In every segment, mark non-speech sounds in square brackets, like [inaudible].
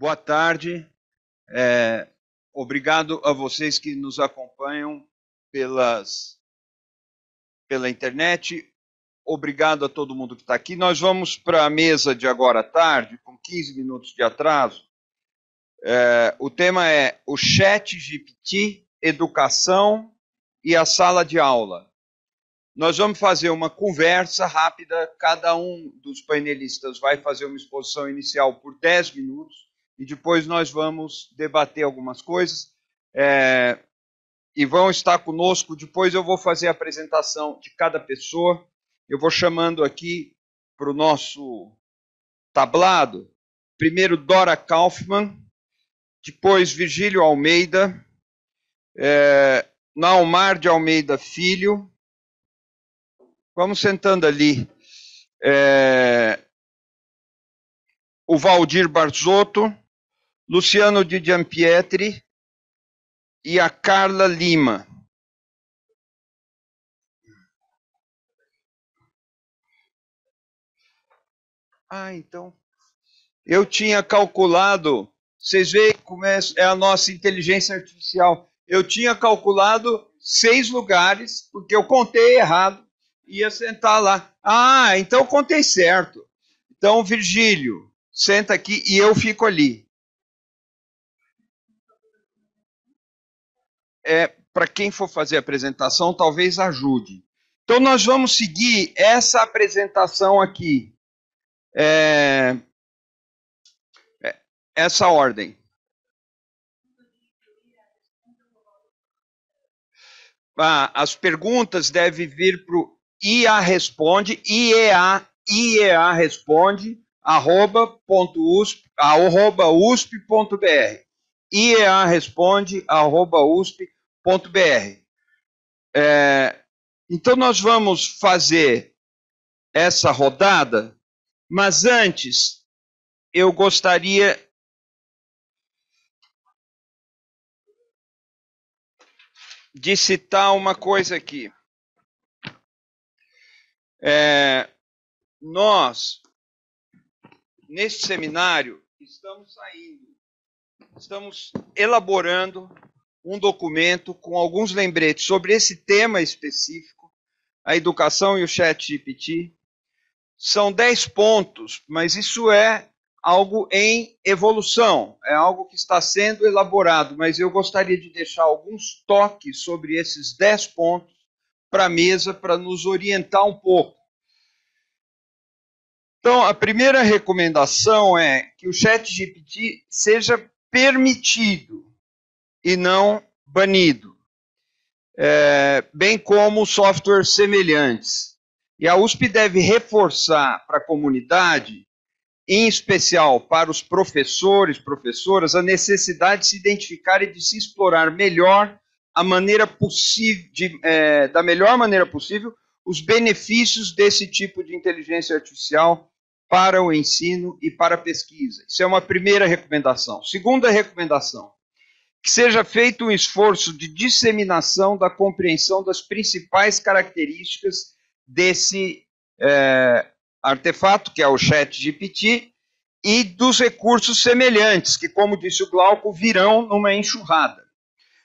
Boa tarde. É, obrigado a vocês que nos acompanham pelas, pela internet. Obrigado a todo mundo que está aqui. Nós vamos para a mesa de agora à tarde, com 15 minutos de atraso. É, o tema é o Chat GPT, Educação e a Sala de Aula. Nós vamos fazer uma conversa rápida, cada um dos painelistas vai fazer uma exposição inicial por 10 minutos e depois nós vamos debater algumas coisas. É, e vão estar conosco. Depois eu vou fazer a apresentação de cada pessoa. Eu vou chamando aqui para o nosso tablado. Primeiro Dora Kaufmann, depois Virgílio Almeida, é, Naumar de Almeida Filho, Vamos sentando ali. É, o Valdir Barzotto, Luciano Di Giampietri e a Carla Lima. Ah, então. Eu tinha calculado, vocês veem como é, é a nossa inteligência artificial. Eu tinha calculado seis lugares, porque eu contei errado ia sentar lá. Ah, então contei certo. Então, Virgílio, senta aqui e eu fico ali. É, Para quem for fazer a apresentação, talvez ajude. Então, nós vamos seguir essa apresentação aqui. É, é essa ordem. Ah, as perguntas devem vir para o IA responde, IEA, IEA responde, arroba, ponto usp, arroba usp.br. IEA responde, arroba usp.br. É, então, nós vamos fazer essa rodada, mas antes, eu gostaria de citar uma coisa aqui. É, nós, neste seminário, estamos saindo, estamos elaborando um documento com alguns lembretes sobre esse tema específico, a educação e o chat GPT. São dez pontos, mas isso é algo em evolução, é algo que está sendo elaborado, mas eu gostaria de deixar alguns toques sobre esses dez pontos para a mesa para nos orientar um pouco. Então, a primeira recomendação é que o Chat GPT seja permitido e não banido, é, bem como softwares semelhantes. E a USP deve reforçar para a comunidade, em especial para os professores, professoras, a necessidade de se identificar e de se explorar melhor a maneira possível, é, da melhor maneira possível, os benefícios desse tipo de inteligência artificial para o ensino e para a pesquisa. Isso é uma primeira recomendação. Segunda recomendação, que seja feito um esforço de disseminação da compreensão das principais características desse é, artefato, que é o Chat GPT, e dos recursos semelhantes, que, como disse o Glauco, virão numa enxurrada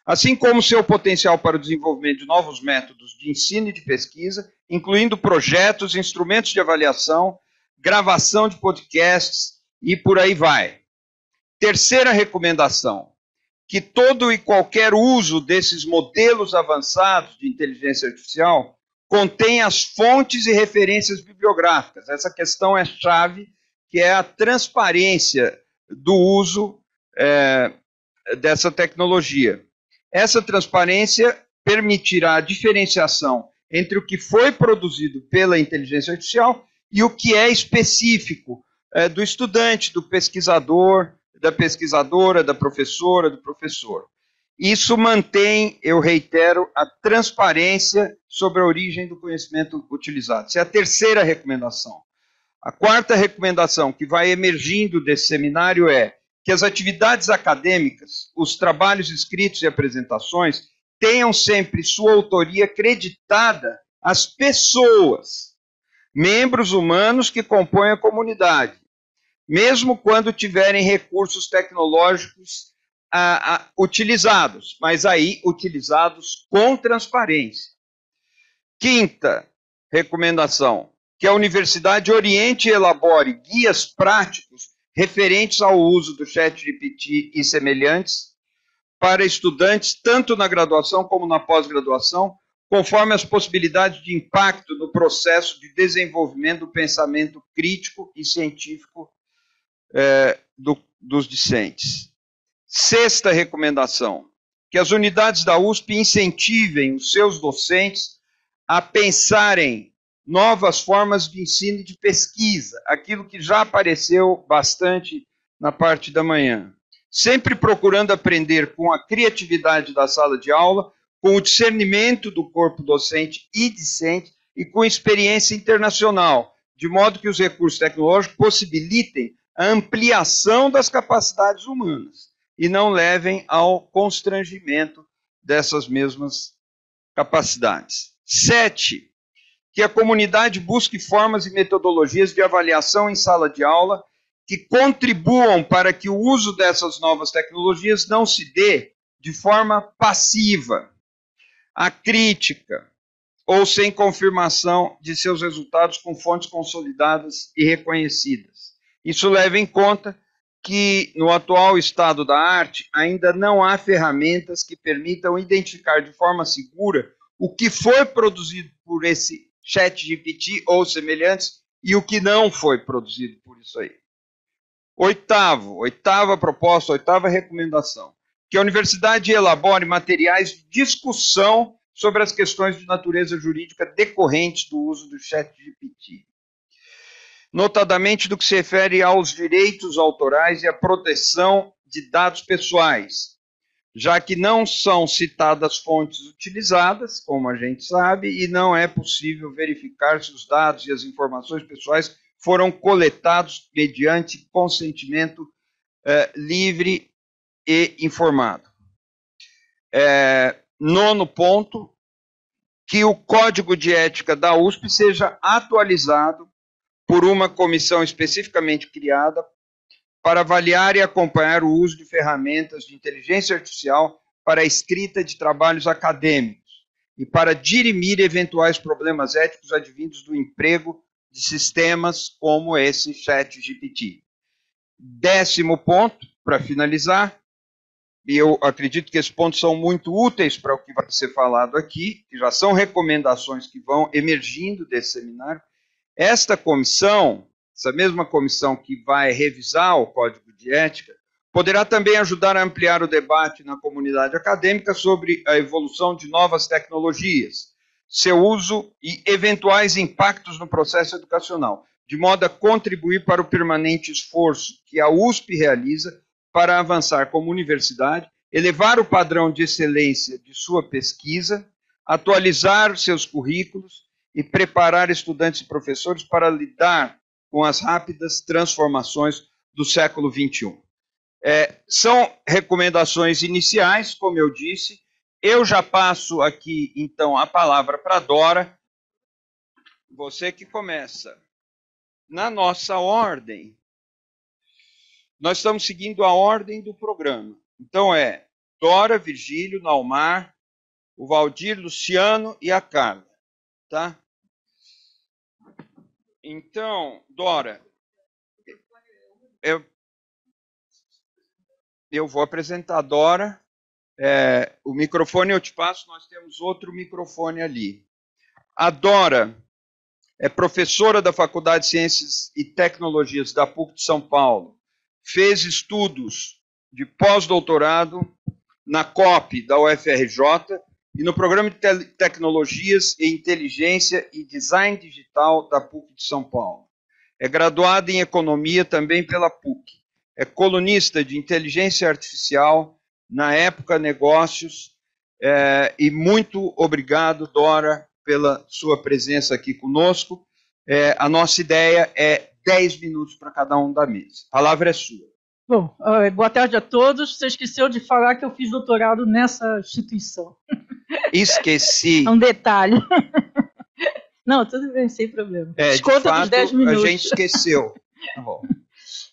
assim como seu potencial para o desenvolvimento de novos métodos de ensino e de pesquisa, incluindo projetos, instrumentos de avaliação, gravação de podcasts e por aí vai. Terceira recomendação: que todo e qualquer uso desses modelos avançados de inteligência artificial contenha as fontes e referências bibliográficas. Essa questão é chave, que é a transparência do uso é, dessa tecnologia. Essa transparência permitirá a diferenciação entre o que foi produzido pela inteligência artificial e o que é específico é, do estudante, do pesquisador, da pesquisadora, da professora, do professor. Isso mantém, eu reitero, a transparência sobre a origem do conhecimento utilizado. Essa é a terceira recomendação. A quarta recomendação que vai emergindo desse seminário é que as atividades acadêmicas, os trabalhos escritos e apresentações tenham sempre sua autoria creditada às pessoas, membros humanos que compõem a comunidade, mesmo quando tiverem recursos tecnológicos utilizados, mas aí utilizados com transparência. Quinta recomendação: que a universidade oriente e elabore guias práticos referentes ao uso do ChatGPT e semelhantes para estudantes, tanto na graduação como na pós-graduação, conforme as possibilidades de impacto no processo de desenvolvimento do pensamento crítico e científico é, do, dos discentes. Sexta recomendação: que as unidades da USP incentivem os seus docentes a pensarem novas formas de ensino e de pesquisa, aquilo que já apareceu bastante na parte da manhã. Sempre procurando aprender com a criatividade da sala de aula, com o discernimento do corpo docente e discente e com experiência internacional, de modo que os recursos tecnológicos possibilitem a ampliação das capacidades humanas e não levem ao constrangimento dessas mesmas capacidades. Sete, que a comunidade busque formas e metodologias de avaliação em sala de aula que contribuam para que o uso dessas novas tecnologias não se dê de forma passiva, a crítica ou sem confirmação de seus resultados com fontes consolidadas e reconhecidas. Isso leva em conta que no atual estado da arte ainda não há ferramentas que permitam identificar de forma segura o que foi produzido por esse chat GPT ou semelhantes e o que não foi produzido por isso aí. Oitavo, oitava proposta, oitava recomendação, que a universidade elabore materiais de discussão sobre as questões de natureza jurídica decorrentes do uso do chat GPT. Notadamente do que se refere aos direitos autorais e à proteção de dados pessoais, já que não são citadas fontes utilizadas, como a gente sabe, e não é possível verificar se os dados e as informações pessoais foram coletados mediante consentimento eh, livre e informado. É, nono ponto, que o código de ética da USP seja atualizado por uma comissão especificamente criada para avaliar e acompanhar o uso de ferramentas de inteligência artificial para a escrita de trabalhos acadêmicos e para dirimir eventuais problemas éticos advindos do emprego de sistemas como esse Chat GPT. Décimo ponto, para finalizar, e eu acredito que esses pontos são muito úteis para o que vai ser falado aqui, que já são recomendações que vão emergindo desse seminário. Esta comissão essa mesma comissão que vai revisar o código de ética, poderá também ajudar a ampliar o debate na comunidade acadêmica sobre a evolução de novas tecnologias, seu uso e eventuais impactos no processo educacional, de modo a contribuir para o permanente esforço que a USP realiza para avançar como universidade, elevar o padrão de excelência de sua pesquisa, atualizar seus currículos e preparar estudantes e professores para lidar com as rápidas transformações do século XXI. É, são recomendações iniciais, como eu disse. Eu já passo aqui, então, a palavra para Dora. Você que começa. Na nossa ordem, nós estamos seguindo a ordem do programa. Então é Dora, Virgílio, Naumar, o Valdir, Luciano e a Carla. Tá? Então, Dora, eu, eu vou apresentar a Dora. É, o microfone eu te passo, nós temos outro microfone ali. A Dora é professora da Faculdade de Ciências e Tecnologias da PUC de São Paulo. Fez estudos de pós-doutorado na COP da UFRJ e no Programa de Te Tecnologias e Inteligência e Design Digital da PUC de São Paulo. É graduada em Economia também pela PUC. É colunista de Inteligência Artificial, na época Negócios, é, e muito obrigado, Dora, pela sua presença aqui conosco. É, a nossa ideia é 10 minutos para cada um da mesa. A palavra é sua. Bom, boa tarde a todos. Você esqueceu de falar que eu fiz doutorado nessa instituição. [laughs] Esqueci. É um detalhe. [laughs] Não, tudo bem, sem problema. É, Desconta de fato, dos 10 minutos. A gente esqueceu. Tá bom. [laughs]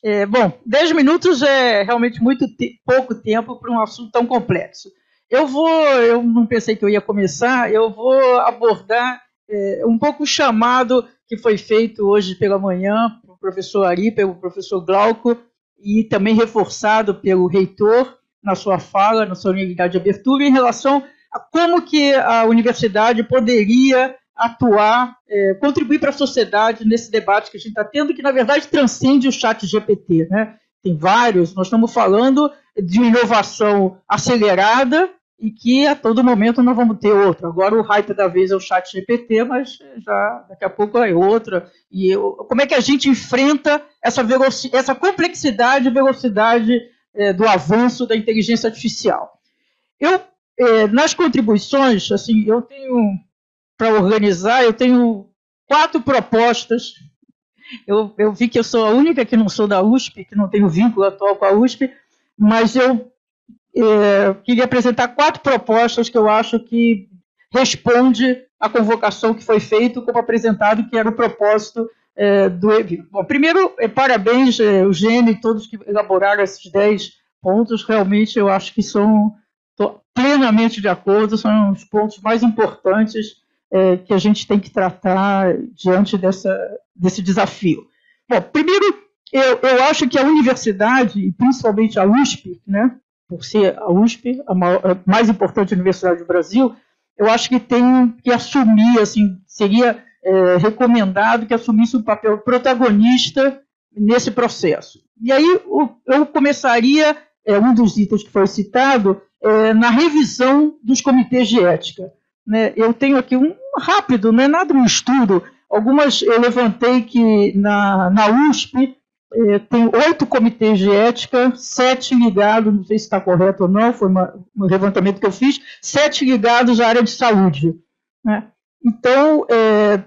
É, bom, 10 minutos é realmente muito te pouco tempo para um assunto tão complexo. Eu vou, eu não pensei que eu ia começar, eu vou abordar é, um pouco o chamado que foi feito hoje pela manhã pelo professor Ari, pelo professor Glauco, e também reforçado pelo reitor na sua fala, na sua unidade de abertura, em relação como que a universidade poderia atuar, é, contribuir para a sociedade nesse debate que a gente está tendo, que na verdade transcende o chat GPT. Né? Tem vários, nós estamos falando de inovação acelerada, e que a todo momento nós vamos ter outro. Agora o hype da vez é o chat GPT, mas já daqui a pouco é outra. E eu, como é que a gente enfrenta essa, essa complexidade e velocidade é, do avanço da inteligência artificial? Eu, é, nas contribuições, assim, eu tenho, para organizar, eu tenho quatro propostas. Eu, eu vi que eu sou a única que não sou da USP, que não tenho vínculo atual com a USP, mas eu é, queria apresentar quatro propostas que eu acho que responde à convocação que foi feita, como apresentado, que era o propósito é, do evento. Bom, primeiro, é, parabéns, é, Eugênio e todos que elaboraram esses dez pontos, realmente eu acho que são plenamente de acordo, são os pontos mais importantes é, que a gente tem que tratar diante dessa, desse desafio. Bom, primeiro, eu, eu acho que a universidade, e principalmente a USP, né, por ser a USP, a, maior, a mais importante universidade do Brasil, eu acho que tem que assumir, assim, seria é, recomendado que assumisse um papel protagonista nesse processo. E aí eu começaria, é, um dos itens que foi citado, é, na revisão dos comitês de ética. Né? Eu tenho aqui um rápido, não é nada um estudo, algumas eu levantei que na, na USP é, tem oito comitês de ética, sete ligados, não sei se está correto ou não, foi uma, um levantamento que eu fiz, sete ligados à área de saúde. Né? Então, é,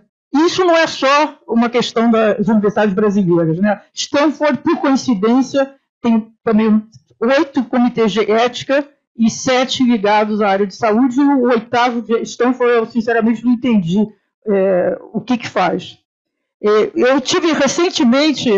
isso não é só uma questão das universidades brasileiras. Né? Stanford, por coincidência, tem também oito comitês de ética e sete ligados à área de saúde, e o oitavo de Stanford, eu sinceramente não entendi é, o que, que faz. É, eu tive recentemente,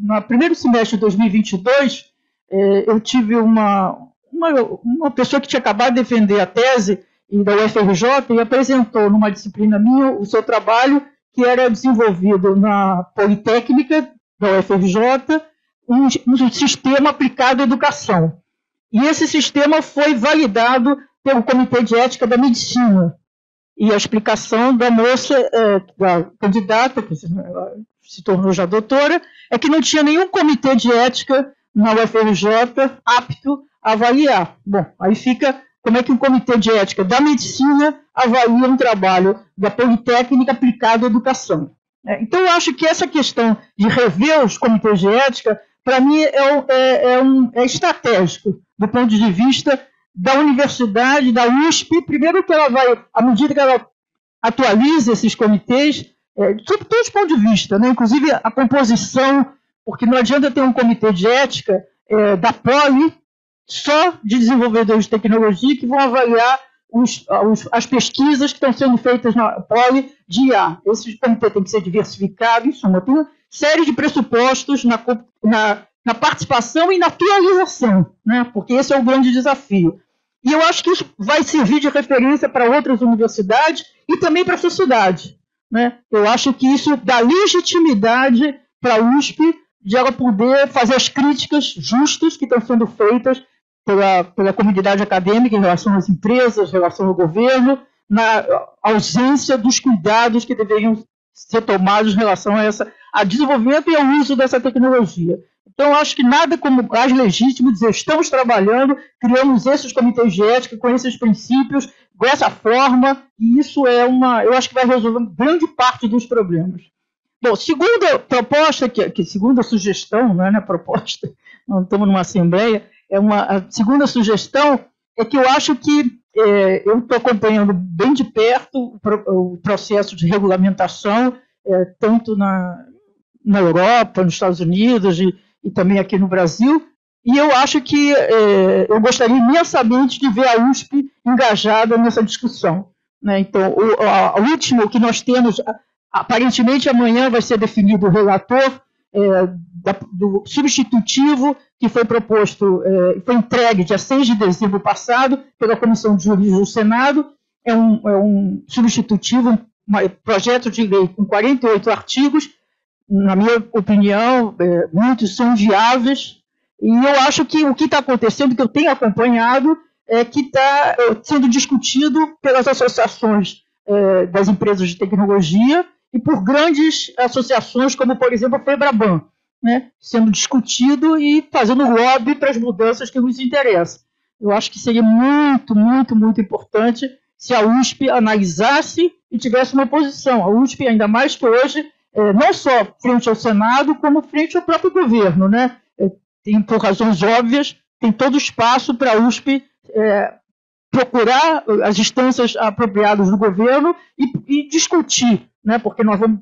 no primeiro semestre de 2022, é, eu tive uma, uma, uma pessoa que tinha acabado de defender a tese da UFRJ e apresentou numa disciplina minha o seu trabalho que era desenvolvido na Politécnica da UFRJ, um, um sistema aplicado à educação. E esse sistema foi validado pelo Comitê de Ética da Medicina, e a explicação da moça, é, da candidata, que se tornou já doutora, é que não tinha nenhum comitê de ética na UFRJ apto a avaliar. Bom, aí fica como é que um comitê de ética da medicina avalia um trabalho da Politécnica aplicado à educação. É, então, eu acho que essa questão de rever os comitês de ética, para mim, é, é, é, um, é estratégico, do ponto de vista da universidade, da USP, primeiro que ela vai, à medida que ela atualiza esses comitês, é, sob todos os pontos de vista, né? inclusive a composição, porque não adianta ter um comitê de ética é, da Poli só de desenvolvedores de tecnologia que vão avaliar os, os, as pesquisas que estão sendo feitas na Poli de IA. Esse comitê tem que ser diversificado, em suma, tem série de pressupostos na, na na participação e na atualização, né? porque esse é o grande desafio. E eu acho que isso vai servir de referência para outras universidades e também para a sociedade. Né? Eu acho que isso dá legitimidade para a USP de ela poder fazer as críticas justas que estão sendo feitas pela, pela comunidade acadêmica em relação às empresas, em relação ao governo, na ausência dos cuidados que deveriam ser tomados em relação a essa a desenvolvimento e ao uso dessa tecnologia. Então, acho que nada como mais legítimo dizer estamos trabalhando, criamos esses comitês de ética com esses princípios, dessa forma, e isso é uma. Eu acho que vai resolver grande parte dos problemas. Bom, segunda proposta, que, que segunda sugestão, não é né, proposta, [laughs] não estamos numa assembleia, é uma a segunda sugestão é que eu acho que é, eu estou acompanhando bem de perto o, o processo de regulamentação, é, tanto na, na Europa, nos Estados Unidos e, e também aqui no Brasil. E eu acho que é, eu gostaria imensamente de ver a USP engajada nessa discussão. Né? Então, o, último que nós temos, aparentemente amanhã vai ser definido o relator é, da, do substitutivo que foi proposto, é, foi entregue dia 6 de dezembro passado pela Comissão de Jurídica do Senado. É um, é um substitutivo, um projeto de lei com 48 artigos. Na minha opinião, é, muitos são viáveis. E eu acho que o que está acontecendo, que eu tenho acompanhado, é que está é, sendo discutido pelas associações é, das empresas de tecnologia e por grandes associações, como, por exemplo, a FEBRABAN, né, sendo discutido e fazendo lobby para as mudanças que nos interessam. Eu acho que seria muito, muito, muito importante se a USP analisasse e tivesse uma posição. A USP, ainda mais que hoje, não só frente ao Senado, como frente ao próprio governo. Né? É, tem, por razões óbvias, tem todo espaço para a USP é, procurar as instâncias apropriadas do governo e, e discutir, né, porque nós vamos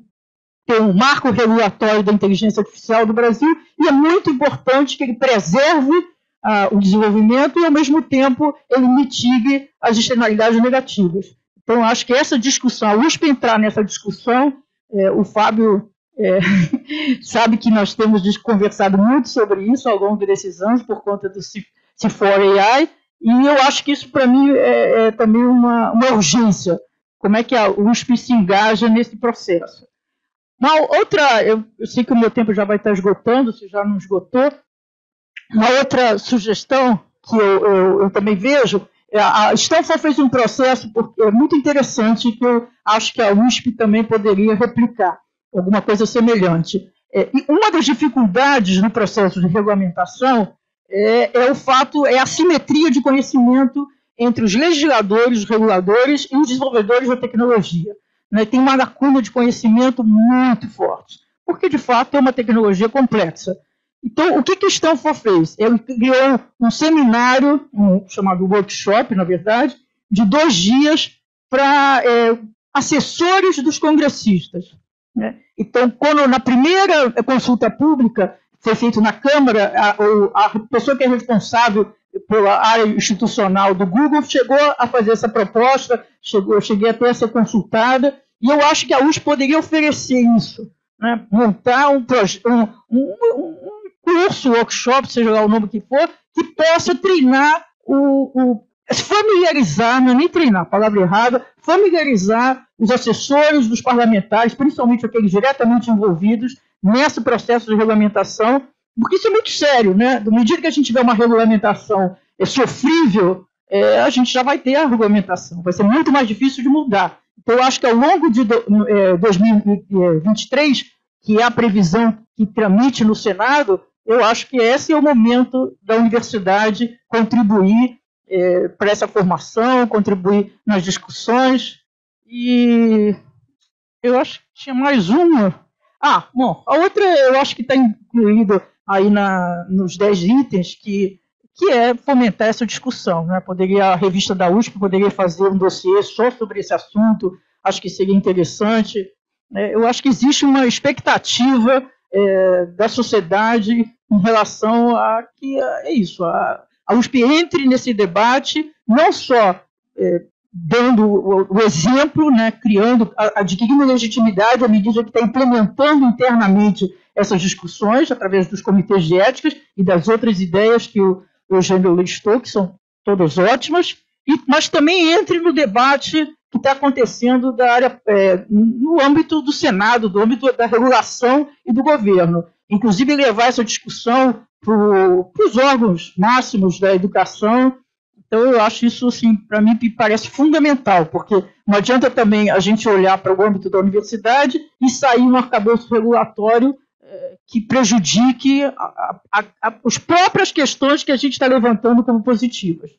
ter um marco regulatório da inteligência artificial do Brasil e é muito importante que ele preserve uh, o desenvolvimento e, ao mesmo tempo, ele mitigue as externalidades negativas. Então, acho que essa discussão, a USP entrar nessa discussão, é, o Fábio é, [laughs] sabe que nós temos conversado muito sobre isso ao longo desses anos, por conta do C4 AI, e eu acho que isso, para mim, é, é também uma, uma, urgência. Como é que a USP se engaja nesse processo? Uma outra, eu, eu sei que o meu tempo já vai estar esgotando, se já não esgotou. Uma outra sugestão que eu, eu, eu também vejo, a Stanford fez um processo porque é muito interessante que eu acho que a USP também poderia replicar alguma coisa semelhante. É, e uma das dificuldades no processo de regulamentação é, é o fato, é a simetria de conhecimento entre os legisladores, os reguladores e os desenvolvedores da tecnologia. Né? Tem uma lacuna de conhecimento muito forte, porque de fato é uma tecnologia complexa. Então, o que, que Stanford fez? Ele criou um seminário, um, chamado workshop, na verdade, de dois dias para é, assessores dos congressistas. Né? Então, quando na primeira consulta pública, foi feito na Câmara, a, a pessoa que é responsável pela área institucional do Google chegou a fazer essa proposta, chegou, eu cheguei até a ser consultada, e eu acho que a USP poderia oferecer isso, né? montar um, um, um, um curso, workshop, seja lá o nome que for, que possa treinar o, o familiarizar, não é nem treinar, palavra errada, familiarizar os assessores dos parlamentares, principalmente aqueles diretamente envolvidos nesse processo de regulamentação, porque isso é muito sério, né? Do medida que a gente tiver uma regulamentação é, sofrível, é, a gente já vai ter a regulamentação, vai ser muito mais difícil de mudar. Então, eu acho que ao longo de do, é, 2023, que é a previsão que tramite no Senado, eu acho que esse é o momento da universidade contribuir é, para essa formação, contribuir nas discussões. E eu acho que tinha mais uma ah, bom, a outra eu acho que está incluído aí na, nos 10 itens que, que é fomentar essa discussão. Né? Poderia, a revista da USP poderia fazer um dossiê só sobre esse assunto, acho que seria interessante. É, eu acho que existe uma expectativa é, da sociedade em relação a que é isso, a, a USP entre nesse debate, não só é, dando o, o exemplo, né, criando, adquirindo legitimidade à medida que está implementando internamente essas discussões através dos comitês de éticas e das outras ideias que o Eugênio listou, que são todas ótimas, e, mas também entre no debate que está acontecendo da área, é, no âmbito do Senado, do âmbito da regulação e do governo. Inclusive levar essa discussão para os órgãos máximos da educação então, eu acho isso, assim, para mim, parece fundamental, porque não adianta também a gente olhar para o âmbito da universidade e sair um arcabouço regulatório é, que prejudique a, a, a, as próprias questões que a gente está levantando como positivas.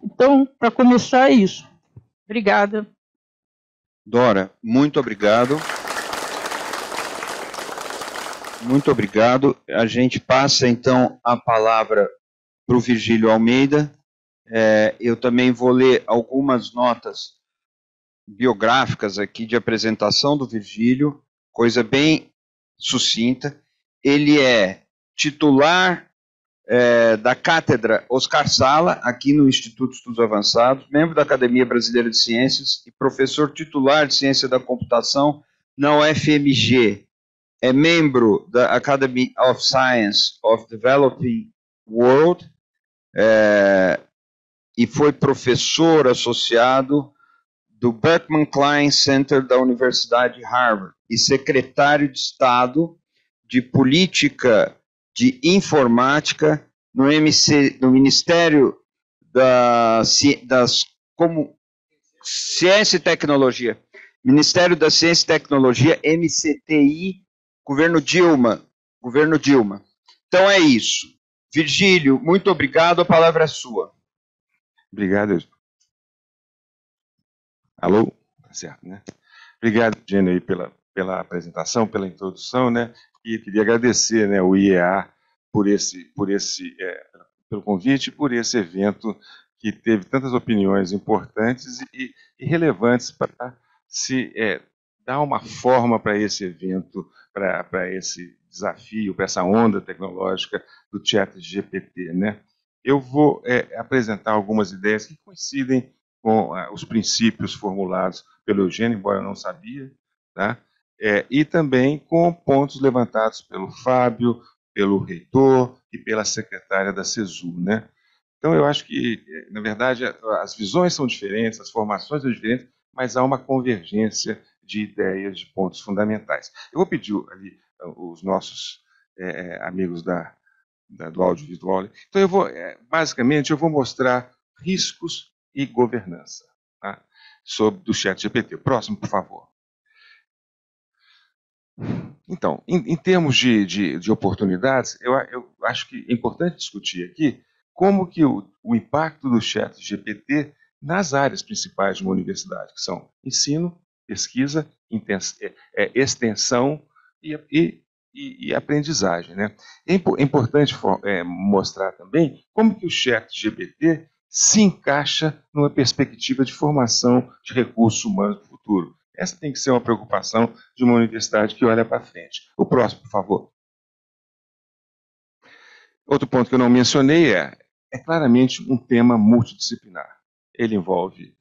Então, para começar, é isso. Obrigada. Dora, muito obrigado. Muito obrigado. A gente passa, então, a palavra para o Virgílio Almeida é, eu também vou ler algumas notas biográficas aqui de apresentação do Virgílio, coisa bem sucinta. Ele é titular é, da cátedra Oscar Sala, aqui no Instituto de Estudos Avançados, membro da Academia Brasileira de Ciências e professor titular de Ciência da Computação na UFMG. é membro da Academy of Science of Developing World é, e foi professor associado do Berkman Klein Center da Universidade Harvard e secretário de Estado de Política de Informática no, MC, no Ministério da, das como Ciência e Tecnologia, Ministério da Ciência e Tecnologia, MCTI, governo Dilma, governo Dilma. Então é isso. Virgílio, muito obrigado, a palavra é sua. Obrigado. Alô? Tá certo, né? Obrigado, Gênio, pela, pela apresentação, pela introdução, né? E queria agradecer né, o IEA por esse, por esse é, pelo convite, por esse evento que teve tantas opiniões importantes e, e relevantes para se é, dar uma forma para esse evento, para esse desafio, para essa onda tecnológica do chat GPT. Né? Eu vou é, apresentar algumas ideias que coincidem com ah, os princípios formulados pelo Eugênio, embora eu não sabia, tá? É, e também com pontos levantados pelo Fábio, pelo reitor e pela secretária da CESU. Né? Então, eu acho que, na verdade, as visões são diferentes, as formações são diferentes, mas há uma convergência de ideias, de pontos fundamentais. Eu vou pedir ali os nossos é, amigos da, da, do audiovisual. Então, eu vou, é, basicamente, eu vou mostrar riscos e governança tá? sobre do chat GPT. Próximo, por favor. Então, em, em termos de, de, de oportunidades, eu, eu, acho que é importante discutir aqui como que o, o impacto do chat GPT nas áreas principais de uma universidade, que são ensino, pesquisa, é, é, extensão e, e, e, aprendizagem. Né? É, é importante é, mostrar também como que o chat GPT se encaixa numa perspectiva de formação de recursos humanos do futuro. Essa tem que ser uma preocupação de uma universidade que olha para frente. O próximo, por favor. Outro ponto que eu não mencionei é, é claramente um tema multidisciplinar. Ele envolve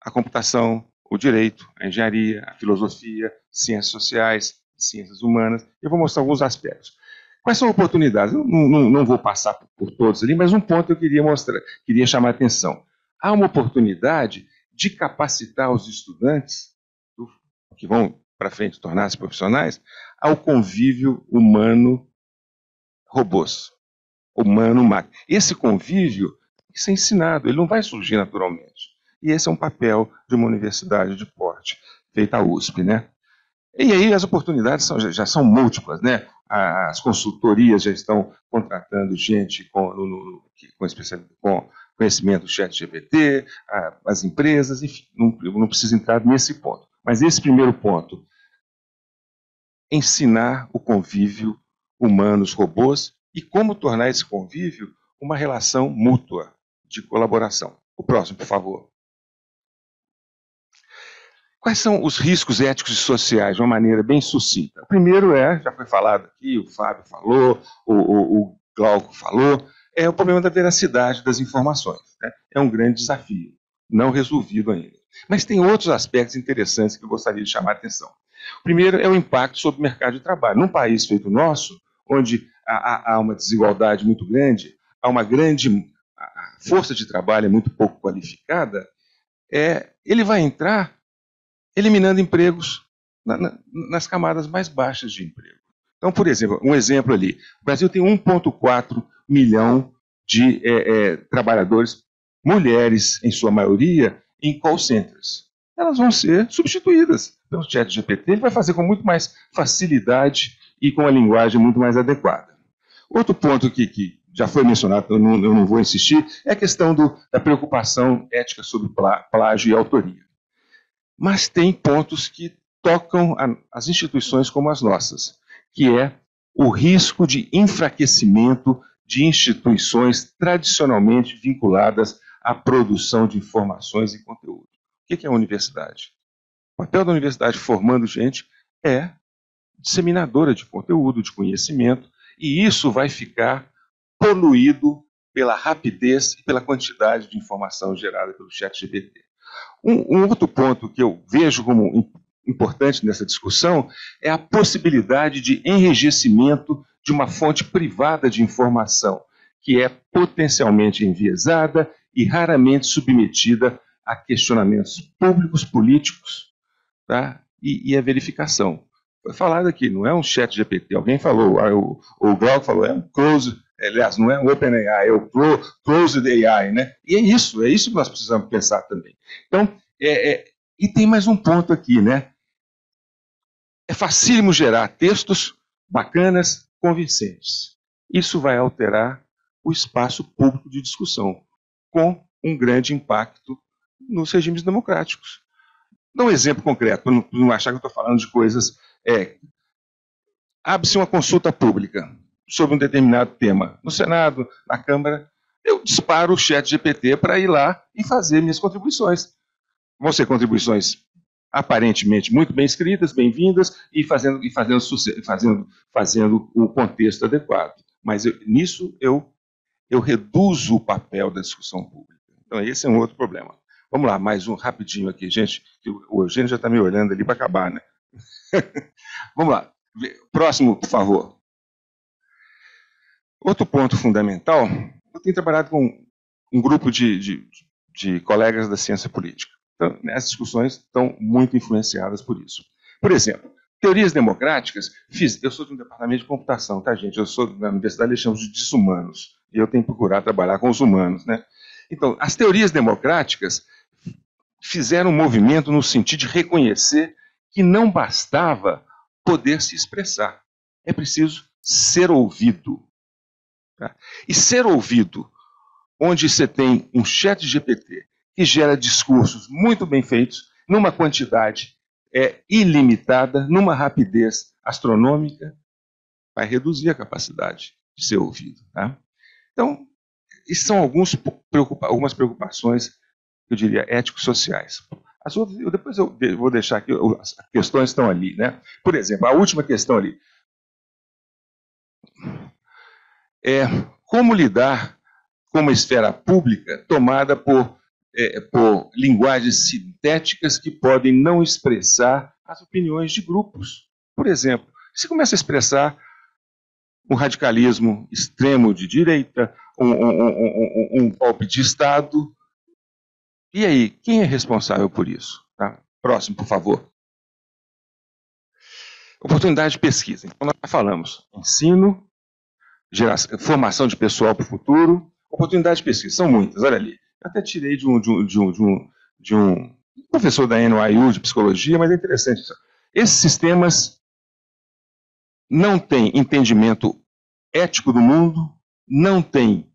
a computação, o direito, a engenharia, a filosofia, ciências sociais, ciências humanas. Eu vou mostrar alguns aspectos. Quais são oportunidades? Eu não, não, não vou passar por, todos ali, mas um ponto eu queria mostrar, queria chamar a atenção. Há uma oportunidade de capacitar os estudantes que vão para frente tornar-se profissionais, ao convívio humano-robôs, humano-máquina. Esse convívio tem que ser ensinado, ele não vai surgir naturalmente. E esse é um papel de uma universidade de porte, feita a USP, né? E aí as oportunidades são, já, são múltiplas, né? As consultorias já estão contratando gente com, no, no, com, com conhecimento do chat GPT, as empresas, enfim, não, não preciso entrar nesse ponto. Mas esse primeiro ponto, ensinar o convívio humanos-robôs e como tornar esse convívio uma relação mútua de colaboração. O próximo, por favor. Quais são os riscos éticos e sociais de uma maneira bem sucinta? O primeiro é, já foi falado aqui, o Fábio falou, o, o, o Glauco falou, é o problema da veracidade das informações. Né? É um grande desafio, não resolvido ainda. Mas tem outros aspectos interessantes que eu gostaria de chamar a atenção. O primeiro é o impacto sobre o mercado de trabalho. Num país feito nosso, onde há, há uma desigualdade muito grande, há uma grande força de trabalho é muito pouco qualificada, é, ele vai entrar eliminando empregos na, na, nas camadas mais baixas de emprego. Então, por exemplo, um exemplo ali: o Brasil tem 1,4 milhão de é, é, trabalhadores, mulheres em sua maioria, em call centers. Elas vão ser substituídas pelo chat GPT. Ele vai fazer com muito mais facilidade e com uma linguagem muito mais adequada. Outro ponto que, que já foi mencionado, eu não, eu não, vou insistir, é a questão do, da preocupação ética sobre plágio e autoria. Mas tem pontos que tocam a, as instituições como as nossas, que é o risco de enfraquecimento de instituições tradicionalmente vinculadas a produção de informações e conteúdo. O que é a universidade? O papel da universidade formando gente é disseminadora de conteúdo, de conhecimento, e isso vai ficar poluído pela rapidez e pela quantidade de informação gerada pelo chat GPT. Um, um outro ponto que eu vejo como importante nessa discussão é a possibilidade de enrijecimento de uma fonte privada de informação, que é potencialmente enviesada e raramente submetida a questionamentos públicos, políticos, tá? e, e a verificação. Foi falado aqui, não é um chat GPT. Alguém falou, ah, o, o Glauco falou, é um close, aliás, não é um OpenAI, é o Closed AI, né? E é isso, é isso que nós precisamos pensar também. Então, é, é, e tem mais um ponto aqui, né? É facílimo gerar textos bacanas, convincentes. Isso vai alterar o espaço público de discussão, com um grande impacto nos regimes democráticos. Dá um exemplo concreto, para não, não, achar que eu estou falando de coisas. É, Abre-se uma consulta pública sobre um determinado tema no Senado, na Câmara, eu disparo o chat GPT para ir lá e fazer minhas contribuições. Vão ser contribuições aparentemente muito bem escritas, bem-vindas e fazendo e fazendo, fazendo fazendo o contexto adequado. Mas eu, nisso eu eu reduzo o papel da discussão pública. Então esse é um outro problema. Vamos lá, mais um rapidinho aqui, gente. O Eugênio já está me olhando ali para acabar, né? [laughs] Vamos lá. Próximo, por favor. Outro ponto fundamental, eu tenho trabalhado com um grupo de, de, de colegas da ciência política. Então, essas discussões estão muito influenciadas por isso. Por exemplo, teorias democráticas, fiz, eu sou de um departamento de computação, tá, gente? Eu sou da universidade, eles chamam de deshumanos. E eu tenho que procurar trabalhar com os humanos, né? Então, as teorias democráticas fizeram um movimento no sentido de reconhecer que não bastava poder se expressar. É preciso ser ouvido. Tá? E ser ouvido, onde você tem um chat GPT que gera discursos muito bem feitos, numa quantidade é, ilimitada, numa rapidez astronômica, vai reduzir a capacidade de ser ouvido. Tá? Então, isso são alguns algumas preocupações eu diria, éticos-sociais. As outras, eu, depois eu vou deixar aqui, as questões estão ali. Né? Por exemplo, a última questão ali. É como lidar com uma esfera pública tomada por, é, por linguagens sintéticas que podem não expressar as opiniões de grupos. Por exemplo, se começa a expressar um radicalismo extremo de direita, um, um, um, golpe de Estado, e aí, quem é responsável por isso? Tá? Próximo, por favor. Oportunidade de pesquisa. Então, nós falamos ensino, geração, formação de pessoal para o futuro, oportunidade de pesquisa. São muitas, olha ali. Eu até tirei de um, de um, de um, de um, de um professor da NYU de psicologia, mas é interessante. Esses sistemas não têm entendimento ético do mundo, não têm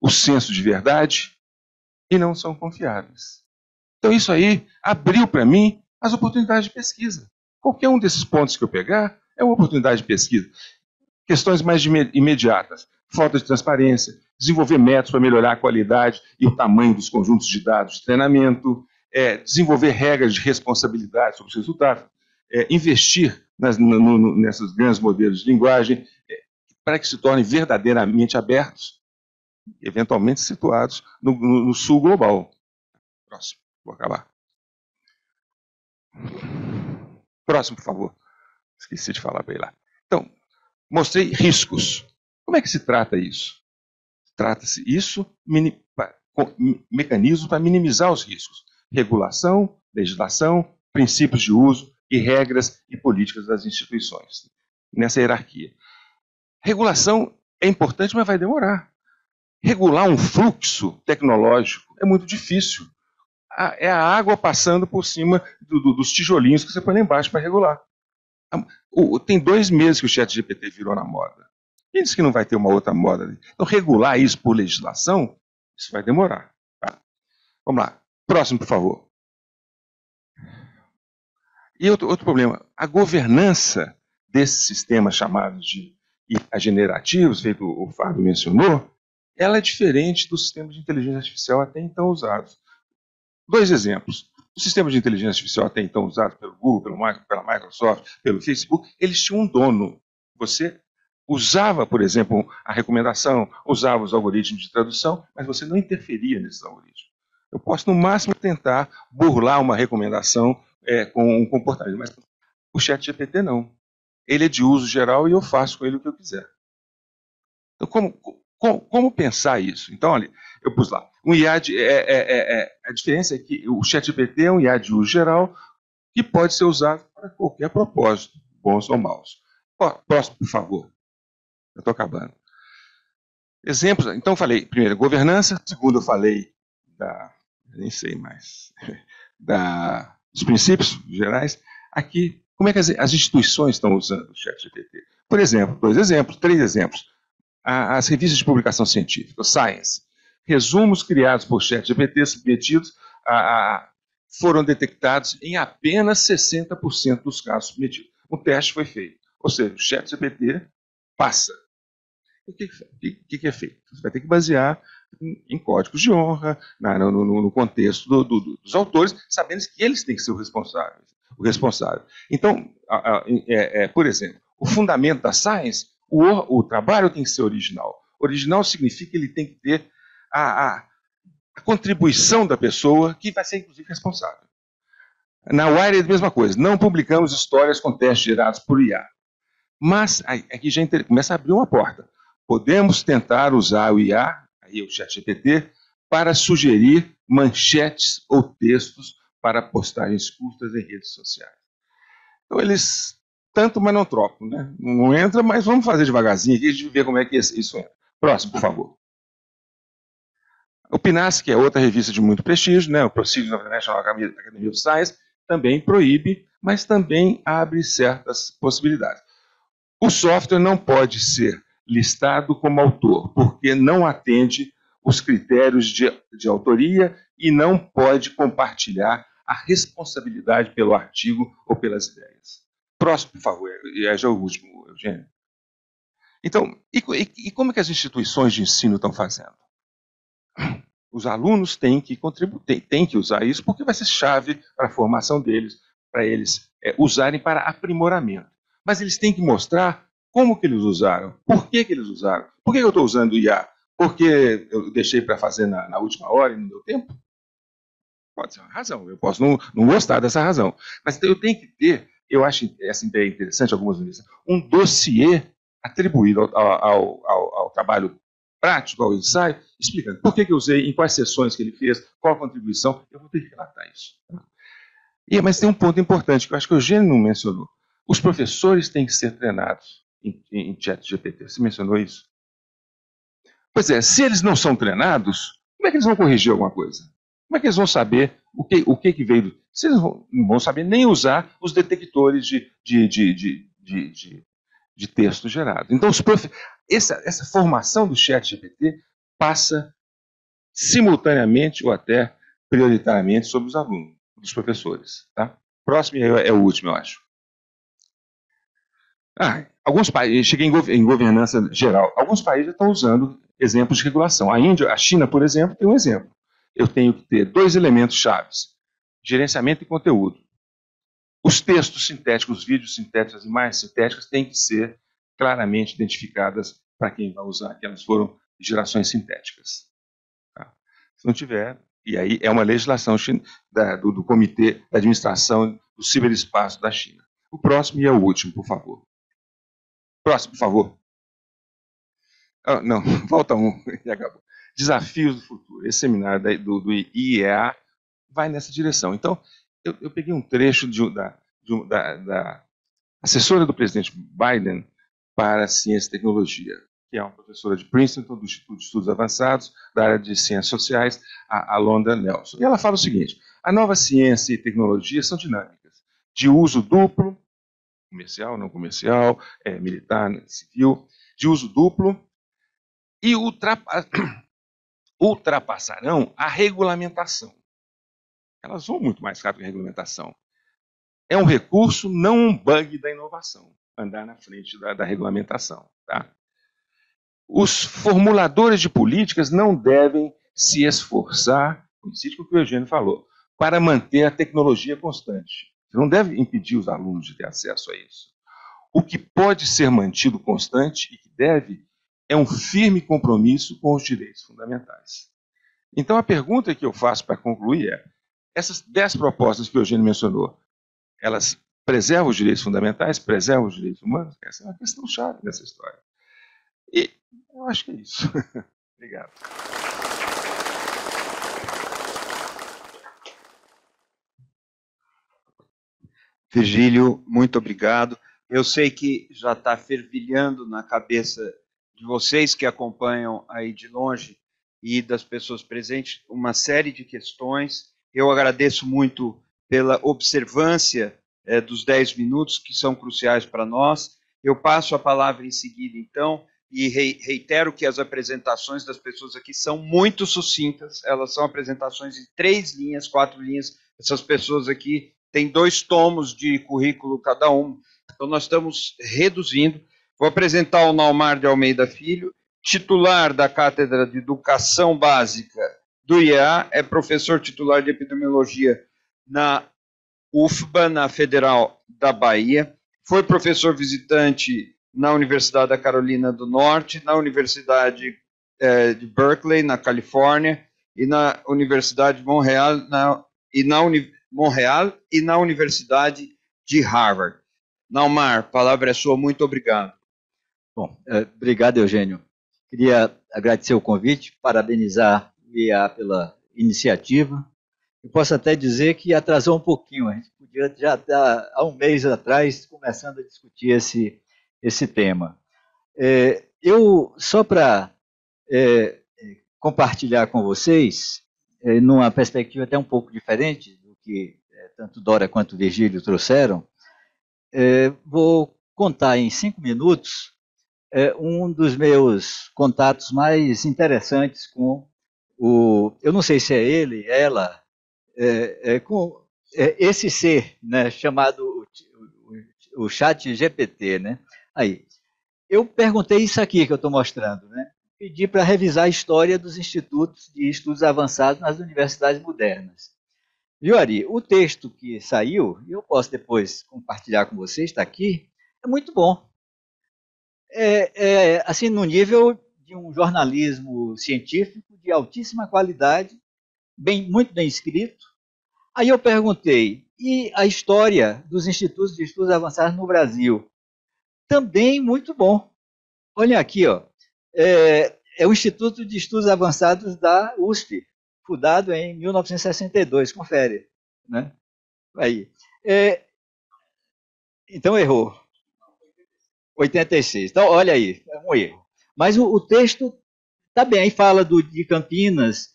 o senso de verdade, e não são confiáveis. Então, isso aí abriu para mim as oportunidades de pesquisa. Qualquer um desses pontos que eu pegar é uma oportunidade de pesquisa. Questões mais imediatas: falta de transparência, desenvolver métodos para melhorar a qualidade e o tamanho dos conjuntos de dados de treinamento, é, desenvolver regras de responsabilidade sobre os resultados, é, investir nas, no, no, nesses grandes modelos de linguagem é, para que se tornem verdadeiramente abertos eventualmente situados no, no, no sul global. Próximo, vou acabar. Próximo, por favor. Esqueci de falar para lá. Então, mostrei riscos. Como é que se trata isso? Trata-se isso mini, com mecanismos para minimizar os riscos. Regulação, legislação, princípios de uso e regras e políticas das instituições. Nessa hierarquia. Regulação é importante, mas vai demorar. Regular um fluxo tecnológico é muito difícil. É a água passando por cima do, do, dos tijolinhos que você põe lá embaixo para regular. Tem dois meses que o chat GPT virou na moda. Quem disse que não vai ter uma outra moda? Então, regular isso por legislação, isso vai demorar. Tá? Vamos lá. Próximo, por favor. E outro, outro problema, a governança desses sistemas chamados de generativos, feito o Fábio mencionou, ela é diferente dos sistemas de inteligência artificial até então usados. Dois exemplos. Os sistemas de inteligência artificial até então usados pelo Google, pelo, pela Microsoft, pelo Facebook, eles tinham um dono. Você usava, por exemplo, a recomendação, usava os algoritmos de tradução, mas você não interferia nesses algoritmos. Eu posso, no máximo, tentar burlar uma recomendação é, com um comportamento. Mas o chat GPT não. Ele é de uso geral e eu faço com ele o que eu quiser. Então, como, como, como pensar isso? Então, olha, eu pus lá. Um IA de, é, é, é, é a diferença é que o chat GPT é um IA de uso geral que pode ser usado para qualquer propósito, bons ou maus. Próximo, por favor. Eu estou acabando. Exemplos. Então, falei, primeiro, governança. Segundo, eu falei da. Nem sei mais. [laughs] Da, dos princípios gerais. Aqui, como é que as, as instituições estão usando o chat GPT? Por exemplo, dois exemplos, três exemplos. as revistas de publicação científica, o Science. Resumos criados por chat GPT submetidos a, a, foram detectados em apenas 60% dos casos submetidos. Um teste foi feito. Ou seja, o chat GPT passa. O que, que, que, é feito? Você vai ter que basear em, códigos de honra, na, no, no, contexto do, do, dos autores, sabendo que eles têm que ser o responsável. O responsável. Então, a, a, é, é, por exemplo, o fundamento da science, o, o, trabalho tem que ser original. Original significa que ele tem que ter a, a, a contribuição da pessoa, que vai ser, inclusive, responsável. Na Wire é a mesma coisa. Não publicamos histórias com testes gerados por IA. Mas aqui já começa a abrir uma porta. Podemos tentar usar o IA, aí o ChatGPT, para sugerir manchetes ou textos para postagens curtas em redes sociais. Então eles tanto, mas não trocam, né? Não entra, mas vamos fazer devagarzinho aqui, a gente vê como é que isso entra. Próximo, por favor. O PNAS, que é outra revista de muito prestígio, né, o Proceedings of the National Academy of Science, também proíbe, mas também abre certas possibilidades. O software não pode ser listado como autor, porque não atende os critérios de, de autoria e não pode compartilhar a responsabilidade pelo artigo ou pelas ideias. Próximo, por favor, e é já o último, Eugênio. Então, e, e, e como é que as instituições de ensino estão fazendo? Os alunos têm que contribuir, têm, têm que usar isso, porque vai ser chave para a formação deles, para eles é, usarem para aprimoramento. Mas eles têm que mostrar como que eles usaram, por que, que eles usaram. Por que eu estou usando o IA? Porque eu deixei para fazer na, na, última hora e não deu tempo? Pode ser uma razão, eu posso não, não gostar dessa razão. Mas eu tenho que ter, eu acho essa ideia interessante, algumas vezes, um dossiê atribuído ao, ao, ao, ao trabalho prático, ao ensaio, explicando por que, que eu usei, em quais sessões que ele fez, qual a contribuição, eu vou ter que relatar isso. E, mas tem um ponto importante que eu acho que o Eugênio não mencionou. Os professores têm que ser treinados em, em chat GPT. Você mencionou isso? Pois é, se eles não são treinados, como é que eles vão corrigir alguma coisa? Como é que eles vão saber o que, o que, que veio? Do... Vocês não vão saber nem usar os detectores de, de, de, de, de, de texto gerado. Então, prof... essa, essa formação do chat GPT passa simultaneamente ou até prioritariamente sobre os alunos, dos professores. Tá? Próximo é, é o último, eu acho. Ah, alguns países, cheguei em, governança geral, alguns países estão usando exemplos de regulação. A Índia, a China, por exemplo, tem um exemplo. Eu tenho que ter dois elementos chaves: gerenciamento e conteúdo. Os textos sintéticos, os vídeos sintéticos, as imagens sintéticas têm que ser claramente identificadas para quem vai usar, que elas foram gerações sintéticas. Tá? Se não tiver, e aí é uma legislação da, do, do Comitê da Administração do Ciberespaço da China. O próximo e é o último, por favor. Próximo, por favor. Oh, não, [laughs] volta um e acabou. Desafios do futuro. Esse seminário do, do IEA vai nessa direção. Então, eu, eu peguei um trecho de, da, de, da, da, assessora do presidente Biden para Ciência e Tecnologia, que é uma professora de Princeton, do Instituto de Estudos Avançados, da área de Ciências Sociais, a, a Londa Nelson. E ela fala o seguinte: a nova ciência e tecnologia são dinâmicas, de uso duplo, comercial, não comercial, é, militar, civil, de uso duplo, e ultrapa [coughs] ultrapassarão a regulamentação. Elas vão muito mais rápido que a regulamentação. É um recurso, não um bug da inovação, andar na frente da, da regulamentação. Tá? Os formuladores de políticas não devem se esforçar, coincide com o que o Eugênio falou, para manter a tecnologia constante. Você não deve impedir os alunos de ter acesso a isso. O que pode ser mantido constante e que deve é um firme compromisso com os direitos fundamentais. Então, a pergunta que eu faço para concluir é: essas dez propostas que o Eugênio mencionou, elas preservam os direitos fundamentais, preservam os direitos humanos? Essa é uma questão chave dessa história. E eu acho que é isso. [laughs] Obrigado. Virgílio, muito obrigado. Eu sei que já está fervilhando na cabeça de vocês que acompanham aí de longe e das pessoas presentes uma série de questões. Eu agradeço muito pela observância é, dos 10 minutos, que são cruciais para nós. Eu passo a palavra em seguida, então, e reitero que as apresentações das pessoas aqui são muito sucintas, elas são apresentações de três linhas, quatro linhas. Essas pessoas aqui têm dois tomos de currículo cada um, então nós estamos reduzindo. Vou apresentar o Naumar de Almeida Filho, titular da Cátedra de Educação Básica do IEA, é professor titular de Epidemiologia na UFBA, na Federal da Bahia, foi professor visitante na Universidade da Carolina do Norte, na Universidade eh, de Berkeley, na Califórnia, e na Universidade de Montreal, na, e na Uni, Montreal e na Universidade de Harvard. Naumar, palavra é sua, muito obrigado. Bom, eh, obrigado, Eugênio. Queria agradecer o convite, parabenizar o IA pela iniciativa. Eu posso até dizer que atrasou um pouquinho, a gente podia já estar há um mês atrás começando a discutir esse, esse tema. É, eu, só para é, compartilhar com vocês, é, numa perspectiva até um pouco diferente que é, tanto Dora quanto Virgílio trouxeram, é, vou contar em cinco minutos é, um dos meus contatos mais interessantes com o. Eu não sei se é ele, ela, com esse ser, né, chamado o, o chat GPT, né? Aí, eu perguntei isso aqui que eu estou mostrando, né? Pedi para revisar a história dos institutos de estudos avançados nas universidades modernas. Viu, Ari? O texto que saiu, eu posso depois compartilhar com vocês, está aqui, é muito bom. É, é, assim, no nível de um jornalismo científico de altíssima qualidade, bem, muito bem escrito. Aí eu perguntei, e a história dos institutos de estudos avançados no Brasil? Também muito bom. Olha aqui, ó. É, é o Instituto de Estudos Avançados da USP, fundado em 1962, confere. Né? Aí. É, então errou. 86. Então, olha aí, é um erro. Mas o, o texto está bem, aí fala do, de Campinas,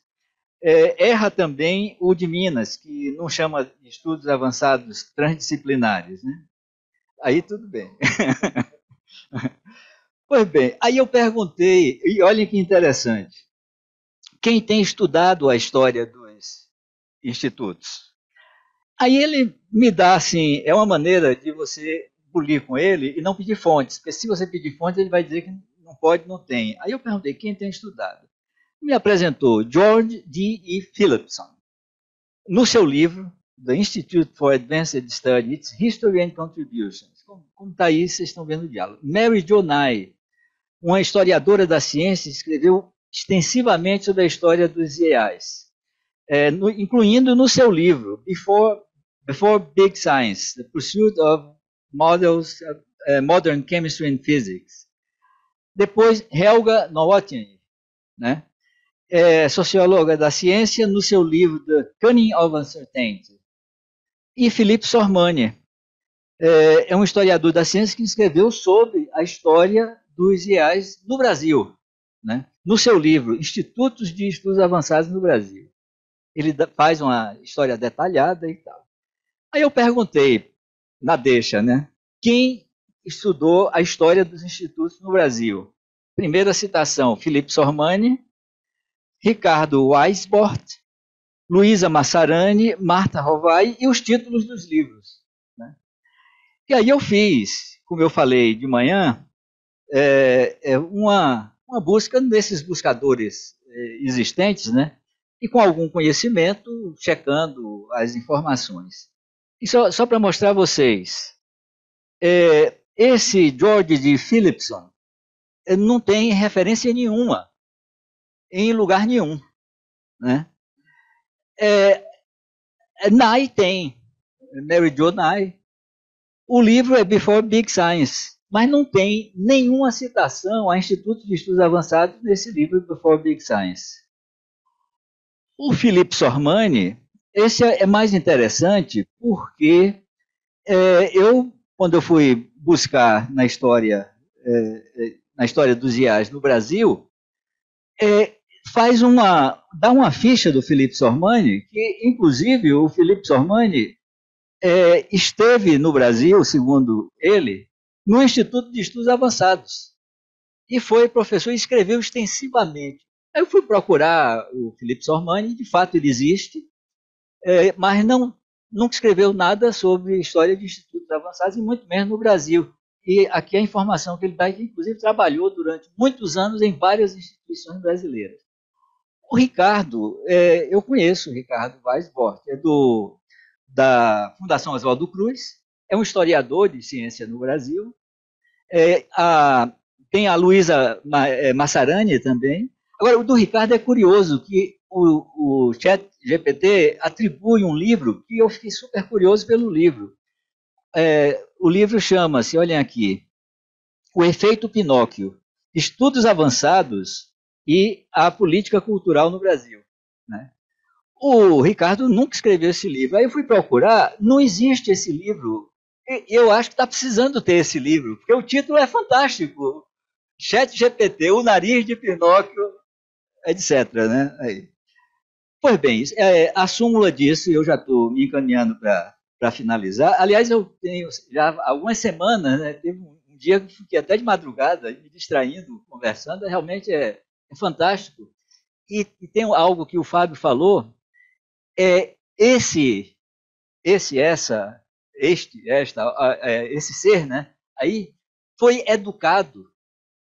é, erra também o de Minas, que não chama de estudos avançados transdisciplinares. Né? Aí tudo bem. [laughs] pois bem, aí eu perguntei, e olhem que interessante quem tem estudado a história dos institutos. Aí ele me dá assim, é uma maneira de você bulir com ele e não pedir fontes, porque se você pedir fontes ele vai dizer que não pode, não tem. Aí eu perguntei quem tem estudado. Me apresentou George D. E. Philipson. No seu livro, The Institute for Advanced Study, Its History and Contributions. Como está aí, vocês estão vendo o diálogo. Mary Jo Nye, uma historiadora da ciência, escreveu extensivamente sobre a história dos IEAs, é, no, incluindo no seu livro Before, Before Big Science: The Pursuit of Models, uh, Modern Chemistry and Physics. Depois, Helga Nowotny, né? É, socióloga da ciência, no seu livro The Cunning of Uncertainty. E Philippe Sormani, é, é um historiador da ciência que escreveu sobre a história dos IEAs no Brasil. Né? No seu livro Institutos de Estudos Avançados no Brasil. Ele faz uma história detalhada e tal. Aí eu perguntei, na deixa, né? Quem estudou a história dos institutos no Brasil? Primeira citação, Felipe Sormani, Ricardo Weisbort, Luísa Massarani, Marta Rovai e os títulos dos livros. Né? E aí eu fiz, como eu falei de manhã, é, é uma uma busca nesses buscadores eh, existentes, né? E com algum conhecimento, checando as informações. E só, só para mostrar a vocês, é, esse George de Philipson eh, não tem referência nenhuma em lugar nenhum, né? É, Nai tem, Mary Jo Nye. O livro é Before Big Science, mas não tem nenhuma citação a Instituto de Estudos Avançados nesse livro Before Big Science. O Philippe Sormani, esse é mais interessante porque é, eu, quando eu fui buscar na história, é, é na história dos IAs no Brasil, é, faz uma, dá uma ficha do Felipe Sormani, que inclusive o Felipe Sormani é, esteve no Brasil, segundo ele, no Instituto de Estudos Avançados. E foi professor e escreveu extensivamente. Aí eu fui procurar o Felipe Sormani, de fato ele existe, é, mas não, nunca escreveu nada sobre história de institutos avançados, e muito menos no Brasil. E aqui a informação que ele dá é que, inclusive, trabalhou durante muitos anos em várias instituições brasileiras. O Ricardo, é, eu conheço o Ricardo Weisbort, é do, da Fundação Oswaldo Cruz, é um historiador de ciência no Brasil. É, a, tem a Luísa é, Massarani também. Agora, o do Ricardo é curioso, que o, o chat GPT atribui um livro que eu fiquei super curioso pelo livro. É, o livro chama-se, olhem aqui, O Efeito Pinóquio, Estudos Avançados e a política cultural no Brasil. Né? O Ricardo nunca escreveu esse livro. Aí eu fui procurar, não existe esse livro. Eu acho que está precisando ter esse livro, porque o título é fantástico. Chat GPT, o nariz de Pinóquio, etc. Né? Aí. Pois bem, é, a súmula disso, eu já estou me encaminhando para finalizar. Aliás, eu tenho já algumas semanas, né, teve um dia que fiquei até de madrugada, me distraindo, conversando, realmente é, é fantástico. E, e, tem algo que o Fábio falou, é esse, esse, essa, este, esta, é, esse ser, né? Aí foi educado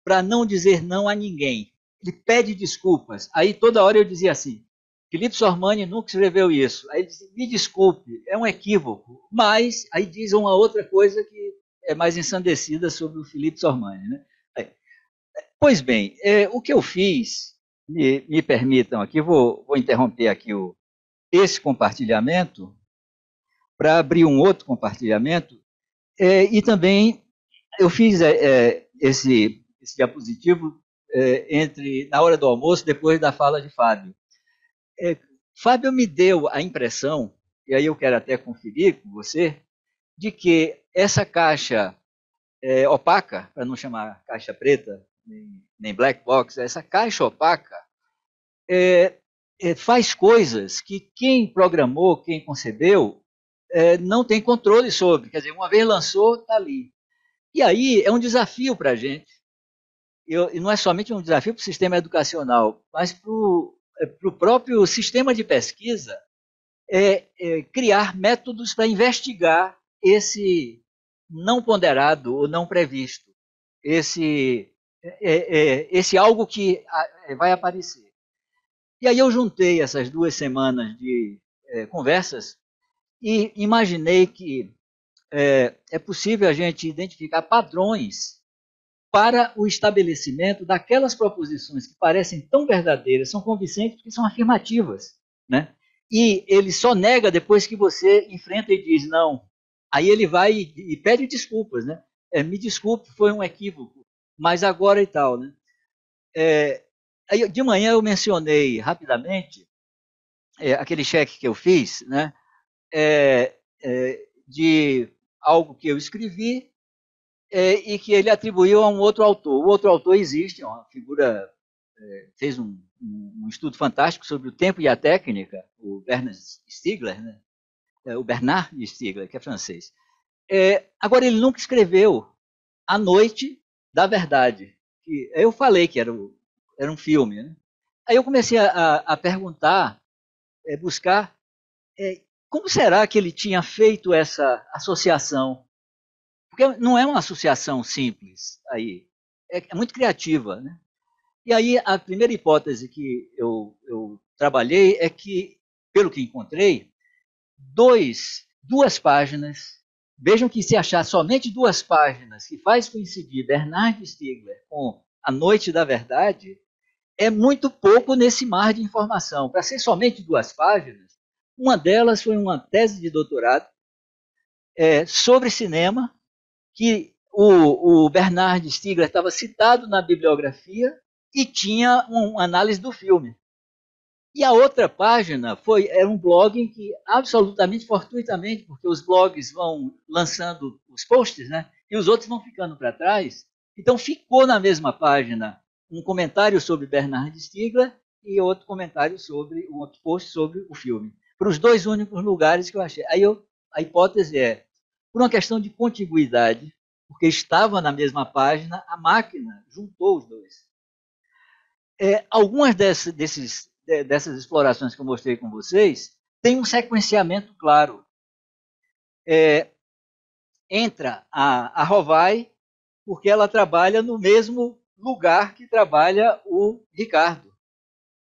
para não dizer não a ninguém. Ele pede desculpas. Aí toda hora eu dizia assim: Felipe Sormani nunca escreveu isso. Aí ele disse: me desculpe, é um equívoco. Mas aí diz uma outra coisa que é mais ensandecida sobre o Felipe Sormani, né? Pois bem, é, o que eu fiz, me, me permitam aqui, vou, vou interromper aqui o, esse compartilhamento para abrir um outro compartilhamento, é, e também eu fiz é, é esse, esse diapositivo é, entre na hora do almoço, depois da fala de Fábio. É, Fábio me deu a impressão, e aí eu quero até conferir com você, de que essa caixa opaca, para não chamar caixa preta, nem, nem black box, essa caixa opaca é, é, faz coisas que quem programou, quem concebeu, é, não tem controle sobre. Quer dizer, uma vez lançou, está ali. E aí é um desafio para a gente. Eu, e não é somente um desafio para o sistema educacional, mas para o é, próprio sistema de pesquisa é, é, criar métodos para investigar esse não ponderado ou não previsto, esse é, esse algo que vai aparecer. E aí eu juntei essas duas semanas de conversas e imaginei que é, é possível a gente identificar padrões para o estabelecimento daquelas proposições que parecem tão verdadeiras, são convincentes porque são afirmativas, né? E ele só nega depois que você enfrenta e diz não. Aí ele vai e, e pede desculpas, né? É, me desculpe, foi um equívoco mas agora e tal, né? É, de manhã eu mencionei rapidamente é, aquele cheque que eu fiz, né? É, é de algo que eu escrevi é, e que ele atribuiu a um outro autor. O outro autor existe, é uma figura é, fez um, um, estudo fantástico sobre o tempo e a técnica, o Bernard Stiegler, né? o Bernard Stiegler, que é francês. agora ele nunca escreveu à noite da verdade. Que eu falei que era, o, era um filme. Né? Aí eu comecei a, a perguntar, é, buscar, é, como será que ele tinha feito essa associação? Porque não é uma associação simples aí, é, é muito criativa. Né? E aí a primeira hipótese que eu, eu trabalhei é que, pelo que encontrei, dois, duas páginas Vejam que se achar somente duas páginas que faz coincidir Bernard Stiegler com A Noite da Verdade, é muito pouco nesse mar de informação. Para ser somente duas páginas, uma delas foi uma tese de doutorado é, sobre cinema, que o, o Bernard Stiegler estava citado na bibliografia e tinha uma análise do filme. E a outra página foi era um blog em que absolutamente fortuitamente, porque os blogs vão lançando os posts, né? E os outros vão ficando para trás. Então ficou na mesma página um comentário sobre Bernard Stiegler e outro comentário sobre um outro post sobre o filme. Para os dois únicos lugares que eu achei. Aí eu, a hipótese é, por uma questão de contiguidade, porque estava na mesma página, a máquina juntou os dois. É, algumas dessas, desses, dessas explorações que eu mostrei com vocês têm um sequenciamento claro. É, entra a, a Rovai, porque ela trabalha no mesmo lugar que trabalha o Ricardo.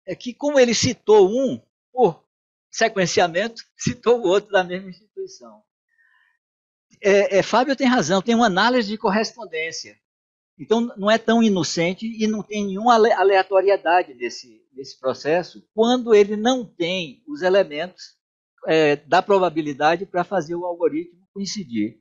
É que, como ele citou um, por sequenciamento, [laughs] citou o outro da mesma instituição. É, é, Fábio tem razão, tem uma análise de correspondência. Então, não é tão inocente e não tem nenhuma aleatoriedade nesse, nesse processo, quando ele não tem os elementos é, da probabilidade para fazer o algoritmo coincidir.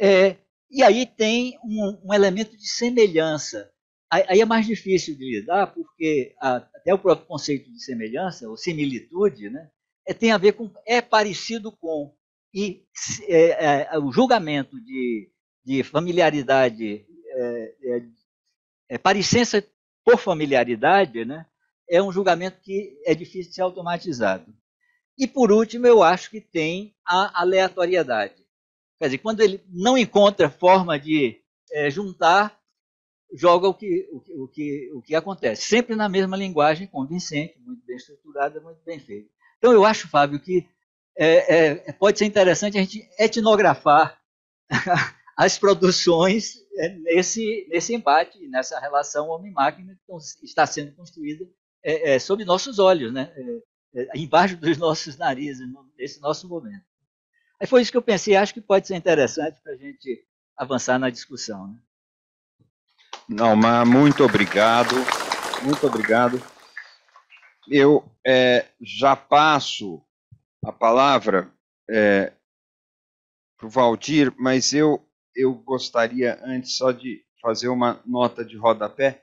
É, e aí tem um, um, elemento de semelhança. Aí é mais difícil de lidar, porque até o próprio conceito de semelhança, ou similitude, né, é, tem a ver com é parecido com. E é, é, o julgamento de, de familiaridade, é, é, é, por familiaridade, né, é um julgamento que é difícil de ser automatizado. E, por último, eu acho que tem a aleatoriedade. Quer dizer, quando ele não encontra forma de é, juntar, joga o que, o, o, que, o que acontece. Sempre na mesma linguagem convincente, muito bem estruturada, muito bem feita. Então, eu acho, Fábio, que é, é, pode ser interessante a gente etnografar [laughs] as produções é, nesse, nesse embate, nessa relação homem-máquina que está sendo construída é, é, sob nossos olhos, né? É, embaixo dos nossos narizes, nesse nosso momento. Aí foi isso que eu pensei, acho que pode ser interessante para a gente avançar na discussão. Né? Não, mas muito obrigado, muito obrigado. Eu é, já passo a palavra é, para o Valdir, mas eu, eu gostaria antes só de fazer uma nota de rodapé.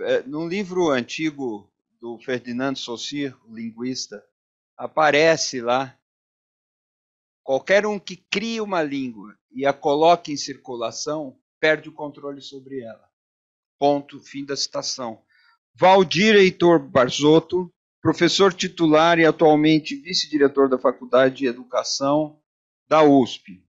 É, no livro antigo do Ferdinando Saussure, linguista, aparece lá Qualquer um que cria uma língua e a coloque em circulação perde o controle sobre ela. Ponto, fim da citação. Valdir Heitor Barzotto, professor titular e atualmente vice-diretor da Faculdade de Educação da USP.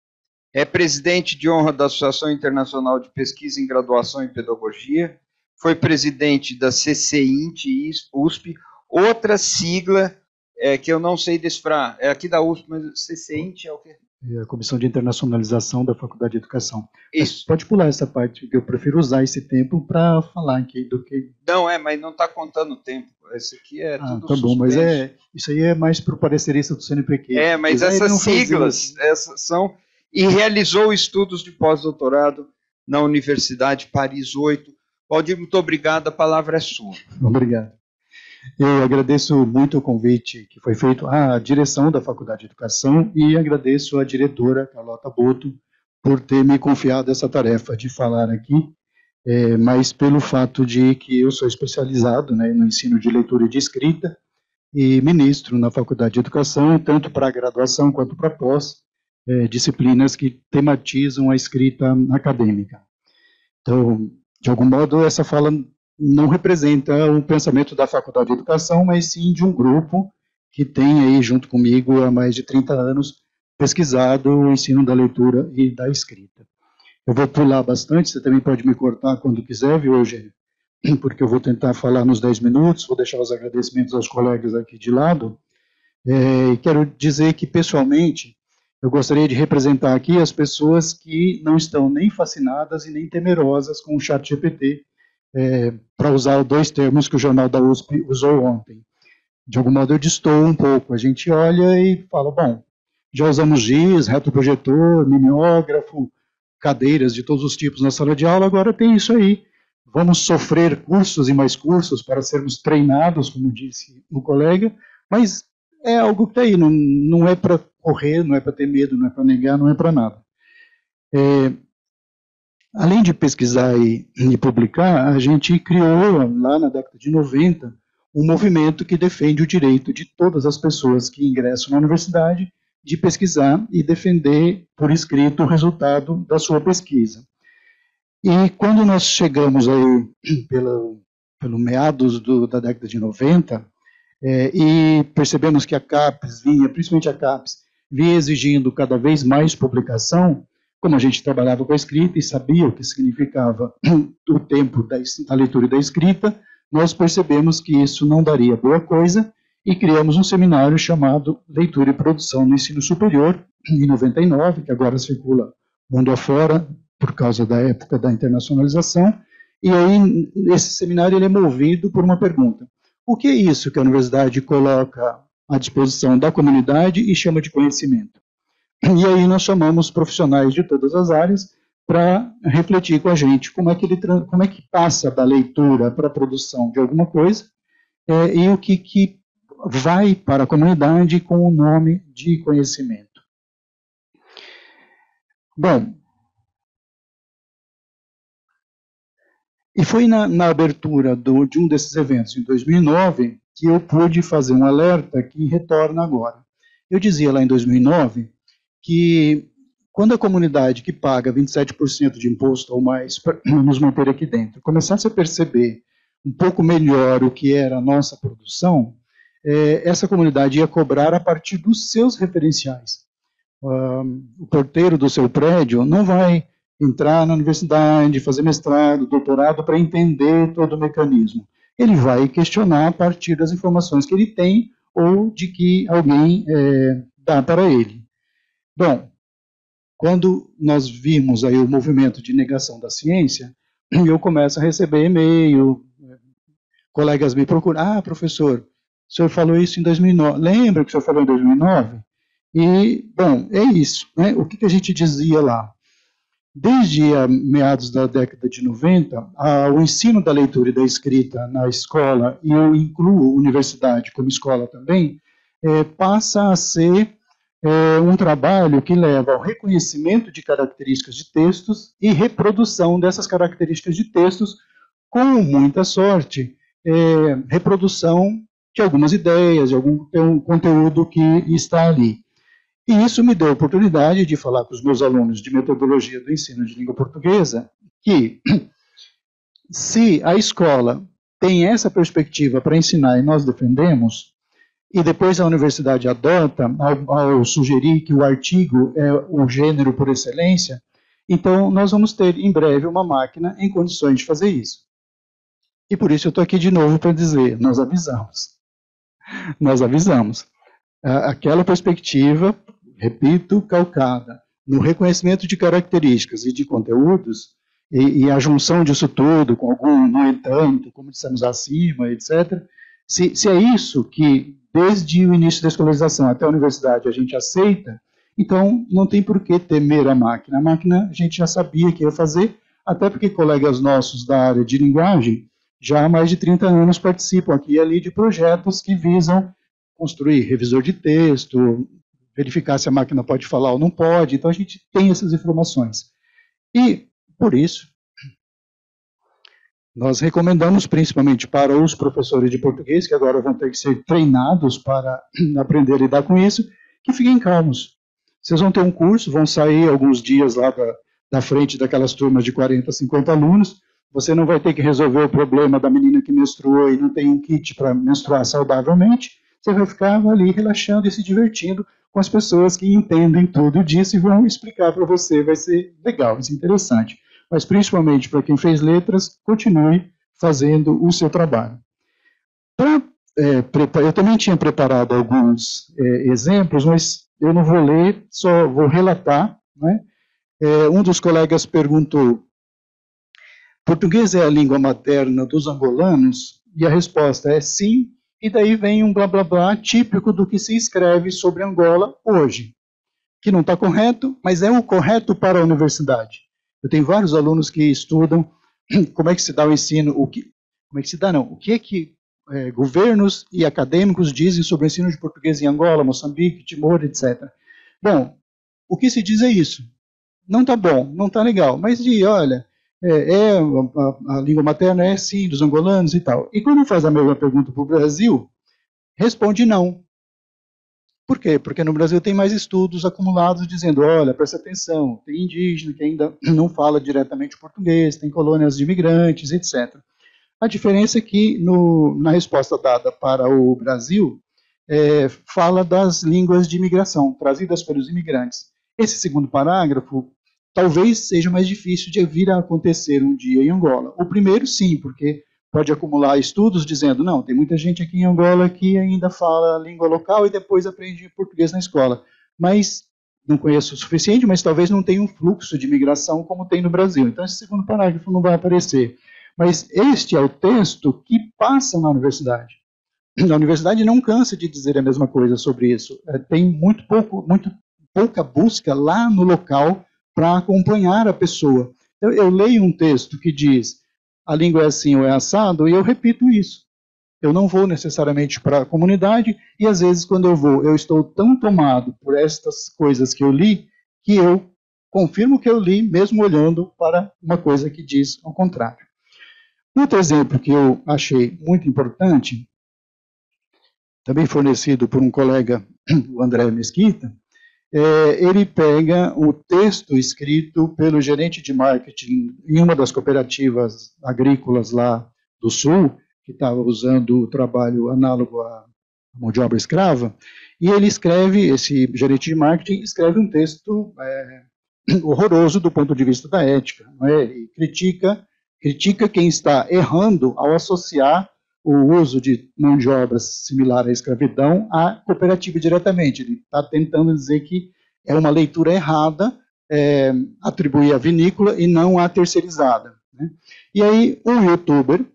É presidente de honra da Associação Internacional de Pesquisa em Graduação em Pedagogia. Foi presidente da CCINT USP, outra sigla é, que eu não sei decifrar. É aqui da USP, mas CCINT é o quê? É a Comissão de Internacionalização da Faculdade de Educação. Isso. Pode pular essa parte, eu prefiro usar esse tempo para falar aqui do que. Não, é, mas não está contando o tempo. Esse aqui é ah, tudo tá bom, mas é, isso aí é mais para o parecerista do CNPq. É, mas essas siglas essas são. E realizou estudos de pós-doutorado na Universidade Paris 8. Valdir, muito obrigado, a palavra é sua. Obrigado. Eu agradeço muito o convite que foi feito à direção da Faculdade de Educação e agradeço à diretora Carlota Boto por ter me confiado essa tarefa de falar aqui, é, mas pelo fato de que eu sou especializado né, no ensino de leitura e de escrita e ministro na Faculdade de Educação, tanto para a graduação quanto para pós, é, disciplinas que tematizam a escrita acadêmica. Então, de algum modo, essa fala não representa o pensamento da Faculdade de Educação, mas sim de um grupo que tem aí, junto comigo, há mais de 30 anos, pesquisado o ensino da leitura e da escrita. Eu vou pular bastante, você também pode me cortar quando quiser, viu, Eugênio? [clears throat] Porque eu vou tentar falar nos 10 minutos, vou deixar os agradecimentos aos colegas aqui de lado. É, quero dizer que, pessoalmente, eu gostaria de representar aqui as pessoas que não estão nem fascinadas e nem temerosas com o chat GPT, é, para usar dois termos que o Jornal da USP usou ontem. De algum modo eu distou um pouco. A gente olha e fala, bom, já usamos GIS, retroprojetor, mimeógrafo, cadeiras de todos os tipos na sala de aula, agora tem isso aí. Vamos sofrer cursos e mais cursos para sermos treinados, como disse o colega, mas é algo que está aí, não, não é para correr, não é para ter medo, não é para negar, não é para nada. É, além de pesquisar e, e, publicar, a gente criou, lá na década de 90, um movimento que defende o direito de todas as pessoas que ingressam na universidade de pesquisar e defender por escrito o resultado da sua pesquisa. E quando nós chegamos aí [clears throat] pelo, pelo meados do, da década de 90, é, e percebemos que a CAPES vinha, principalmente a CAPES, vinha exigindo cada vez mais publicação, como a gente trabalhava com a escrita e sabia o que significava [clears throat] o tempo da, da leitura e da escrita, nós percebemos que isso não daria boa coisa e criamos um seminário chamado Leitura e Produção no Ensino Superior, [clears throat] em 99, que agora circula mundo afora, por causa da época da internacionalização, e aí esse seminário ele é movido por uma pergunta. O que é isso que a universidade coloca à disposição da comunidade e chama de conhecimento? E aí nós chamamos profissionais de todas as áreas para refletir com a gente como é que ele como é que passa da leitura para a produção de alguma coisa é, e o que, que vai para a comunidade com o nome de conhecimento. Bom, E foi na, na abertura do, de um desses eventos, em 2009, que eu pude fazer um alerta que retorna agora. Eu dizia lá em 2009 que quando a comunidade que paga 27% de imposto ou mais para [clears throat] nos manter aqui dentro começasse a perceber um pouco melhor o que era a nossa produção, é, essa comunidade ia cobrar a partir dos seus referenciais. Um, o porteiro do seu prédio não vai entrar na universidade, fazer mestrado, doutorado, para entender todo o mecanismo. Ele vai questionar a partir das informações que ele tem ou de que alguém é, dá para ele. Bom, quando nós vimos aí o movimento de negação da ciência, [clears throat] eu começo a receber e-mail, colegas me procuram, ah, professor, o senhor falou isso em 2009, lembra que o senhor falou em 2009? E, bom, é isso. Né? O que, que a gente dizia lá? Desde meados da década de 90, a, o ensino da leitura e da escrita na escola, e eu incluo a universidade como escola também, é, passa a ser é, um trabalho que leva ao reconhecimento de características de textos e reprodução dessas características de textos, com muita sorte, é, reprodução de algumas ideias, de algum conteúdo que está ali. E isso me deu a oportunidade de falar com os meus alunos de metodologia do ensino de língua portuguesa que, [clears throat] se a escola tem essa perspectiva para ensinar e nós defendemos, e depois a universidade adota, ao, ao, sugerir que o artigo é o gênero por excelência, então nós vamos ter em breve uma máquina em condições de fazer isso. E por isso eu estou aqui de novo para dizer: nós avisamos. Nós avisamos. Aquela perspectiva repito, calcada no reconhecimento de características e de conteúdos, e, e, a junção disso tudo com algum no entanto, como dissemos acima, etc., se, se é isso que, desde o início da escolarização até a universidade, a gente aceita, então não tem por que temer a máquina. A máquina a gente já sabia que ia fazer, até porque colegas nossos da área de linguagem já há mais de 30 anos participam aqui e ali de projetos que visam construir revisor de texto, verificar se a máquina pode falar ou não pode. Então a gente tem essas informações. E, por isso, nós recomendamos, principalmente para os professores de português, que agora vão ter que ser treinados para [clears throat] aprender a lidar com isso, que fiquem calmos. Vocês vão ter um curso, vão sair alguns dias lá da, da frente daquelas turmas de 40, 50 alunos. Você não vai ter que resolver o problema da menina que menstruou e não tem um kit para menstruar saudavelmente. Você vai ficar ali relaxando e se divertindo com as pessoas que entendem tudo disso e vão explicar para você. Vai ser legal, vai ser interessante. Mas principalmente para quem fez letras, continue fazendo o seu trabalho. Pra, é, eu também tinha preparado alguns é, exemplos, mas eu não vou ler, só vou relatar. Né? É, um dos colegas perguntou: português é a língua materna dos angolanos? E a resposta é sim, e daí vem um blá blá blá típico do que se escreve sobre Angola hoje, que não está correto, mas é o correto para a universidade. Eu tenho vários alunos que estudam [clears throat] como é que se dá o ensino, o que, como é que se dá não, o que é que é, governos e acadêmicos dizem sobre o ensino de português em Angola, Moçambique, Timor, etc. Bom, o que se diz é isso. Não está bom, não está legal, mas de, olha, é, é a, a, língua materna é sim dos angolanos e tal. E quando faz a mesma pergunta para o Brasil, responde não. Por quê? Porque no Brasil tem mais estudos acumulados dizendo, olha, presta atenção, tem indígena que ainda [clears throat] não fala diretamente português, tem colônias de imigrantes, etc. A diferença é que no, na resposta dada para o Brasil, é, fala das línguas de imigração, trazidas pelos imigrantes. Esse segundo parágrafo talvez seja mais difícil de vir a acontecer um dia em Angola. O primeiro, sim, porque pode acumular estudos dizendo, não, tem muita gente aqui em Angola que ainda fala a língua local e depois aprende português na escola. Mas não conheço o suficiente, mas talvez não tenha um fluxo de imigração como tem no Brasil. Então esse segundo parágrafo não vai aparecer. Mas este é o texto que passa na universidade. A universidade não cansa de dizer a mesma coisa sobre isso. É, tem muito pouco, muito pouca busca lá no local para acompanhar a pessoa. Eu, eu leio um texto que diz a língua é assim ou é assado, e eu repito isso. Eu não vou necessariamente para a comunidade, e às vezes, quando eu vou, eu estou tão tomado por estas coisas que eu li, que eu confirmo que eu li, mesmo olhando para uma coisa que diz ao contrário. Outro exemplo que eu achei muito importante, também fornecido por um colega, o André Mesquita, é, ele pega o texto escrito pelo gerente de marketing em uma das cooperativas agrícolas lá do Sul, que estava usando o trabalho análogo à mão de obra escrava, e ele escreve, esse gerente de marketing escreve um texto é, [clears throat] horroroso do ponto de vista da ética, é? e critica, critica quem está errando ao associar o uso de mão de obra similar à escravidão à cooperativa diretamente. Ele está tentando dizer que é uma leitura errada é, atribuir à vinícola e não à terceirizada. Né? E aí um youtuber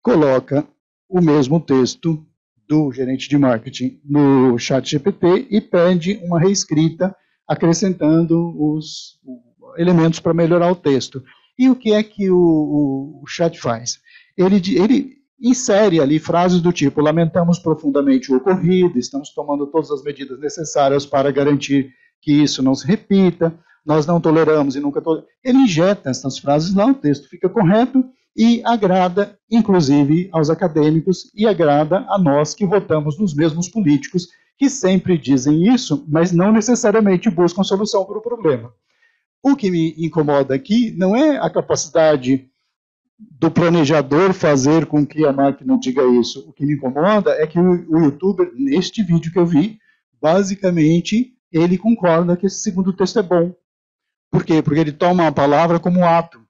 coloca o mesmo texto do gerente de marketing no chat GPT e pede uma reescrita acrescentando os elementos para melhorar o texto. E o que é que o, o, o chat faz? Ele, ele insere ali frases do tipo: lamentamos profundamente o ocorrido, estamos tomando todas as medidas necessárias para garantir que isso não se repita, nós não toleramos e nunca toleramos. Ele injeta essas frases lá, o texto fica correto e agrada, inclusive, aos acadêmicos e agrada a nós que votamos nos mesmos políticos que sempre dizem isso, mas não necessariamente buscam solução para o problema. O que me incomoda aqui não é a capacidade do planejador fazer com que a máquina diga isso. O que me incomoda é que o, youtuber, neste vídeo que eu vi, basicamente ele concorda que esse segundo texto é bom. Por quê? Porque ele toma a palavra como ato.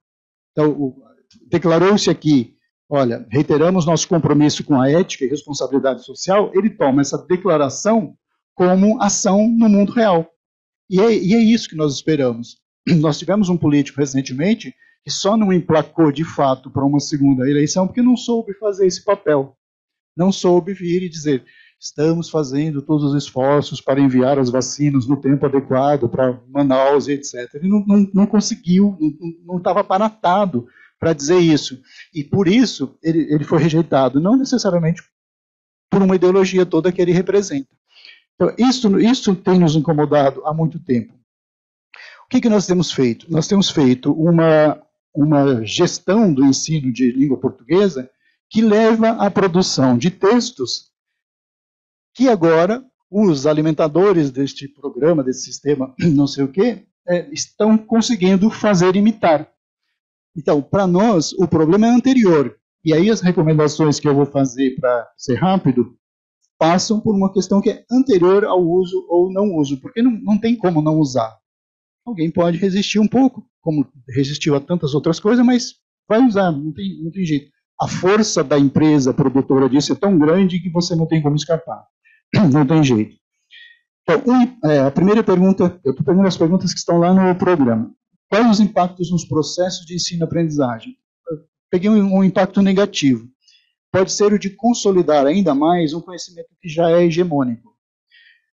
Então, declarou-se aqui, olha, reiteramos nosso compromisso com a ética e responsabilidade social, ele toma essa declaração como ação no mundo real. E é, e é isso que nós esperamos. [clears throat] Nós tivemos um político recentemente que só não emplacou de fato para uma segunda eleição porque não soube fazer esse papel. Não soube vir e dizer: estamos fazendo todos os esforços para enviar as vacinas no tempo adequado para Manaus e etc. Ele não, não, não conseguiu, não estava aparatado para dizer isso. E por isso ele, ele foi rejeitado, não necessariamente por uma ideologia toda que ele representa. Então, isso, isso tem nos incomodado há muito tempo. O que, que nós temos feito? Nós temos feito uma uma gestão do ensino de língua portuguesa que leva à produção de textos que agora os alimentadores deste programa, desse sistema, [clears throat] não sei o quê, é, estão conseguindo fazer imitar. Então, para nós, o problema é anterior. E aí as recomendações que eu vou fazer para ser rápido passam por uma questão que é anterior ao uso ou não uso, porque não, não tem como não usar. Alguém pode resistir um pouco, como resistiu a tantas outras coisas, mas vai usar, não tem, não tem jeito. A força da empresa produtora disso é tão grande que você não tem como escapar. [clears throat] Não tem jeito. Então, um, é, a primeira pergunta, eu estou pegando as perguntas que estão lá no programa. Quais os impactos nos processos de ensino-aprendizagem? Peguei um, um impacto negativo. Pode ser o de consolidar ainda mais um conhecimento que já é hegemônico.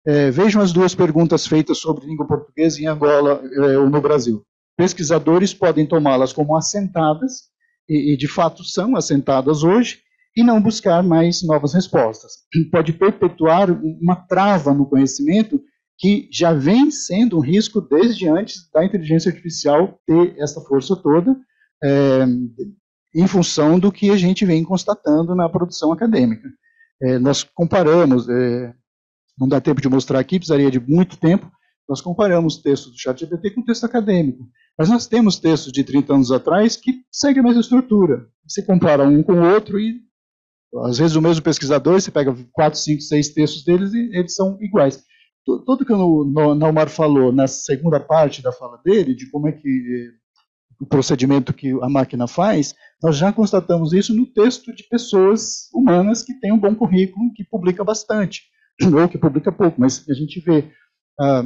É, vejam as duas perguntas feitas sobre língua portuguesa em Angola é, ou no Brasil pesquisadores podem tomá-las como assentadas, e, e, de fato são assentadas hoje, e não buscar mais novas respostas. Pode perpetuar uma trava no conhecimento que já vem sendo um risco desde antes da inteligência artificial ter essa força toda, é, em função do que a gente vem constatando na produção acadêmica. É, nós comparamos, é, não dá tempo de mostrar aqui, precisaria de muito tempo, nós comparamos textos do ChatGPT com texto acadêmico. Mas nós temos textos de 30 anos atrás que seguem a mesma estrutura. Você compara um com o outro e, às vezes, o mesmo pesquisador, você pega 4, 5, 6 textos deles e eles são iguais tudo que o Naumar falou na segunda parte da fala dele, de como é que o procedimento que a máquina faz, nós já constatamos isso no texto de pessoas humanas que têm um bom currículo, que publica bastante, [clears throat] ou que publica pouco, mas a gente vê, ah,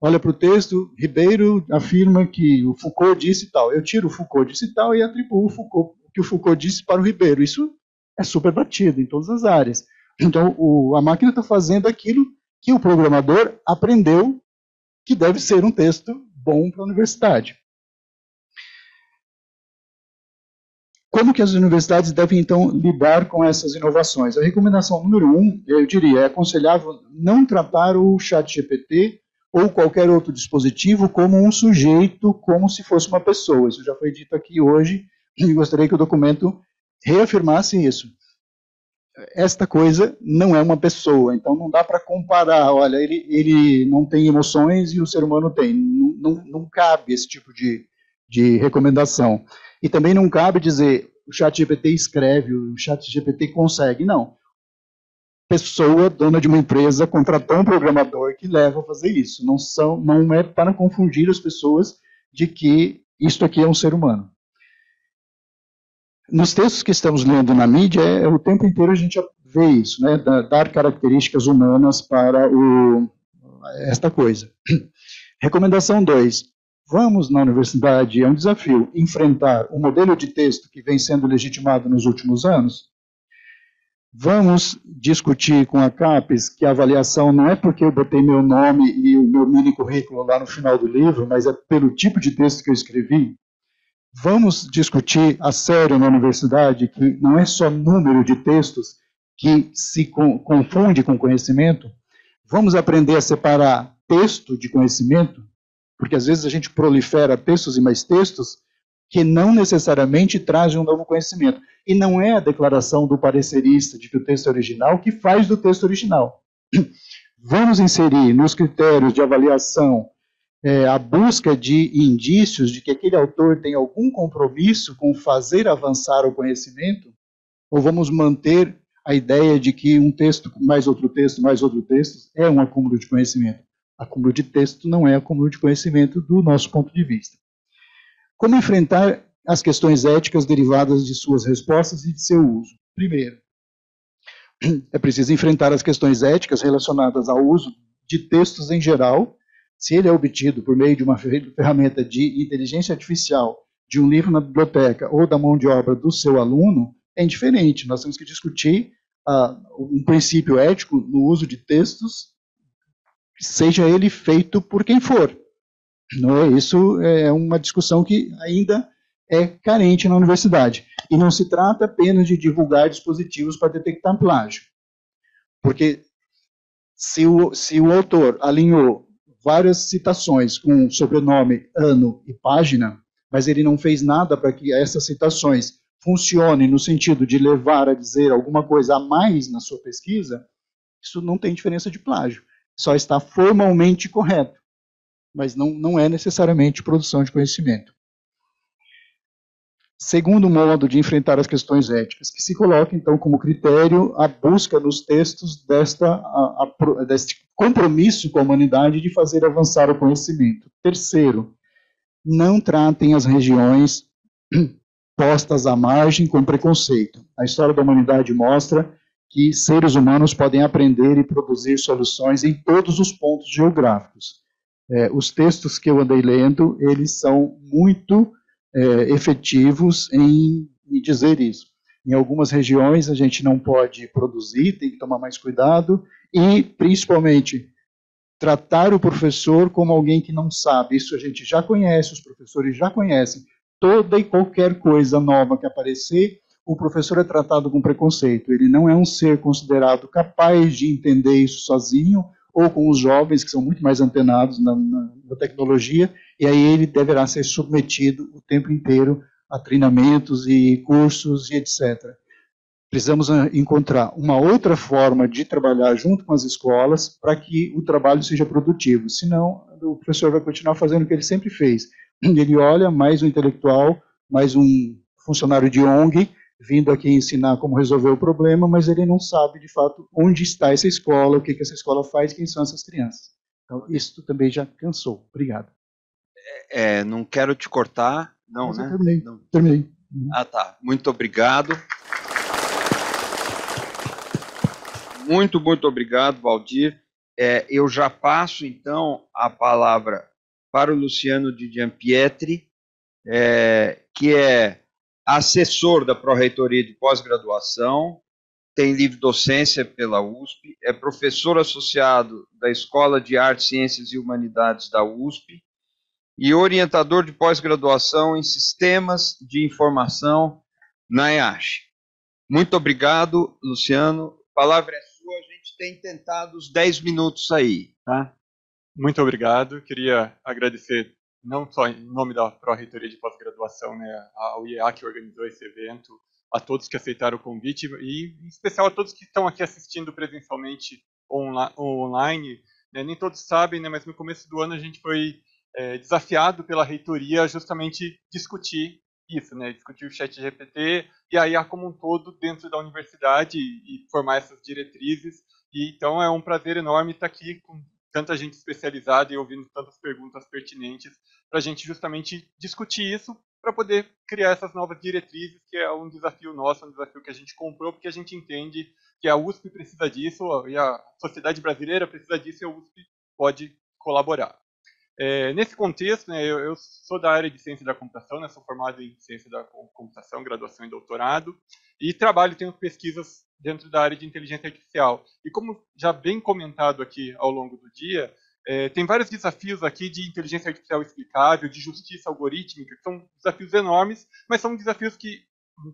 olha para o texto, Ribeiro afirma que o Foucault disse tal, eu tiro o Foucault disse tal e atribuo o, Foucault, que o Foucault disse para o Ribeiro, isso é super batido em todas as áreas. Então, o, a máquina está fazendo aquilo que o programador aprendeu que deve ser um texto bom para a universidade. Como que as universidades devem, então, lidar com essas inovações? A recomendação número um, eu diria, é aconselhável não tratar o chat GPT ou qualquer outro dispositivo como um sujeito, como se fosse uma pessoa. Isso já foi dito aqui hoje, e gostaria que o documento reafirmasse isso esta coisa não é uma pessoa, então não dá para comparar, olha, ele, ele não tem emoções e o ser humano tem. Não, não, não cabe esse tipo de, de recomendação. E também não cabe dizer, o chat GPT escreve, o chat GPT consegue, não. Pessoa, dona de uma empresa, contratou um programador que leva a fazer isso. Não, são, não é para confundir as pessoas de que isto aqui é um ser humano. Nos textos que estamos lendo na mídia, é, é, o tempo inteiro a gente vê isso, né, dar características humanas para o, esta coisa. Recomendação 2. Vamos na universidade, é um desafio, enfrentar o modelo de texto que vem sendo legitimado nos últimos anos? Vamos discutir com a CAPES que a avaliação não é porque eu botei meu nome e o meu mini currículo lá no final do livro, mas é pelo tipo de texto que eu escrevi? vamos discutir a sério na universidade que não é só número de textos que se confunde com conhecimento. Vamos aprender a separar texto de conhecimento, porque às vezes a gente prolifera textos e mais textos que não necessariamente trazem um novo conhecimento. E não é a declaração do parecerista de que o texto é original que faz do texto original. [clears throat] Vamos inserir nos critérios de avaliação é, a busca de indícios de que aquele autor tem algum compromisso com fazer avançar o conhecimento? Ou vamos manter a ideia de que um texto mais outro texto mais outro texto é um acúmulo de conhecimento? Acúmulo de texto não é acúmulo de conhecimento do nosso ponto de vista. Como enfrentar as questões éticas derivadas de suas respostas e de seu uso? Primeiro, é preciso enfrentar as questões éticas relacionadas ao uso de textos em geral se ele é obtido por meio de uma ferramenta de inteligência artificial, de um livro na biblioteca ou da mão de obra do seu aluno, é indiferente. Nós temos que discutir uh, um princípio ético no uso de textos, seja ele feito por quem for. Não é? Isso é uma discussão que ainda é carente na universidade. E não se trata apenas de divulgar dispositivos para detectar plágio. Porque se o, se o autor alinhou várias citações com sobrenome, ano e página, mas ele não fez nada para que essas citações funcionem no sentido de levar a dizer alguma coisa a mais na sua pesquisa, isso não tem diferença de plágio. Só está formalmente correto, mas não, não é necessariamente produção de conhecimento. Segundo modo de enfrentar as questões éticas, que se coloca, então, como critério a busca nos textos desta, a, a, deste compromisso com a humanidade de fazer avançar o conhecimento. Terceiro, não tratem as regiões [clears throat] postas à margem com preconceito. A história da humanidade mostra que seres humanos podem aprender e produzir soluções em todos os pontos geográficos. É, os textos que eu andei lendo, eles são muito é, efetivos em, em dizer isso. Em algumas regiões a gente não pode produzir, tem que tomar mais cuidado e, principalmente, tratar o professor como alguém que não sabe. Isso a gente já conhece, os professores já conhecem. Toda e qualquer coisa nova que aparecer, o professor é tratado com preconceito. Ele não é um ser considerado capaz de entender isso sozinho, ou com os jovens, que são muito mais antenados na, na, na tecnologia, e aí ele deverá ser submetido o tempo inteiro a treinamentos e cursos e etc. Precisamos ah, encontrar uma outra forma de trabalhar junto com as escolas para que o trabalho seja produtivo. Senão, o professor vai continuar fazendo o que ele sempre fez. Ele olha mais um intelectual, mais um funcionário de ONG, vindo aqui ensinar como resolver o problema, mas ele não sabe de fato onde está essa escola, o que, que essa escola faz, quem são essas crianças. Então, isso também já cansou. Obrigado. É, não quero te cortar, não, mas né? terminei. Não. Terminei. Ah, tá. Muito obrigado. Muito, muito obrigado, Valdir. É, eu já passo, então, a palavra para o Luciano de Giampietri, é, que é assessor da Pró-Reitoria de Pós-Graduação, tem livre docência pela USP, é professor associado da Escola de Artes, Ciências e Humanidades da USP e orientador de pós-graduação em Sistemas de Informação na EASH. Muito obrigado, Luciano. A palavra é sua, a gente tem tentado os 10 minutos aí, tá? Muito obrigado. Queria agradecer não só em nome da Pró-Reitoria de Pós-Graduação, né, ao IEA que organizou esse evento, a todos que aceitaram o convite e em especial a todos que estão aqui assistindo presencialmente online. Né, nem todos sabem, né, mas no começo do ano a gente foi é, desafiado pela reitoria a justamente discutir isso, né, discutir o chat GPT e aí como um todo dentro da universidade e, e formar essas diretrizes. E, então é um prazer enorme estar aqui com tanta gente especializada e ouvindo tantas perguntas pertinentes para a gente justamente discutir isso para poder criar essas novas diretrizes, que é um desafio nosso, um desafio que a gente comprou, porque a gente entende que a USP precisa disso e a sociedade brasileira precisa disso e a USP pode colaborar. É, nesse contexto, né, eu, eu, sou da área de ciência da computação, né, sou formado em ciência da computação, graduação e doutorado, e trabalho, tenho pesquisas dentro da área de inteligência artificial. E como já bem comentado aqui ao longo do dia, é, tem vários desafios aqui de inteligência artificial explicável, de justiça algorítmica, que são desafios enormes, mas são desafios que,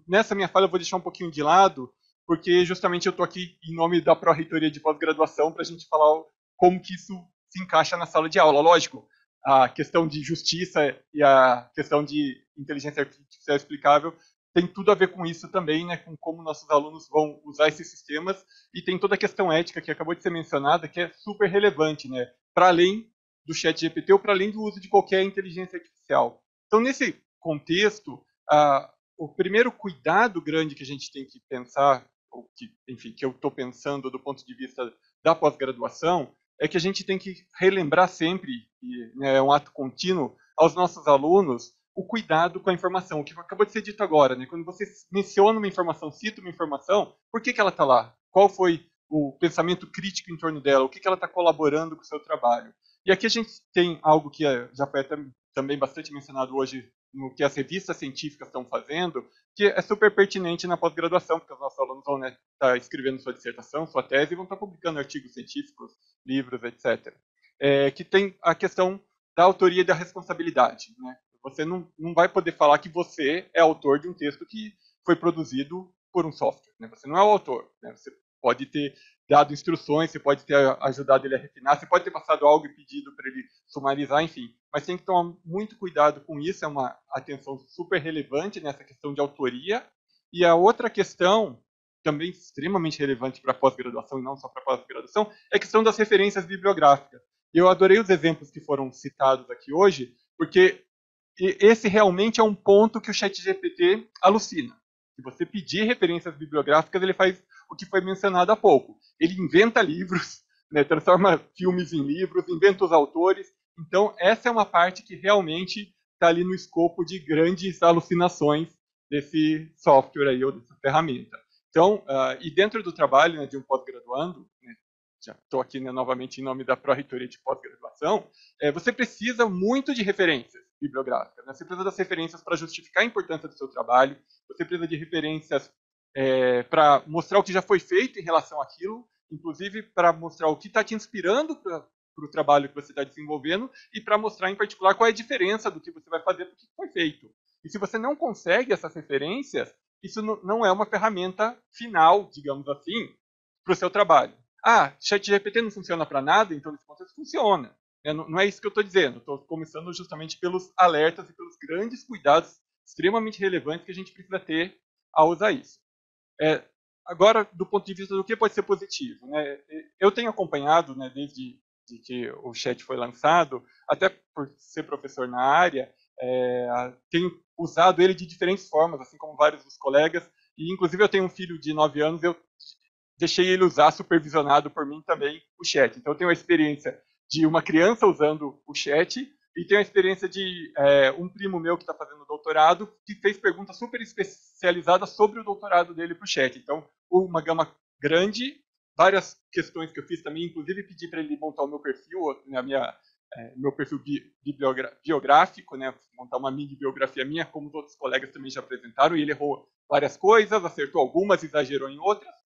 nessa minha fala, eu vou deixar um pouquinho de lado, porque justamente eu estou aqui em nome da Pró-Reitoria de Pós-Graduação para a gente falar como que isso se encaixa na sala de aula. Lógico, a questão de justiça e a questão de inteligência artificial explicável tem tudo a ver com isso também, né, com como nossos alunos vão usar esses sistemas e tem toda a questão ética que acabou de ser mencionada, que é super relevante, né, para além do chat GPT ou para além do uso de qualquer inteligência artificial. Então, nesse contexto, ah, o primeiro cuidado grande que a gente tem que pensar, ou que, enfim, que eu estou pensando do ponto de vista da pós-graduação, é que a gente tem que relembrar sempre, e né, é um ato contínuo, aos nossos alunos o cuidado com a informação, o que acabou de ser dito agora, né? Quando você menciona uma informação, cita uma informação, por que, que ela está lá? Qual foi o pensamento crítico em torno dela? O que, que ela está colaborando com o seu trabalho? E aqui a gente tem algo que é, já foi também bastante mencionado hoje no que as revistas científicas estão fazendo, que é super pertinente na pós-graduação, porque os nossos alunos vão estar né, tá escrevendo sua dissertação, sua tese, e vão estar tá publicando artigos científicos, livros, etc. É, que tem a questão da autoria e da responsabilidade. Né? Você não, não vai poder falar que você é autor de um texto que foi produzido por um software. Né? Você não é o autor. Né? Você pode ter dado instruções, você pode ter ajudado ele a refinar, você pode ter passado algo e pedido para ele sumarizar, enfim. Mas tem que tomar muito cuidado com isso, é uma atenção super relevante nessa questão de autoria. E a outra questão, também extremamente relevante para pós-graduação e não só para pós-graduação, é a questão das referências bibliográficas. Eu adorei os exemplos que foram citados aqui hoje, porque e esse realmente é um ponto que o ChatGPT alucina. Se você pedir referências bibliográficas, ele faz o que foi mencionado há pouco. Ele inventa livros, né, transforma filmes em livros, inventa os autores. Então, essa é uma parte que realmente está ali no escopo de grandes alucinações desse software aí, ou dessa ferramenta. Então, uh, e dentro do trabalho né, de um pós-graduando, né, já estou aqui né, novamente em nome da Pró-Reitoria de Pós-Graduação, é, você precisa muito de referências bibliográficas. Né? Você precisa das referências para justificar a importância do seu trabalho, você precisa de referências é, para mostrar o que já foi feito em relação àquilo, inclusive para mostrar o que está te inspirando para o trabalho que você está desenvolvendo e para mostrar em particular qual é a diferença do que você vai fazer do que foi feito. E se você não consegue essas referências, isso não é uma ferramenta final, digamos assim, para o seu trabalho. Ah, ChatGPT não funciona para nada, então nesse contexto funciona. É, não é isso que eu estou dizendo. Estou começando justamente pelos alertas e pelos grandes cuidados extremamente relevantes que a gente precisa ter ao usar isso. É, agora, do ponto de vista do que pode ser positivo, né, eu tenho acompanhado, né, desde de que o chat foi lançado, até por ser professor na área, é, tenho usado ele de diferentes formas, assim como vários dos colegas, e inclusive eu tenho um filho de 9 anos, eu deixei ele usar, supervisionado por mim também, o chat. Então eu tenho a experiência de uma criança usando o chat e tenho a experiência de é, um primo meu que está fazendo doutorado que fez perguntas super especializadas sobre o doutorado dele para o chat. Então, uma gama grande, várias questões que eu fiz também, inclusive pedi para ele montar o meu perfil, né, a minha, é, meu perfil bi, biográfico, né, montar uma mini biografia minha, como os outros colegas também já apresentaram, e ele errou várias coisas, acertou algumas, exagerou em outras.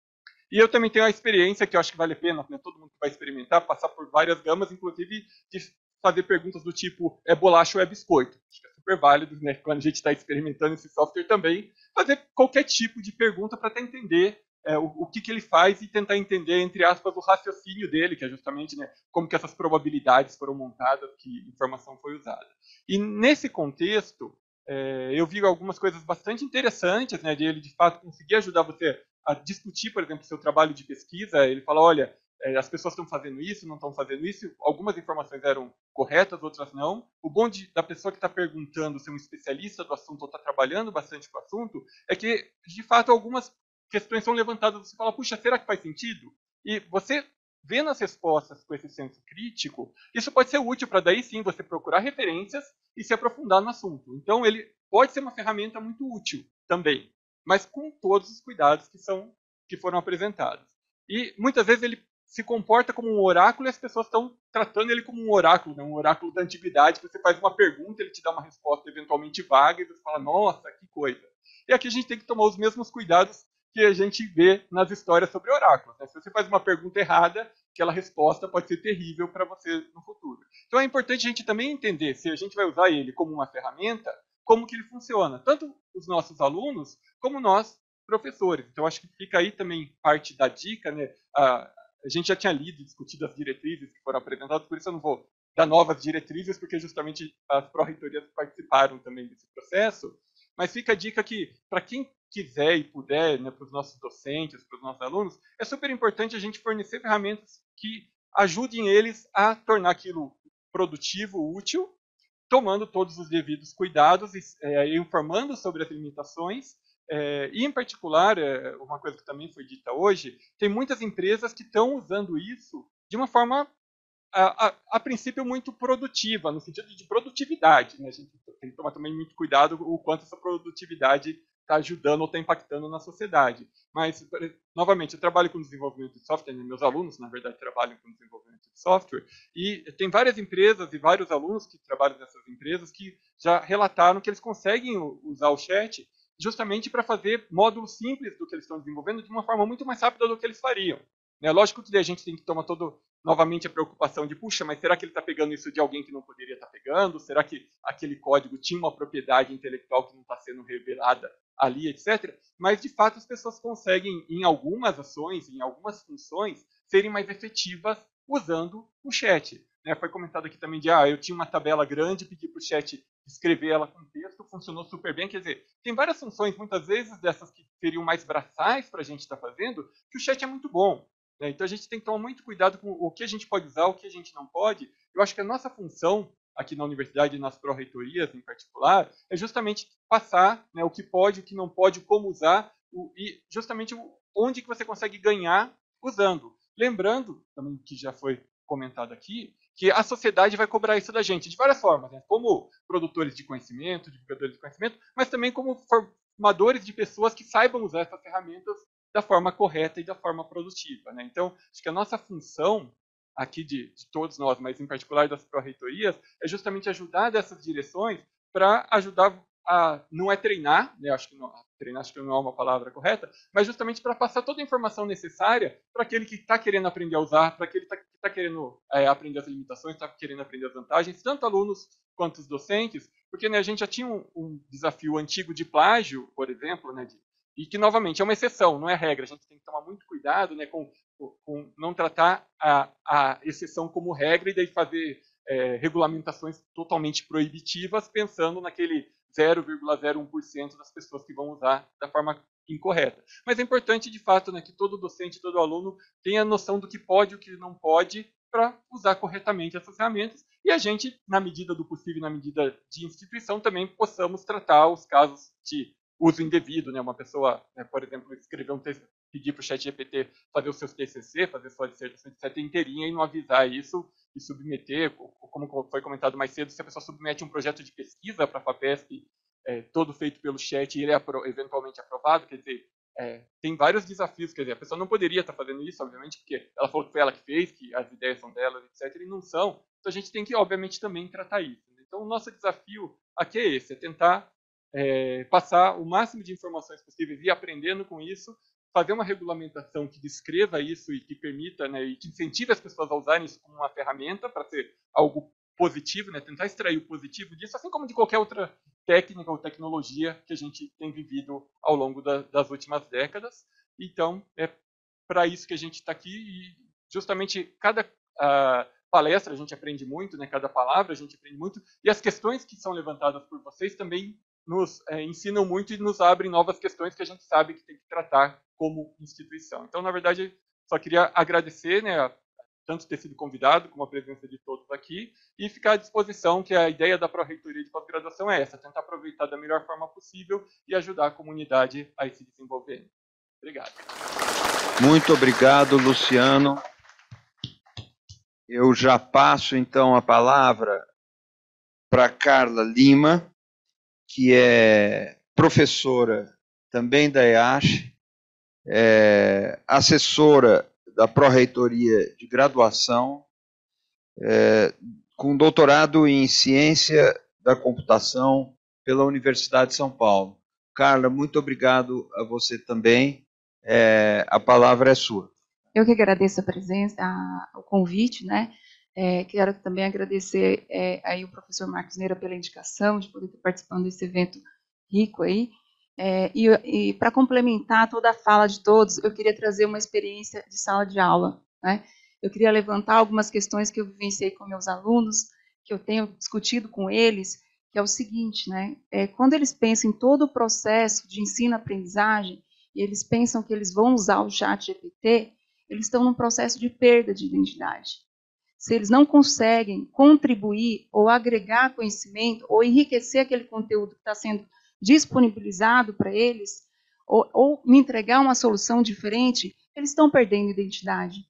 E eu também tenho a experiência, que eu acho que vale a pena, né, todo mundo vai experimentar, passar por várias gamas, inclusive de fazer perguntas do tipo, é bolacha ou é biscoito? Acho que é super válido, né, quando a gente está experimentando esse software também, fazer qualquer tipo de pergunta para entender é, o, o que, que, ele faz e tentar entender, entre aspas, o raciocínio dele, que é justamente né, como que essas probabilidades foram montadas, que informação foi usada. E nesse contexto, é, eu vi algumas coisas bastante interessantes, né, de ele de fato conseguir ajudar você a discutir, por exemplo, seu trabalho de pesquisa. Ele fala, olha, é, as pessoas estão fazendo isso, não estão fazendo isso. Algumas informações eram corretas, outras não. O bom de, da pessoa que está perguntando ser um especialista do assunto ou está trabalhando bastante com o assunto é que, de fato, algumas questões são levantadas, você fala, puxa, será que faz sentido? E você vendo as respostas com esse senso crítico, isso pode ser útil para daí sim você procurar referências e se aprofundar no assunto. Então ele pode ser uma ferramenta muito útil também, mas com todos os cuidados que são que foram apresentados. E muitas vezes ele se comporta como um oráculo e as pessoas estão tratando ele como um oráculo, né? um oráculo da antiguidade, que você faz uma pergunta, ele te dá uma resposta eventualmente vaga e você fala, nossa, que coisa. E aqui a gente tem que tomar os mesmos cuidados que a gente vê nas histórias sobre oráculos. Né? Se você faz uma pergunta errada, aquela resposta pode ser terrível para você no futuro. Então é importante a gente também entender se a gente vai usar ele como uma ferramenta, como que ele funciona. Tanto os nossos alunos, como nós, professores. Então acho que fica aí também parte da dica. Né? A, a gente já tinha lido e discutido as diretrizes que foram apresentadas, por isso eu não vou dar novas diretrizes, porque justamente as pró-reitorias participaram também desse processo. Mas fica a dica que, para quem quiser e puder, né, para os nossos docentes, para os nossos alunos, é super importante a gente fornecer ferramentas que ajudem eles a tornar aquilo produtivo, útil, tomando todos os devidos cuidados é, informando sobre as limitações. É, e, em particular, é, uma coisa que também foi dita hoje, tem muitas empresas que estão usando isso de uma forma a, a, a, princípio muito produtiva, no sentido de produtividade. Né? A gente tem que tomar também muito cuidado o quanto essa produtividade está ajudando ou está impactando na sociedade. Mas, novamente, eu trabalho com desenvolvimento de software, né? meus alunos, na verdade, trabalham com desenvolvimento de software, e tem várias empresas e vários alunos que trabalham nessas empresas que já relataram que eles conseguem usar o chat justamente para fazer módulos simples do que eles estão desenvolvendo de uma forma muito mais rápida do que eles fariam. É lógico que a gente tem que tomar todo novamente a preocupação de, puxa, mas será que ele está pegando isso de alguém que não poderia estar tá pegando? Será que aquele código tinha uma propriedade intelectual que não está sendo revelada ali, etc. Mas, de fato, as pessoas conseguem, em algumas ações, em algumas funções, serem mais efetivas usando o chat. Né? Foi comentado aqui também de, ah, eu tinha uma tabela grande, pedi para o chat escrever ela com texto, funcionou super bem. Quer dizer, tem várias funções, muitas vezes, dessas que seriam mais braçais para a gente estar tá fazendo, que o chat é muito bom. Né? Então a gente tem que tomar muito cuidado com o que a gente pode usar, o que a gente não pode. Eu acho que a nossa função aqui na universidade e nas pró-reitorias em particular, é justamente passar né, o que pode, o que não pode, como usar o, e justamente onde que você consegue ganhar usando. Lembrando, também que já foi comentado aqui, que a sociedade vai cobrar isso da gente de várias formas, né? como produtores de conhecimento, divulgadores de conhecimento, mas também como formadores de pessoas que saibam usar essas ferramentas da forma correta e da forma produtiva. Né? Então, acho que a nossa função aqui de, de todos nós, mas em particular das pró-reitorias, é justamente ajudar dessas direções para ajudar a não é treinar, né? Acho que não, treinar acho que não é uma palavra correta, mas justamente para passar toda a informação necessária para aquele que está querendo aprender a usar, para aquele que está tá querendo é, aprender as limitações, está querendo aprender as vantagens, tanto alunos quanto os docentes, porque né, a gente já tinha um, um, desafio antigo de plágio, por exemplo, né, de E que, novamente, é uma exceção, não é regra. A gente tem que tomar muito cuidado né, com, com não tratar a, a exceção como regra e daí fazer é, regulamentações totalmente proibitivas, pensando naquele 0,01% das pessoas que vão usar da forma incorreta. Mas é importante, de fato, né, que todo docente, todo aluno tenha noção do que pode e o que não pode para usar corretamente essas ferramentas e a gente, na medida do possível, na medida de instituição, também possamos tratar os casos de uso indevido, né? Uma pessoa, né, por exemplo, escrever um texto, pedir para o chat GPT fazer os seus TCC, fazer sua dissertação seta inteirinha e não avisar isso e submeter, como foi comentado mais cedo, se a pessoa submete um projeto de pesquisa para a FAPESP, é, todo feito pelo chat e ele é eventualmente aprovado, quer dizer, é, tem vários desafios, quer dizer, a pessoa não poderia estar fazendo isso, obviamente, porque ela falou que foi ela que fez, que as ideias são dela, etc, e não são, então a gente tem que, obviamente, também tratar isso. Então o nosso desafio aqui é esse, é tentar é, passar o máximo de informações possíveis e aprendendo com isso, fazer uma regulamentação que descreva isso e que permita, né, e que incentive as pessoas a usarem isso como uma ferramenta para ser algo positivo, né, tentar extrair o positivo disso, assim como de qualquer outra técnica ou tecnologia que a gente tem vivido ao longo da, das últimas décadas. Então, é para isso que a gente está aqui e justamente cada uh, palestra a gente aprende muito, né, cada palavra a gente aprende muito, e as questões que são levantadas por vocês também nos é, ensinam muito e nos abrem novas questões que a gente sabe que tem que tratar como instituição. Então, na verdade, só queria agradecer, né, tanto ter sido convidado, como a presença de todos aqui, e ficar à disposição, que a ideia da Pró-Reitoria de Pós-Graduação é essa, tentar aproveitar da melhor forma possível e ajudar a comunidade a se desenvolver. Obrigado. Muito obrigado, Luciano. Eu já passo, então, a palavra para Carla Lima, que é professora também da EASH, é assessora da Pró-Reitoria de Graduação, é, com doutorado em Ciência da Computação pela Universidade de São Paulo. Carla, muito obrigado a você também. É, a palavra é sua. Eu que agradeço a presença, a, o convite, né? É, quero também agradecer é, aí o professor Marcos Neira pela indicação de poder estar participando desse evento rico aí. É, e, e para complementar toda a fala de todos, eu queria trazer uma experiência de sala de aula. Né? Eu queria levantar algumas questões que eu vivenciei com meus alunos, que eu tenho discutido com eles, que é o seguinte, né? É, quando eles pensam em todo o processo de ensino-aprendizagem, e eles pensam que eles vão usar o chat GPT, eles estão num processo de perda de identidade se eles não conseguem contribuir ou agregar conhecimento ou enriquecer aquele conteúdo que está sendo disponibilizado para eles, ou, ou, me entregar uma solução diferente, eles estão perdendo identidade.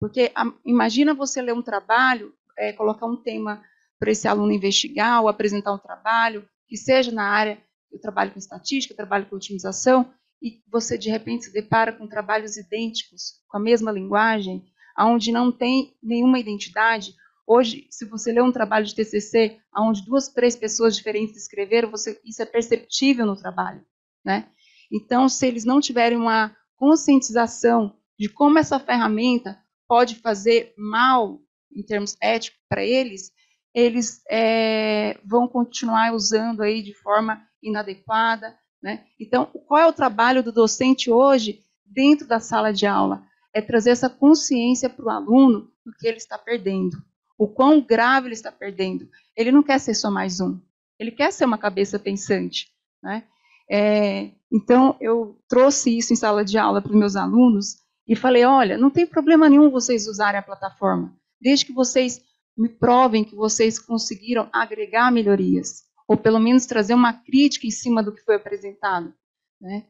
Porque a, imagina você ler um trabalho, é, colocar um tema para esse aluno investigar ou apresentar um trabalho, que seja na área, eu trabalho com estatística, trabalho com otimização, e você de repente se depara com trabalhos idênticos, com a mesma linguagem, onde não tem nenhuma identidade. Hoje, se você lê um trabalho de TCC, onde duas, três pessoas diferentes escreveram, você, isso é perceptível no trabalho, né? Então, se eles não tiverem uma conscientização de como essa ferramenta pode fazer mal em termos éticos para eles, eles é, vão continuar usando aí de forma inadequada, né? Então, qual é o trabalho do docente hoje dentro da sala de aula? É trazer essa consciência para o aluno do que ele está perdendo, o quão grave ele está perdendo. Ele não quer ser só mais um, ele quer ser uma cabeça pensante. Né? É, então, eu trouxe isso em sala de aula para os meus alunos e falei: olha, não tem problema nenhum vocês usarem a plataforma, desde que vocês me provem que vocês conseguiram agregar melhorias, ou pelo menos trazer uma crítica em cima do que foi apresentado. Né?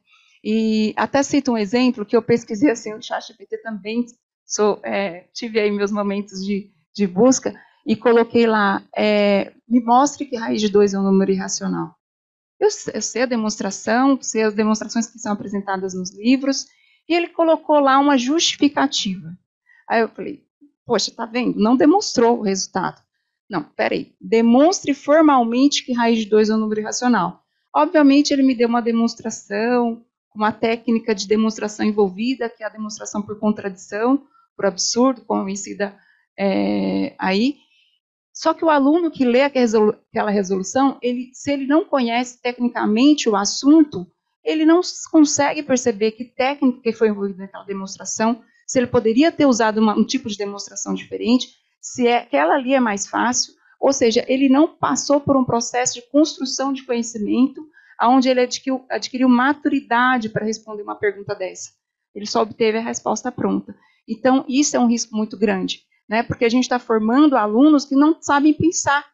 E até cito um exemplo que eu pesquisei assim, o ChatGPT também sou, é, tive aí meus momentos de, de busca e coloquei lá, é, me mostre que raiz de 2 é um número irracional. Eu, eu, sei a demonstração, sei as demonstrações que são apresentadas nos livros, e ele colocou lá uma justificativa. Aí eu falei, poxa, tá vendo? Não demonstrou o resultado. Não, peraí, demonstre formalmente que raiz de 2 é um número irracional. Obviamente, ele me deu uma demonstração, uma técnica de demonstração envolvida, que é a demonstração por contradição, por absurdo, conhecida é, aí. Só que o aluno que lê aquela resolução, ele, se ele não conhece tecnicamente o assunto, ele não consegue perceber que técnica que foi envolvida naquela demonstração, se ele poderia ter usado uma, um tipo de demonstração diferente, se é, aquela ali é mais fácil, ou seja, ele não passou por um processo de construção de conhecimento, onde ele adquiriu, adquiriu maturidade para responder uma pergunta dessa. Ele só obteve a resposta pronta. Então, isso é um risco muito grande, né? porque a gente está formando alunos que não sabem pensar.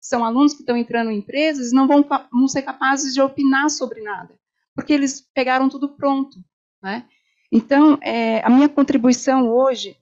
São alunos que estão entrando em empresas e não vão, vão ser capazes de opinar sobre nada, porque eles pegaram tudo pronto. Né? Então, é, a minha contribuição hoje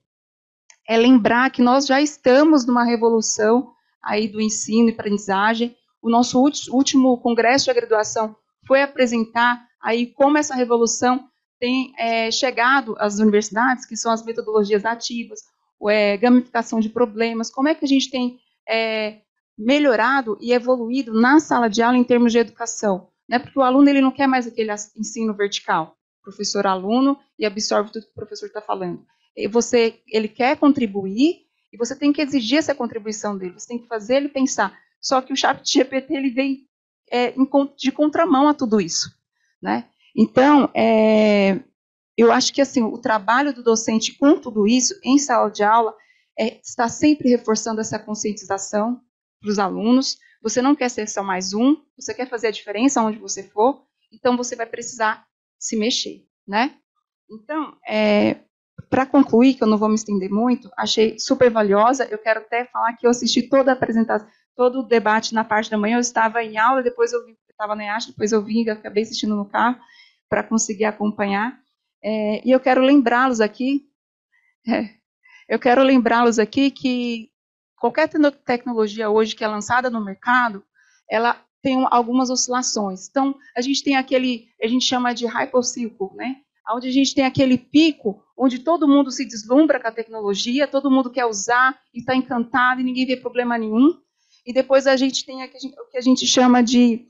é lembrar que nós já estamos numa revolução aí do ensino e aprendizagem. O nosso último congresso de graduação foi apresentar aí como essa revolução tem é, chegado às universidades, que são as metodologias ativas, é, gamificação de problemas, como é que a gente tem é, melhorado e evoluído na sala de aula em termos de educação. Né? Porque o aluno ele não quer mais aquele ensino vertical, professor-aluno, e absorve tudo que o professor está falando. E você, ele quer contribuir, e você tem que exigir essa contribuição dele, você tem que fazer ele pensar. Só que o chat GPT ele vem é, de contramão a tudo isso. Né? Então, é, eu acho que assim o trabalho do docente com tudo isso em sala de aula é, está sempre reforçando essa conscientização para os alunos. Você não quer ser só mais um, você quer fazer a diferença onde você for, então você vai precisar se mexer, né? Então, é, para concluir, que eu não vou me estender muito, achei super valiosa. Eu quero até falar que eu assisti toda a apresentação, todo o debate na parte da manhã. Eu estava em aula, depois eu estava na EASH, depois eu vim, acabei assistindo no carro para conseguir acompanhar. É, e eu quero lembrá-los aqui, é, eu quero lembrá-los aqui que qualquer tecnologia hoje que é lançada no mercado, ela tem algumas oscilações. Então, a gente tem aquele, a gente chama de hypocircle, né? Onde a gente tem aquele pico onde todo mundo se deslumbra com a tecnologia, todo mundo quer usar e está encantado e ninguém vê problema nenhum. E depois a gente tem o que a gente chama de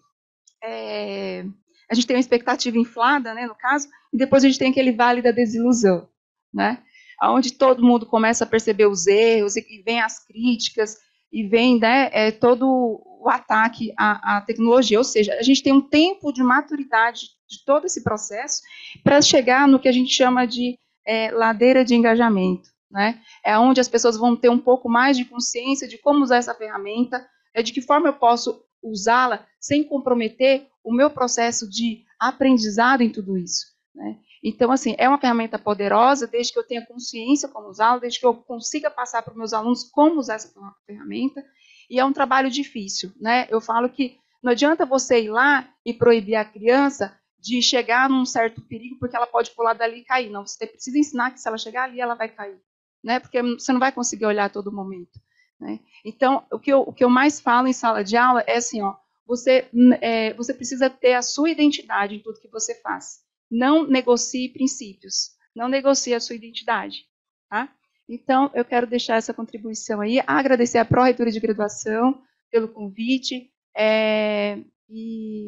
é, a gente tem uma expectativa inflada, né, no caso, e depois a gente tem aquele vale da desilusão, né, onde todo mundo começa a perceber os erros e vem as críticas e vem né, é, todo o ataque à, à, tecnologia. Ou seja, a gente tem um tempo de maturidade de todo esse processo para chegar no que a gente chama de é, ladeira de engajamento. Né? É onde as pessoas vão ter um pouco mais de consciência de como usar essa ferramenta, é de que forma eu posso usá-la sem comprometer o meu processo de aprendizado em tudo isso. Né? Então, assim, é uma ferramenta poderosa desde que eu tenha consciência como usá-la, desde que eu consiga passar para os meus alunos como usar essa ferramenta, e é um trabalho difícil. Né? Eu falo que não adianta você ir lá e proibir a criança de chegar num certo perigo, porque ela pode pular dali e cair. Não, você precisa ensinar que se ela chegar ali, ela vai cair. Né? Porque você não vai conseguir olhar a todo momento. Né? Então, o que, eu, o que eu mais falo em sala de aula é assim, ó, você, é, você precisa ter a sua identidade em tudo que você faz. Não negocie princípios, não negocie a sua identidade. Tá? Então, eu quero deixar essa contribuição aí, agradecer à Pró-Reitura de Graduação pelo convite, é, e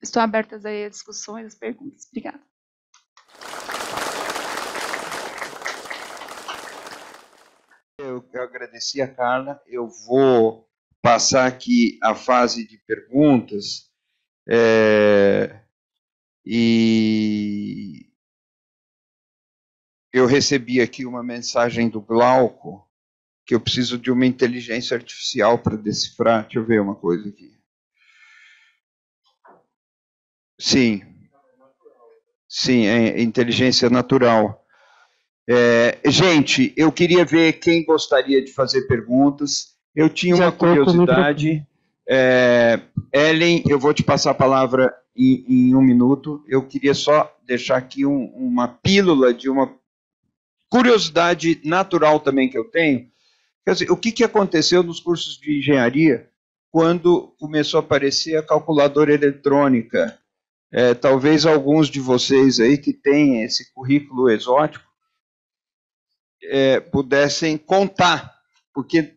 estou aberta às discussões, às perguntas. Obrigada. Eu, agradeci a Carla. Eu vou passar aqui a fase de perguntas. É, e eu recebi aqui uma mensagem do Glauco que eu preciso de uma inteligência artificial para decifrar. Deixa eu ver uma coisa aqui. Sim. Sim, é inteligência natural. É, gente, eu queria ver quem gostaria de fazer perguntas. Eu tinha uma curiosidade. É, Ellen, eu vou te passar a palavra em, em um minuto. Eu queria só deixar aqui um, uma pílula de uma curiosidade natural também que eu tenho. Quer dizer, o que, que aconteceu nos cursos de engenharia quando começou a aparecer a calculadora eletrônica? É, talvez alguns de vocês aí que têm esse currículo exótico é, pudessem contar, porque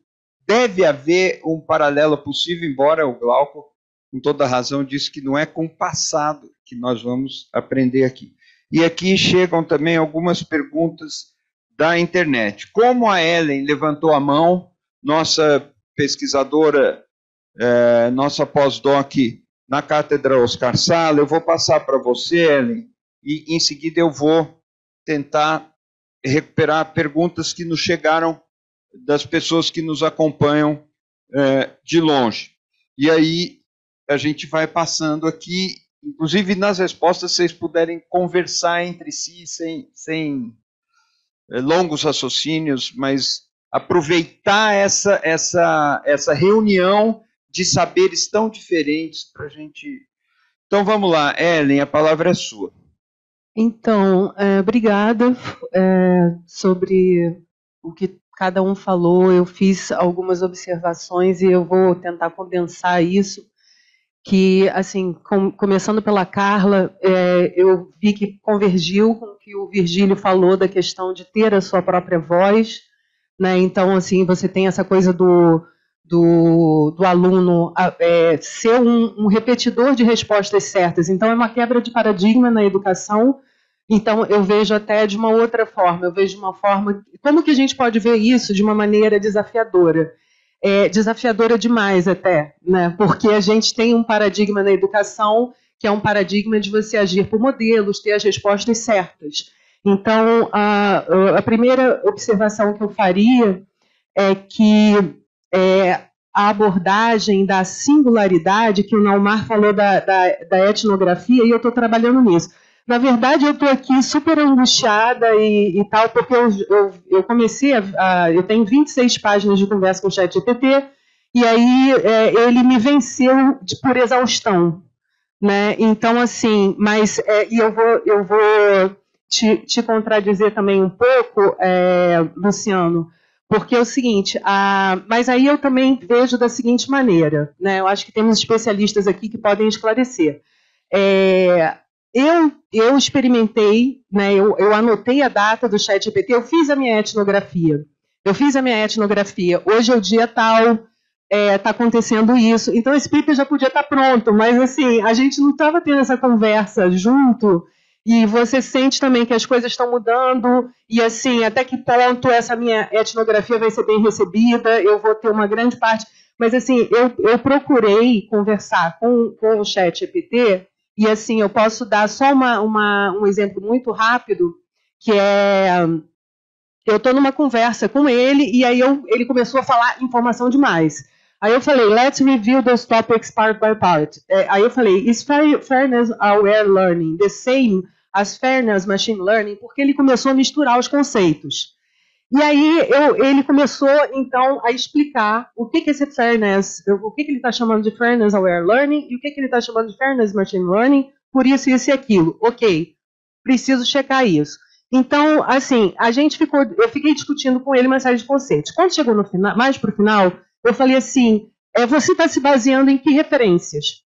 deve haver um paralelo possível, embora o Glauco, com toda razão, disse que não é com o passado que nós vamos aprender aqui. E aqui chegam também algumas perguntas da internet. Como a Ellen levantou a mão, nossa pesquisadora, é, nossa pós-doc na Cátedra Oscar Sala. Eu vou passar para você, Ellen, e em seguida eu vou tentar recuperar perguntas que nos chegaram das pessoas que nos acompanham é, de longe. E aí a gente vai passando aqui, inclusive nas respostas vocês puderem conversar entre si sem, sem é, longos raciocínios, mas aproveitar essa, essa, essa reunião de saberes tão diferentes para a gente. Então vamos lá, Ellen, a palavra é sua. Então, é, obrigada é, sobre o que cada um falou. Eu fiz algumas observações e eu vou tentar condensar isso. Que, assim, com, começando pela Carla, é, eu vi que convergiu com o que o Virgílio falou da questão de ter a sua própria voz. Né? Então, assim, você tem essa coisa do, do, do aluno é, ser um, um, repetidor de respostas certas. Então, é uma quebra de paradigma na educação. Então, eu vejo até de uma outra forma. Eu vejo de uma forma. Como que a gente pode ver isso de uma maneira desafiadora? É, desafiadora demais até, né? Porque a gente tem um paradigma na educação que é um paradigma de você agir por modelos, ter as respostas certas. Então, a, a primeira observação que eu faria é que é, a abordagem da singularidade, que o Naumar falou da, da, da etnografia, e eu estou trabalhando nisso. Na verdade, eu estou aqui super angustiada e, e tal, porque eu, eu, eu comecei a, a, Eu tenho 26 páginas de conversa com o ChatGPT, e aí é, ele me venceu de, por exaustão. Né? Então, assim, mas é, e eu vou, eu vou te, te contradizer também um pouco, é, Luciano, porque é o seguinte, a, mas aí eu também vejo da seguinte maneira, né? Eu acho que temos especialistas aqui que podem esclarecer. É, eu, eu experimentei, né, eu, eu anotei a data do chat GPT, eu fiz a minha etnografia. Eu fiz a minha etnografia. Hoje é o dia tal, está é, tá acontecendo isso. Então esse paper já podia estar tá pronto, mas assim, a gente não estava tendo essa conversa junto e você sente também que as coisas estão mudando, e assim, até que ponto essa minha etnografia vai ser bem recebida, eu vou ter uma grande parte. Mas assim, eu, eu procurei conversar com, com o chat EPT, e assim, eu posso dar só uma, uma, um exemplo muito rápido, que é eu estou numa conversa com ele e aí eu, ele começou a falar informação demais. Aí eu falei, let's review those topics part by part. É, aí eu falei, is fairness aware learning the same as fairness machine learning? Porque ele começou a misturar os conceitos. E aí eu, ele começou, então, a explicar o que, que é esse fairness, o que, que ele está chamando de fairness aware learning e o que, que ele está chamando de fairness machine learning, por isso, isso e aquilo. Ok, preciso checar isso. Então, assim, a gente ficou, eu fiquei discutindo com ele uma série de conceitos. Quando chegou no final, mais para o final, eu falei assim: é, você está se baseando em que referências?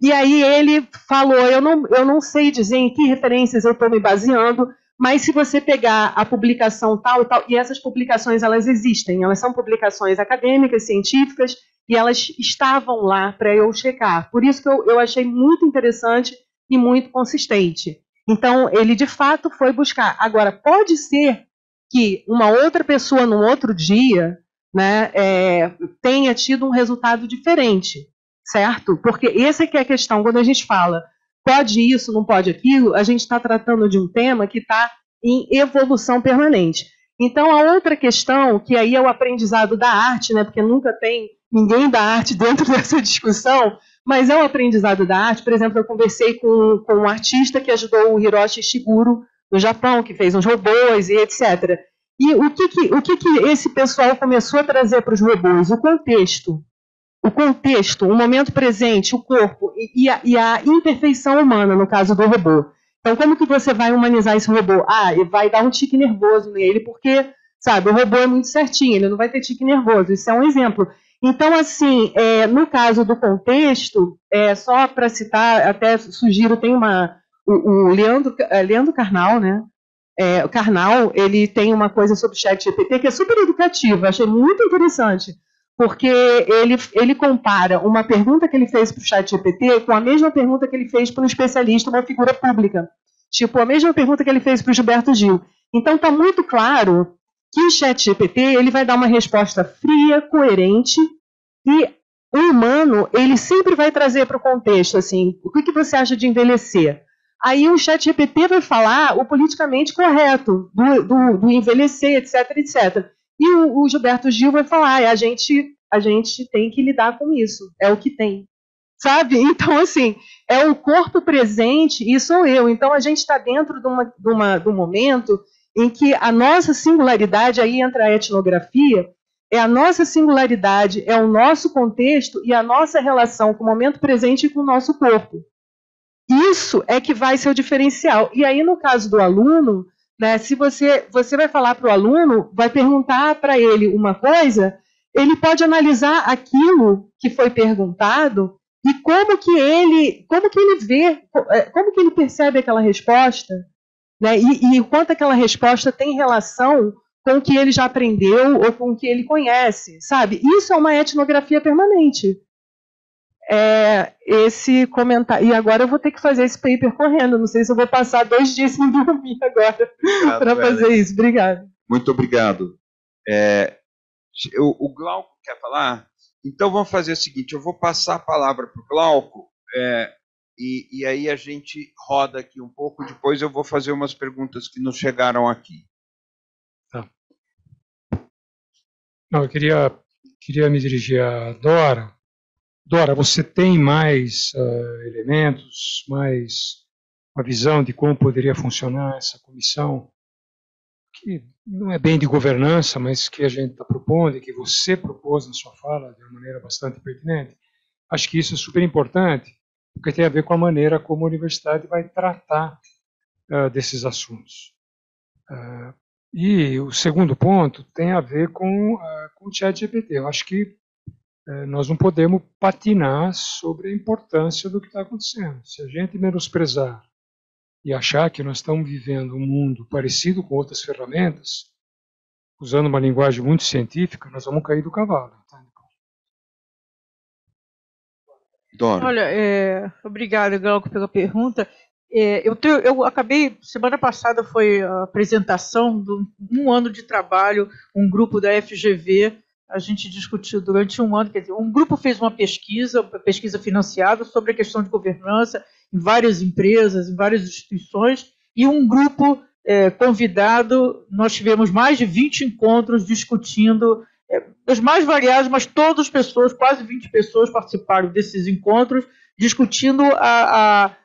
E aí ele falou: eu não, eu não sei dizer em que referências eu estou me baseando, mas se você pegar a publicação tal e tal, e essas publicações elas existem, elas são publicações acadêmicas, científicas, e elas estavam lá para eu checar. Por isso que eu, eu achei muito interessante e muito consistente. Então, ele de fato foi buscar. Agora, pode ser que uma outra pessoa, num outro dia, né, é, tenha tido um resultado diferente, certo? Porque essa que é a questão, quando a gente fala pode isso, não pode aquilo, a gente está tratando de um tema que está em evolução permanente. Então, a outra questão, que aí é o aprendizado da arte, né, porque nunca tem ninguém da arte [laughs] dentro dessa discussão, mas é o aprendizado da arte. Por exemplo, eu conversei com, com um artista que ajudou o Hiroshi Shiguro, no Japão, que fez uns robôs e etc. E o que, que, o que, que esse pessoal começou a trazer para os robôs? O contexto. O contexto, o momento presente, o corpo e, e, a, e, a, imperfeição humana, no caso do robô. Então, como que você vai humanizar esse robô? Ah, ele vai dar um tique nervoso nele, porque, sabe, o robô é muito certinho, ele não vai ter tique nervoso. Isso é um exemplo. Então, assim, é, no caso do contexto, é, só para citar, até sugiro, tem uma. O, o Leandro, é, Leandro Carnal, né? É, Karnal, ele tem uma coisa sobre o chat GPT que é super educativa, achei muito interessante, porque ele, ele compara uma pergunta que ele fez para o chat GPT com a mesma pergunta que ele fez para um especialista, uma figura pública. Tipo, a mesma pergunta que ele fez para o Gilberto Gil. Então, está muito claro que o chat GPT ele vai dar uma resposta fria, coerente e o humano, ele sempre vai trazer para o contexto, assim, o que, que você acha de envelhecer? Aí o chat GPT vai falar o politicamente correto do, do, do envelhecer, etc, etc. E o, o, Gilberto Gil vai falar, a gente, a gente tem que lidar com isso, é o que tem. Sabe? [laughs] Então, assim, é o corpo presente e sou eu. Então, a gente está dentro de, uma, de, uma, de um momento em que a nossa singularidade, aí entra a etnografia, é a nossa singularidade, é o nosso contexto e a nossa relação com o momento presente e com o nosso corpo. Isso é que vai ser o diferencial. E aí, no caso do aluno, né, se você, você vai falar para o aluno, vai perguntar para ele uma coisa, ele pode analisar aquilo que foi perguntado e como que ele, como que ele vê, é, como que ele percebe aquela resposta, né, e, e quanto aquela resposta tem relação com o que ele já aprendeu ou com o que ele conhece, sabe? Isso é uma etnografia permanente. É, esse comentário. E agora eu vou ter que fazer esse paper correndo. Não sei se eu vou passar dois dias sem [laughs] dormir agora para fazer isso. Obrigado. Muito obrigado. É, o, o, Glauco quer falar? Então vamos fazer o seguinte: eu vou passar a palavra para o Glauco. É, e, e aí a gente roda aqui um pouco. Depois eu vou fazer umas perguntas que nos chegaram aqui. Não, eu queria, queria me dirigir a Dora. Dora, você tem mais uh, elementos, mais uma visão de como poderia funcionar essa comissão, que não é bem de governança, mas que a gente está propondo e que você propôs na sua fala de uma maneira bastante pertinente. Acho que isso é super importante, porque tem a ver com a maneira como a universidade vai tratar uh, desses assuntos. Uh, e o segundo ponto tem a ver com, uh, com o chat GPT. Eu acho que nós não podemos patinar sobre a importância do que está acontecendo. Se a gente menosprezar e achar que nós estamos vivendo um mundo parecido com outras ferramentas, usando uma linguagem muito científica, nós vamos cair do cavalo. Dora. Olha, é, obrigado, Glauco, pela pergunta. É, eu, tenho, eu, acabei, semana passada foi a apresentação de um ano de trabalho, um grupo da FGV, a gente discutiu durante um ano, quer dizer, um grupo fez uma pesquisa, uma pesquisa financiada sobre a questão de governança em várias empresas, em várias instituições, e um grupo é, convidado, nós tivemos mais de 20 encontros discutindo é, das mais variadas, mas todas as pessoas, quase 20 pessoas participaram desses encontros, discutindo a, a,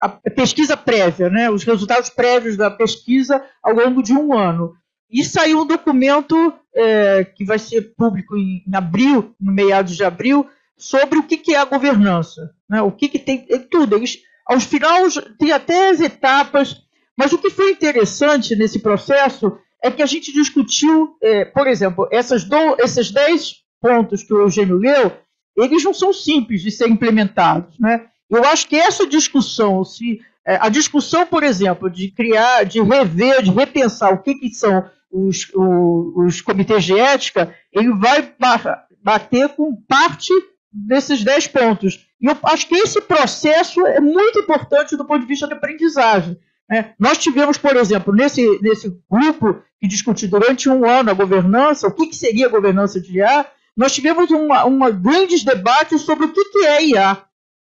a pesquisa prévia, né, os resultados prévios da pesquisa ao longo de um ano. E saiu um documento é, que vai ser público em, em, abril, no meados de abril, sobre o que, que é a governança. Né, o que, que tem. É tudo. Eles, aos finais, tem até as etapas. Mas o que foi interessante nesse processo é que a gente discutiu, é, por exemplo, do, esses 10 pontos que o Eugênio leu, eles não são simples de ser implementados. Né? Eu acho que essa discussão, se é, a discussão, por exemplo, de criar, de rever, de repensar o que, que são os, os, os comitês de ética, ele vai bater com parte desses 10 pontos. E eu acho que esse processo é muito importante do ponto de vista da aprendizagem. Né? Nós tivemos, por exemplo, nesse, nesse grupo que discutiu durante um ano a governança, o que, que seria a governança de IA, nós tivemos uma, uma grandes debates sobre o que, que é IA.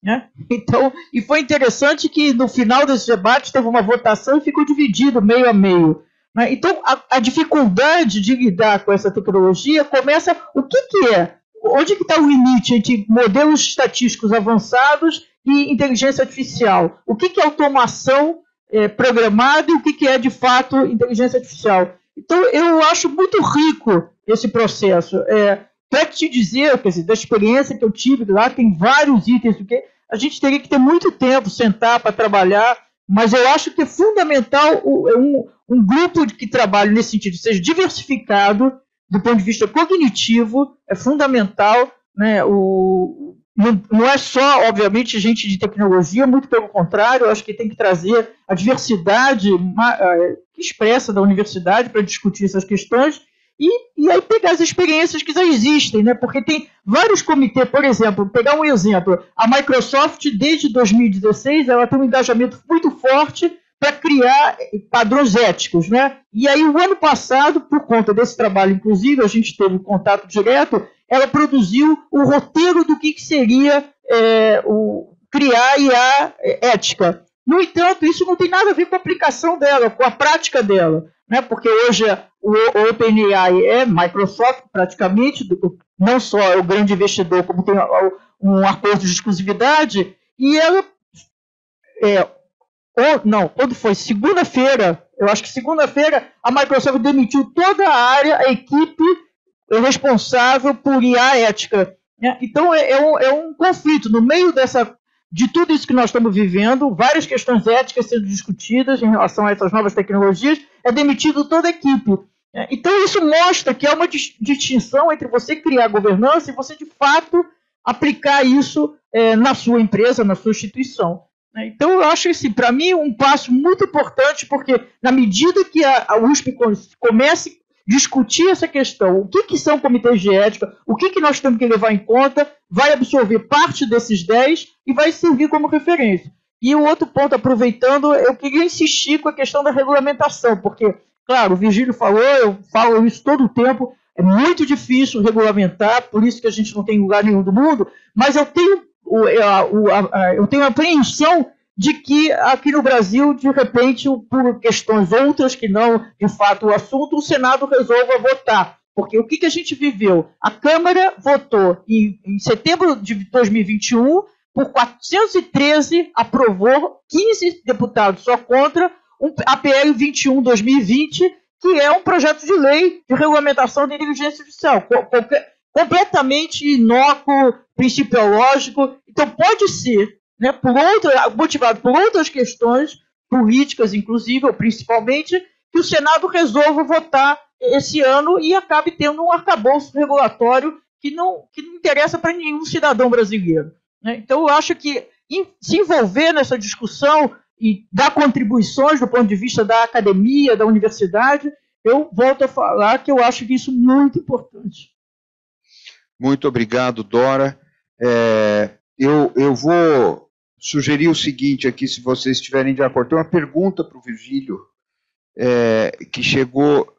Né? Então, e foi interessante que no final desse debate teve uma votação e ficou dividido meio a meio. Né? Então, a, a, dificuldade de lidar com essa tecnologia começa. O que, que é? Onde que está o limite entre modelos estatísticos avançados e inteligência artificial? O que, que é automação é, programada e o que, que é de fato inteligência artificial? Então, eu acho muito rico esse processo. É, para te dizer, quer dizer, da experiência que eu tive lá, tem vários itens, porque a gente teria que ter muito tempo, sentar para trabalhar, mas eu acho que é fundamental um, um grupo que trabalhe nesse sentido seja diversificado do ponto de vista cognitivo, é fundamental, né, o, não, não, é só, obviamente, gente de tecnologia, muito pelo contrário, eu acho que tem que trazer a diversidade eh, expressa da universidade para discutir essas questões, e, e aí pegar as experiências que já existem, né? Porque tem vários comitês, por exemplo, pegar um exemplo, a Microsoft desde 2016 ela tem um engajamento muito forte para criar padrões éticos, né? E aí o ano passado, por conta desse trabalho, inclusive, a gente teve contato direto, ela produziu o roteiro do que, que seria é, o, criar IA ética. No entanto, isso não tem nada a ver com a aplicação dela, com a prática dela, né? porque hoje o OpenAI é Microsoft, praticamente, não só é o grande investidor, como tem um acordo de exclusividade, e ela, é, ou, não, quando foi segunda-feira, eu acho que segunda-feira, a Microsoft demitiu toda a área, a equipe responsável por IA ética. Né? Então, é, é, um, é um conflito. No meio dessa de tudo isso que nós estamos vivendo, várias questões éticas sendo discutidas em relação a essas novas tecnologias, é demitido toda a equipe. É, então, isso mostra que há uma distinção entre você criar governança e você, de fato, aplicar isso é, na sua empresa, na sua instituição. É, então, eu acho esse, para mim, um passo muito importante, porque na medida que a, USP comece discutir essa questão, o que, que são comitês de ética, o que, que nós temos que levar em conta, vai absorver parte desses 10 e vai servir como referência. E o outro ponto, aproveitando, eu queria insistir com a questão da regulamentação, porque, claro, o Virgílio falou, eu falo isso todo o tempo, é muito difícil regulamentar, por isso que a gente não tem lugar nenhum do mundo, mas eu tenho, eu tenho a apreensão de que aqui no Brasil, de repente, por questões outras que não, de fato, o assunto, o Senado resolva votar. Porque o que, que a gente viveu? A Câmara votou em, em setembro de 2021, por 413, aprovou 15 deputados só contra, um APL 21 2020, que é um projeto de lei de regulamentação da inteligência artificial, completamente inócuo, principiológico. Então, pode ser né, por outra, motivado por outras questões políticas, inclusive, ou principalmente, que o Senado resolva votar esse ano e acabe tendo um arcabouço regulatório que não, que não interessa para nenhum cidadão brasileiro. Né? Então, eu acho que se envolver nessa discussão e dar contribuições do ponto de vista da academia, da universidade, eu volto a falar que eu acho que isso é muito importante. Muito obrigado, Dora. É, eu, eu vou sugerir o seguinte aqui, se vocês estiverem de acordo. Tem uma pergunta para o Virgílio, é, que chegou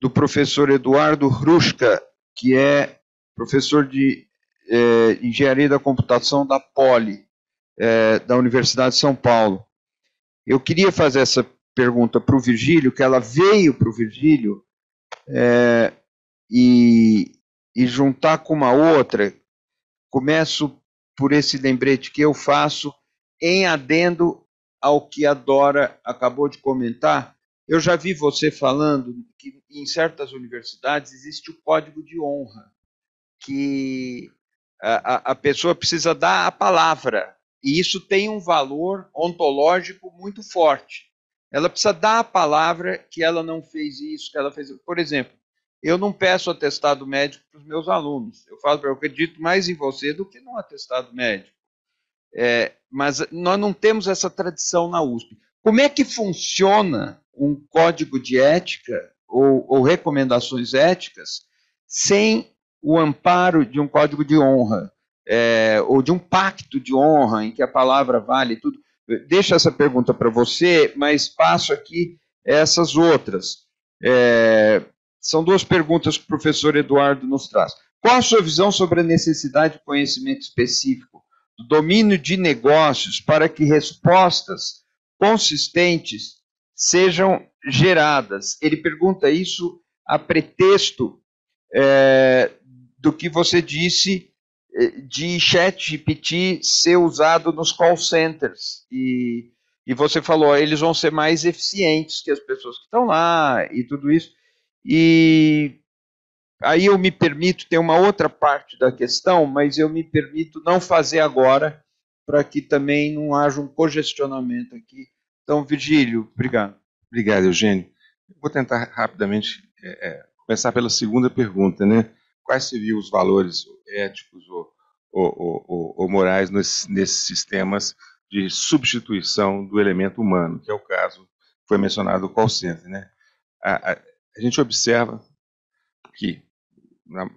do professor Eduardo Hruska, que é professor de é, Engenharia da Computação da Poli, é, da Universidade de São Paulo. Eu queria fazer essa pergunta para o Virgílio, que ela veio para o Virgílio, é, e, e juntar com uma outra. Começo por esse lembrete que eu faço em adendo ao que a Dora acabou de comentar. Eu já vi você falando que em certas universidades existe o código de honra, que a, a pessoa precisa dar a palavra, e isso tem um valor ontológico muito forte. Ela precisa dar a palavra que ela não fez isso, que ela fez. Por exemplo, eu não peço atestado médico para os meus alunos. Eu falo para eu acredito mais em você do que num atestado médico. É, mas nós não temos essa tradição na USP. Como é que funciona um código de ética ou, ou recomendações éticas sem o amparo de um código de honra é, ou de um pacto de honra em que a palavra vale tudo? Deixo essa pergunta para você, mas passo aqui essas outras. É, são duas perguntas que o professor Eduardo nos traz. Qual a sua visão sobre a necessidade de conhecimento específico do domínio de negócios para que respostas consistentes sejam geradas? Ele pergunta isso a pretexto é, do que você disse é, de chat GPT ser usado nos call centers. E, e você falou, eles vão ser mais eficientes que as pessoas que estão lá e tudo isso. E aí eu me permito ter uma outra parte da questão, mas eu me permito não fazer agora, para que também não haja um congestionamento aqui. Então, Virgílio, obrigado. Obrigado, Eugênio. Vou tentar rapidamente é, é, começar pela segunda pergunta, né? Quais seriam os valores éticos ou, ou, ou, ou morais nesses, nesses sistemas de substituição do elemento humano, que é o caso que foi mencionado do call center, né? A, a, a gente observa que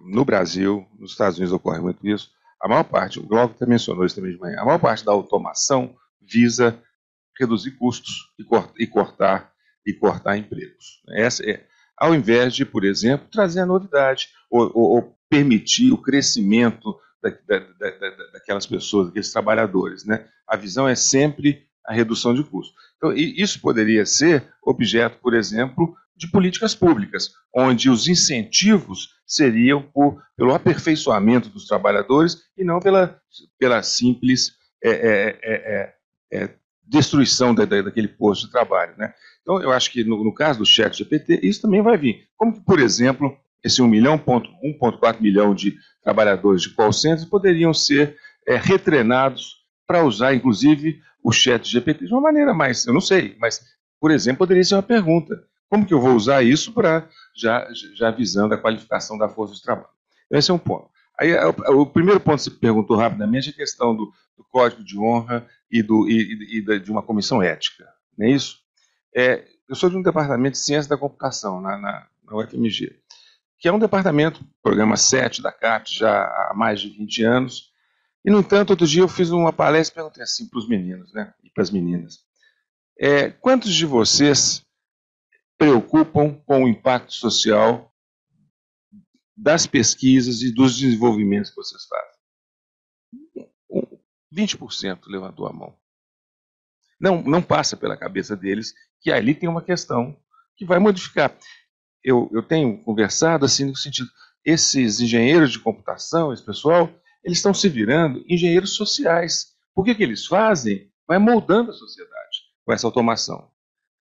no Brasil, nos Estados Unidos ocorre muito isso, a maior parte, o Glauco até mencionou isso também de manhã, a maior parte da automação visa reduzir custos e, cortar e cortar, e cortar empregos. Essa é, ao invés de, por exemplo, trazer a novidade ou, ou, ou permitir o crescimento da, da, da, daquelas pessoas, daqueles trabalhadores. Né? A visão é sempre a redução de custos. Então, isso poderia ser objeto, por exemplo, de políticas públicas, onde os incentivos seriam por, pelo aperfeiçoamento dos trabalhadores e não pela, pela simples é, é, é, é, é destruição da, daquele posto de trabalho. Né? Então, eu acho que no, no caso do chat GPT, isso também vai vir. Como que, por exemplo, esse 1 milhão, 1,4 milhão de trabalhadores de call centers poderiam ser é, retreinados para usar, inclusive, o chat GPT de uma maneira mais, eu não sei, mas, por exemplo, poderia ser uma pergunta. Como que eu vou usar isso para, já, já visando a qualificação da força de trabalho? Esse é um ponto. Aí, o, o primeiro ponto que você perguntou rapidamente é a questão do, do código de honra e, do, e, e, de uma comissão ética, não é isso? É, eu sou de um departamento de ciência da computação na, na, na UFMG, que é um departamento, programa 7 da CAPES, já há mais de 20 anos, e, no entanto, outro dia eu fiz uma palestra e perguntei assim para os meninos né, e para as meninas, é, quantos de vocês preocupam com o impacto social das pesquisas e dos desenvolvimentos que vocês fazem? 20% levantou a mão. Não, não passa pela cabeça deles que ali tem uma questão que vai modificar. Eu, eu tenho conversado assim no sentido, esses engenheiros de computação, esse pessoal, eles estão se virando engenheiros sociais. Por que, que eles fazem? Vai moldando a sociedade com essa automação.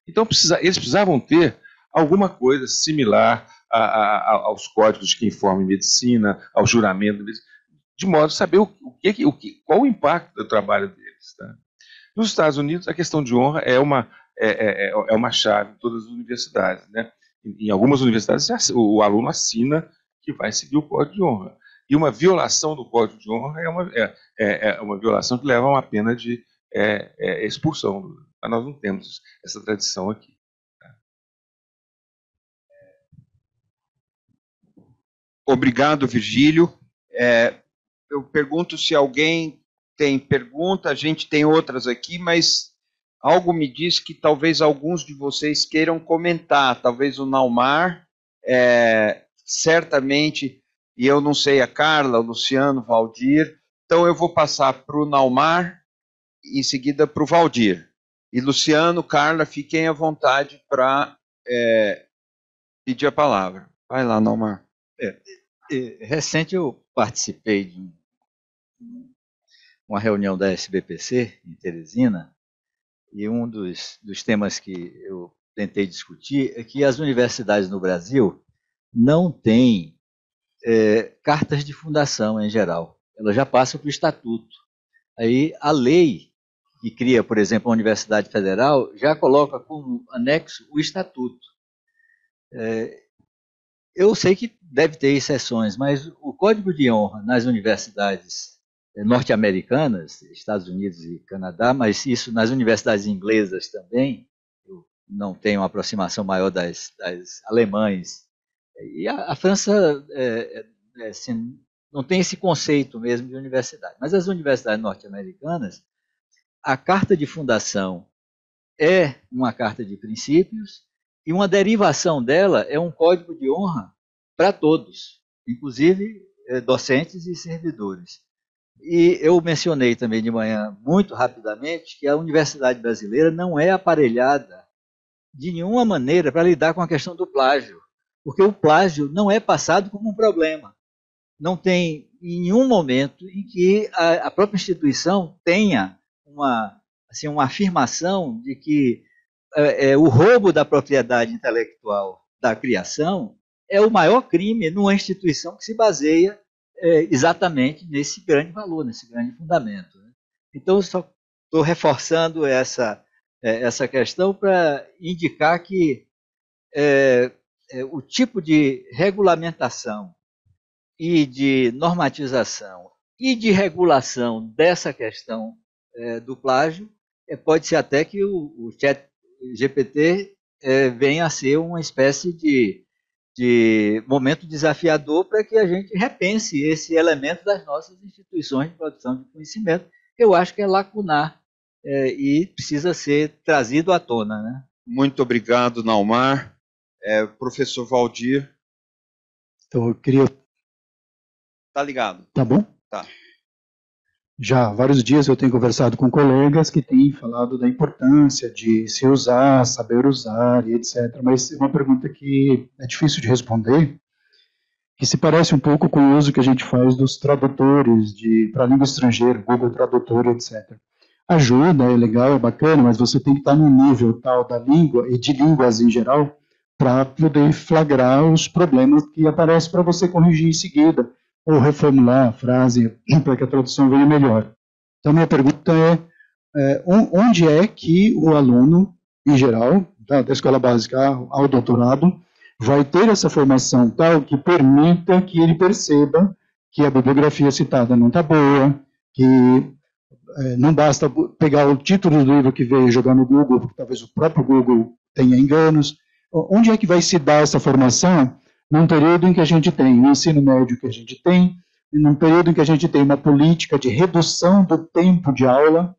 Então precisa, eles precisavam ter alguma coisa similar a, a, aos códigos de quem forma em medicina, ao juramento, de modo a saber o, o que, o que, qual o impacto do trabalho deles. Tá? Nos Estados Unidos, a questão de honra é uma, é, é, é uma chave em todas as universidades. Né? Em, algumas universidades, o, aluno assina que vai seguir o código de honra. E uma violação do código de honra é uma, é, é, é uma violação que leva a uma pena de é, é, expulsão. Mas nós não temos essa tradição aqui. Obrigado, Virgílio. É, eu pergunto se alguém tem pergunta, a gente tem outras aqui, mas algo me diz que talvez alguns de vocês queiram comentar. Talvez o Naumar, é, certamente, e eu não sei, a Carla, o Luciano, o Valdir. Então eu vou passar para o Naumar em seguida para o Valdir. E Luciano, Carla, fiquem à vontade para é, pedir a palavra. Vai lá, Naumar. É, é, recente eu participei de uma reunião da SBPC em Teresina e um dos, dos temas que eu tentei discutir é que as universidades no Brasil não têm é, cartas de fundação em geral. Elas já passam para o estatuto. Aí a lei que cria, por exemplo, a Universidade Federal já coloca como anexo o estatuto. É, eu sei que deve ter exceções, mas o código de honra nas universidades eh, norte-americanas, Estados Unidos e Canadá, mas isso nas universidades inglesas também, eu não tenho uma aproximação maior das, das alemães. E a, a França é, é, assim, não tem esse conceito mesmo de universidade. Mas as universidades norte-americanas, a carta de fundação é uma carta de princípios e uma derivação dela é um código de honra para todos, inclusive eh, docentes e servidores. E eu mencionei também de manhã, muito rapidamente, que a universidade brasileira não é aparelhada de nenhuma maneira para lidar com a questão do plágio, porque o plágio não é passado como um problema. Não tem em nenhum momento em que a, a própria instituição tenha uma, assim, uma afirmação de que é, é, o roubo da propriedade intelectual da criação é o maior crime numa instituição que se baseia é, exatamente nesse grande valor, nesse grande fundamento. Né? Então, só estou reforçando essa, é, essa questão para indicar que é, é, o tipo de regulamentação e de normatização e de regulação dessa questão é, do plágio é, pode ser até que o, o chat GPT é, venha a ser uma espécie de, de momento desafiador para que a gente repense esse elemento das nossas instituições de produção de conhecimento, que eu acho que é lacunar é, e precisa ser trazido à tona. Né? Muito obrigado, Naumar. É, professor Valdir. Então, eu queria. Tá ligado? Tá bom? Tá. Já há vários dias eu tenho conversado com colegas que têm falado da importância de se usar, saber usar e etc. Mas é uma pergunta que é difícil de responder, que se parece um pouco com o uso que a gente faz dos tradutores para a língua estrangeira, Google Tradutor, etc. Ajuda, é legal, é bacana, mas você tem que estar no nível tal da língua e de línguas em geral para poder flagrar os problemas que aparecem para você corrigir em seguida ou reformular a frase [clears throat] para que a tradução venha melhor. Então, minha pergunta é, é onde é que o aluno, em geral, da, da escola básica ao doutorado, vai ter essa formação tal que permita que ele perceba que a bibliografia citada não está boa, que é, não basta pegar o título do livro que veio e jogar no Google, porque talvez o próprio Google tenha enganos. Onde é que vai se dar essa formação num período em que a gente tem o ensino médio que a gente tem, num período em que a gente tem uma política de redução do tempo de aula,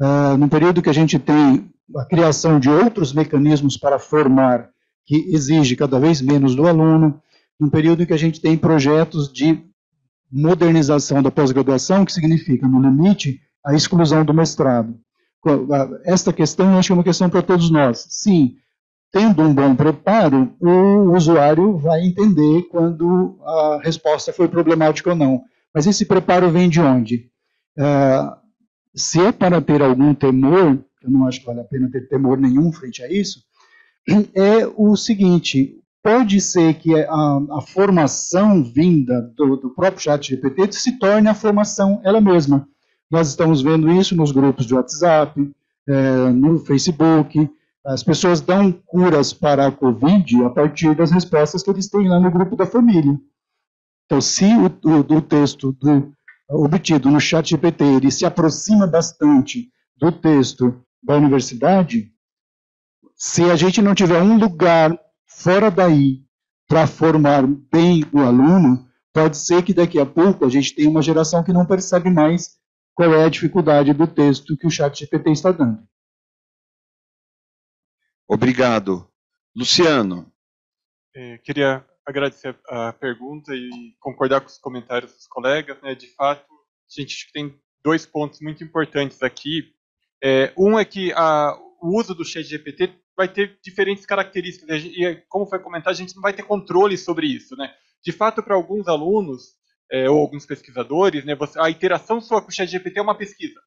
uh, num período que a gente tem a criação de outros mecanismos para formar, que exige cada vez menos do aluno, num período em que a gente tem projetos de modernização da pós-graduação, que significa, no limite, a exclusão do mestrado. Esta questão, eu acho que é uma questão para todos nós. Sim, tendo um bom preparo, o usuário vai entender quando a resposta foi problemática ou não. Mas esse preparo vem de onde? Uh, se é para ter algum temor, eu não acho que vale a pena ter temor nenhum frente a isso, [clears throat] é o seguinte: pode ser que a, a formação vinda do, do próprio chat GPT se torne a formação ela mesma. Nós estamos vendo isso nos grupos de WhatsApp, é, no Facebook, as pessoas dão curas para a Covid a partir das respostas que eles têm lá no grupo da família. Então, se o, o, o texto do, obtido no chat GPT ele se aproxima bastante do texto da universidade, se a gente não tiver um lugar fora daí para formar bem o aluno, pode ser que daqui a pouco a gente tenha uma geração que não percebe mais qual é a dificuldade do texto que o chat GPT está dando. Obrigado. Luciano. É, queria agradecer a pergunta e concordar com os comentários dos colegas. Né? De fato, a gente tem dois pontos muito importantes aqui. É, um é que a, o uso do chat GPT vai ter diferentes características e, como foi comentado, a gente não vai ter controle sobre isso. Né? De fato, para alguns alunos é, ou alguns pesquisadores, né, você, a interação sua com o chat GPT é uma pesquisa.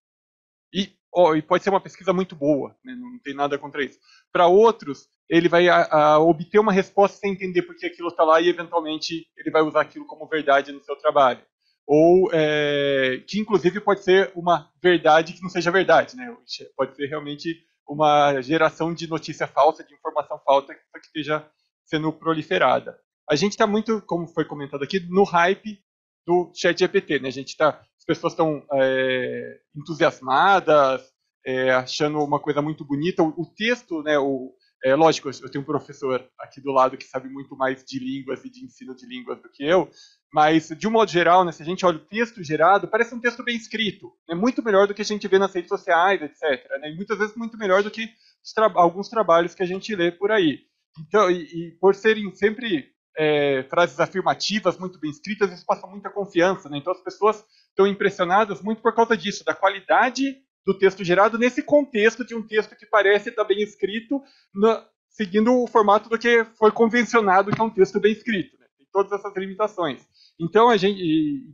E, oh, e pode ser uma pesquisa muito boa, né? não tem nada contra isso. Para outros, ele vai a, a, obter uma resposta sem entender por que aquilo está lá e, eventualmente, ele vai usar aquilo como verdade no seu trabalho. Ou que, inclusive, pode ser uma verdade que não seja verdade. Né? Pode ser realmente uma geração de notícia falsa, de informação falsa que esteja sendo proliferada. A gente está muito, como foi comentado aqui, no hype do chat GPT. Né? A gente está as pessoas estão é, entusiasmadas, é, achando uma coisa muito bonita. O, o texto, né, o, é, lógico, eu tenho um professor aqui do lado que sabe muito mais de línguas e de ensino de línguas do que eu, mas, de um modo geral, né, se a gente olha o texto gerado, parece um texto bem escrito. Né, muito melhor do que a gente vê nas redes sociais, etc. Né, e muitas vezes muito melhor do que tra alguns trabalhos que a gente lê por aí. Então, e, e por serem sempre é, frases afirmativas muito bem escritas, isso passa muita confiança. Né? Então, as pessoas estão impressionadas muito por causa disso, da qualidade do texto gerado nesse contexto de um texto que parece estar bem escrito, na, seguindo o formato do que foi convencionado, que é um texto bem escrito. Né? Tem todas essas limitações. Então, a gente,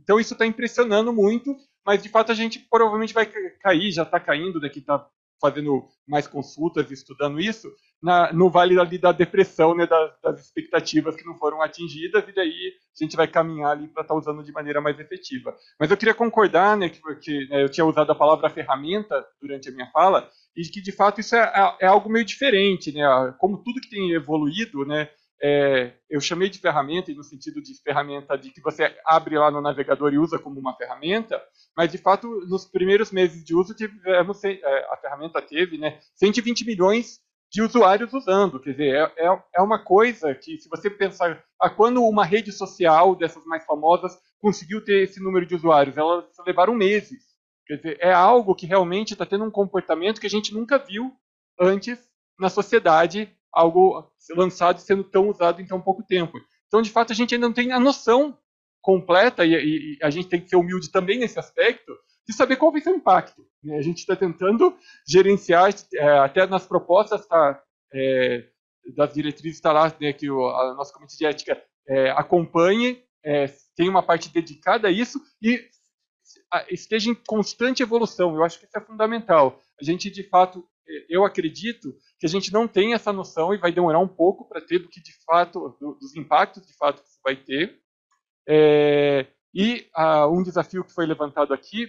então isso está impressionando muito, mas de fato a gente provavelmente vai cair, já está caindo, daqui né, está fazendo mais consultas, estudando isso, na, no vale ali da depressão, né, das, das, expectativas que não foram atingidas, e daí a gente vai caminhar ali para estar tá usando de maneira mais efetiva. Mas eu queria concordar, né, que, que né, eu tinha usado a palavra ferramenta durante a minha fala, e que de fato isso é, é, é algo meio diferente, né, como tudo que tem evoluído, né, é, eu chamei de ferramenta, no sentido de ferramenta de que você abre lá no navegador e usa como uma ferramenta, mas de fato, nos primeiros meses de uso, tivemos, é, a ferramenta teve né, 120 milhões de usuários usando. Quer dizer, é, é, é uma coisa que, se você pensar a quando uma rede social dessas mais famosas conseguiu ter esse número de usuários, elas levaram meses. Quer dizer, é algo que realmente está tendo um comportamento que a gente nunca viu antes na sociedade algo lançado sendo tão usado em tão pouco tempo. Então, de fato, a gente ainda não tem a noção completa, e, e, a gente tem que ser humilde também nesse aspecto, de saber qual vai ser o impacto. Né? A gente está tentando gerenciar, é, até nas propostas tá, é, das diretrizes está lá, né, que o, a nossa comitê de ética é, acompanhe, é, tem uma parte dedicada a isso e esteja em constante evolução. Eu acho que isso é fundamental. A gente, de fato, eu acredito que a gente não tem essa noção e vai demorar um pouco para ter do que de fato, do, dos impactos de fato que isso vai ter. É, e ah, um desafio que foi levantado aqui,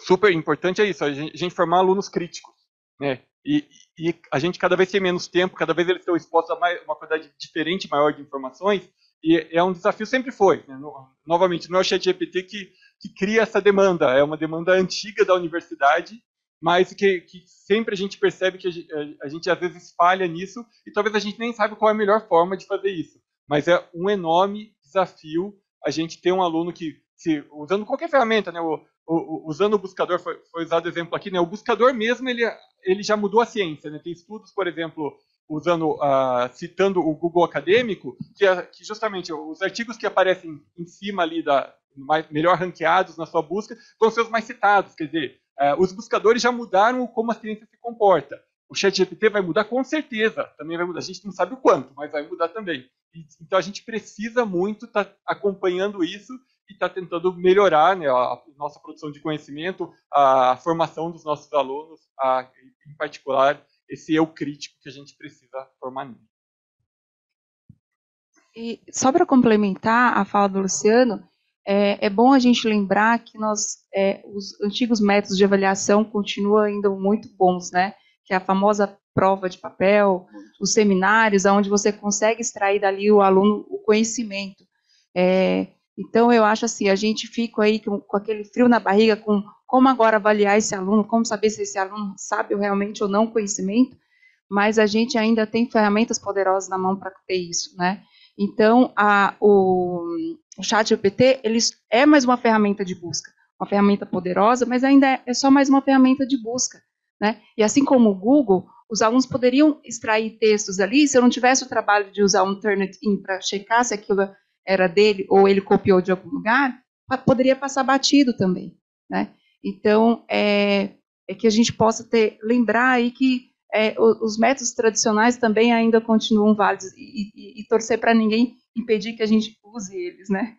super importante, é isso: a gente, a gente formar alunos críticos. Né? E, e, a gente cada vez tem menos tempo, cada vez eles estão expostos a mais, uma quantidade diferente, maior de informações, e é um desafio, sempre foi. Né? No, novamente, não é o ChatGPT que, que cria essa demanda, é uma demanda antiga da universidade, mas que, que sempre a gente percebe que a gente, a gente, às vezes falha nisso, e talvez a gente nem saiba qual é a melhor forma de fazer isso. Mas é um enorme desafio a gente ter um aluno que, se, usando qualquer ferramenta, né, o, o, usando o buscador, foi, foi usado exemplo aqui, né, o buscador mesmo ele, ele já mudou a ciência. Né, tem estudos, por exemplo, usando, uh, citando o Google Acadêmico, que, é, que justamente os artigos que aparecem em cima ali da mais, melhor ranqueados na sua busca vão ser os mais citados. Quer dizer, uh, os buscadores já mudaram como a ciência se comporta. O ChatGPT vai mudar com certeza, também vai mudar. A gente não sabe o quanto, mas vai mudar também. E, então a gente precisa muito estar tá acompanhando isso e está tentando melhorar né, a nossa produção de conhecimento, a formação dos nossos alunos, a, em particular esse eu crítico que a gente precisa formar nele. E só para complementar a fala do Luciano, é, é, bom a gente lembrar que nós, é, os antigos métodos de avaliação continuam ainda muito bons, né? Que é a famosa prova de papel, os seminários, onde você consegue extrair dali o aluno o conhecimento. É, então, eu acho assim, a gente fica aí com, com, aquele frio na barriga, com como agora avaliar esse aluno, como saber se esse aluno sabe realmente ou não o conhecimento, mas a gente ainda tem ferramentas poderosas na mão para ter isso, né? Então, a, o, o chat GPT, ele é mais uma ferramenta de busca, uma ferramenta poderosa, mas ainda é, é só mais uma ferramenta de busca, né? E assim como o Google, os alunos poderiam extrair textos ali, se eu não tivesse o trabalho de usar um Turnitin para checar se aquilo era dele ou ele copiou de algum lugar, poderia passar batido também, né? Então, é, é que a gente possa ter, lembrar aí que é, os métodos tradicionais também ainda continuam válidos e, e, e torcer para ninguém impedir que a gente use eles, né?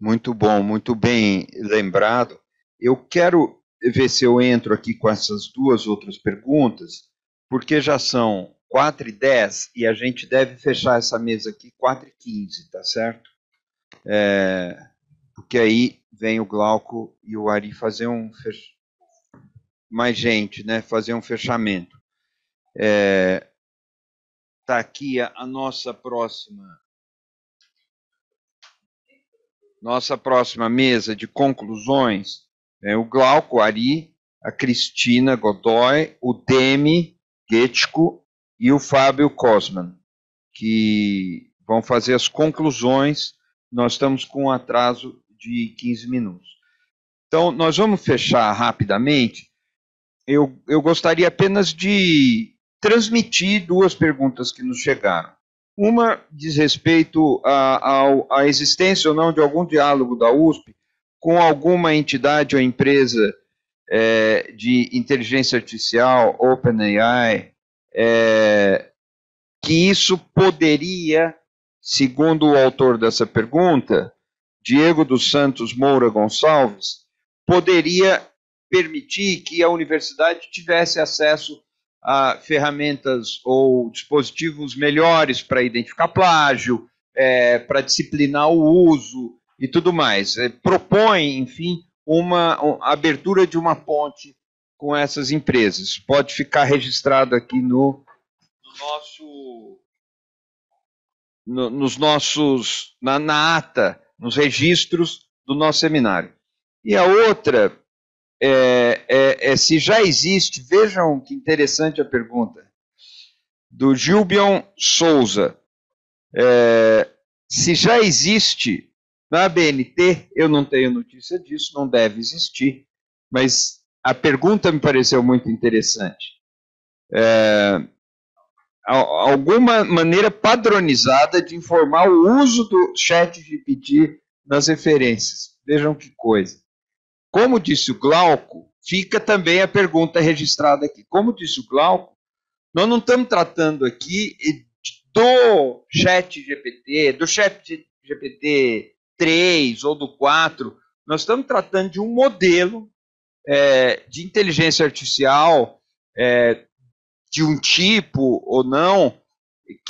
Muito bom, muito bem lembrado. Eu quero ver se eu entro aqui com essas duas outras perguntas, porque já são 4 e 10 e a gente deve fechar essa mesa aqui 4 e 15, tá certo? É, porque aí vem o Glauco e o Ari fazer um fech... mais gente, né? Fazer um fechamento. É, tá aqui a, a nossa próxima nossa próxima mesa de conclusões é o Glauco, Ari, a Cristina Godoy, o Demi Getko e o Fábio Cosman, que vão fazer as conclusões. Nós estamos com um atraso de 15 minutos. Então, nós vamos fechar rapidamente. Eu, eu gostaria apenas de transmitir duas perguntas que nos chegaram. Uma diz respeito à existência ou não de algum diálogo da USP com alguma entidade ou empresa é, de inteligência artificial, OpenAI, é, que isso poderia, segundo o autor dessa pergunta, Diego dos Santos Moura Gonçalves, poderia permitir que a universidade tivesse acesso a ferramentas ou dispositivos melhores para identificar plágio, é, para disciplinar o uso e tudo mais. É, propõe, enfim, uma, uma abertura de uma ponte com essas empresas. Pode ficar registrado aqui no, no nosso no, nos nossos na, na, ata, nos registros do nosso seminário. E a outra é, é, é se já existe, vejam que interessante a pergunta, do Gilbion Souza. É, se já existe na BNT, eu não tenho notícia disso, não deve existir, mas a pergunta me pareceu muito interessante. é, alguma maneira padronizada de informar o uso do chat GPT nas referências. Vejam que coisa. Como disse o Glauco, fica também a pergunta registrada aqui. Como disse o Glauco, nós não estamos tratando aqui do chat GPT, do chat GPT 3 ou do 4, nós estamos tratando de um modelo é, de inteligência artificial é, de um tipo ou não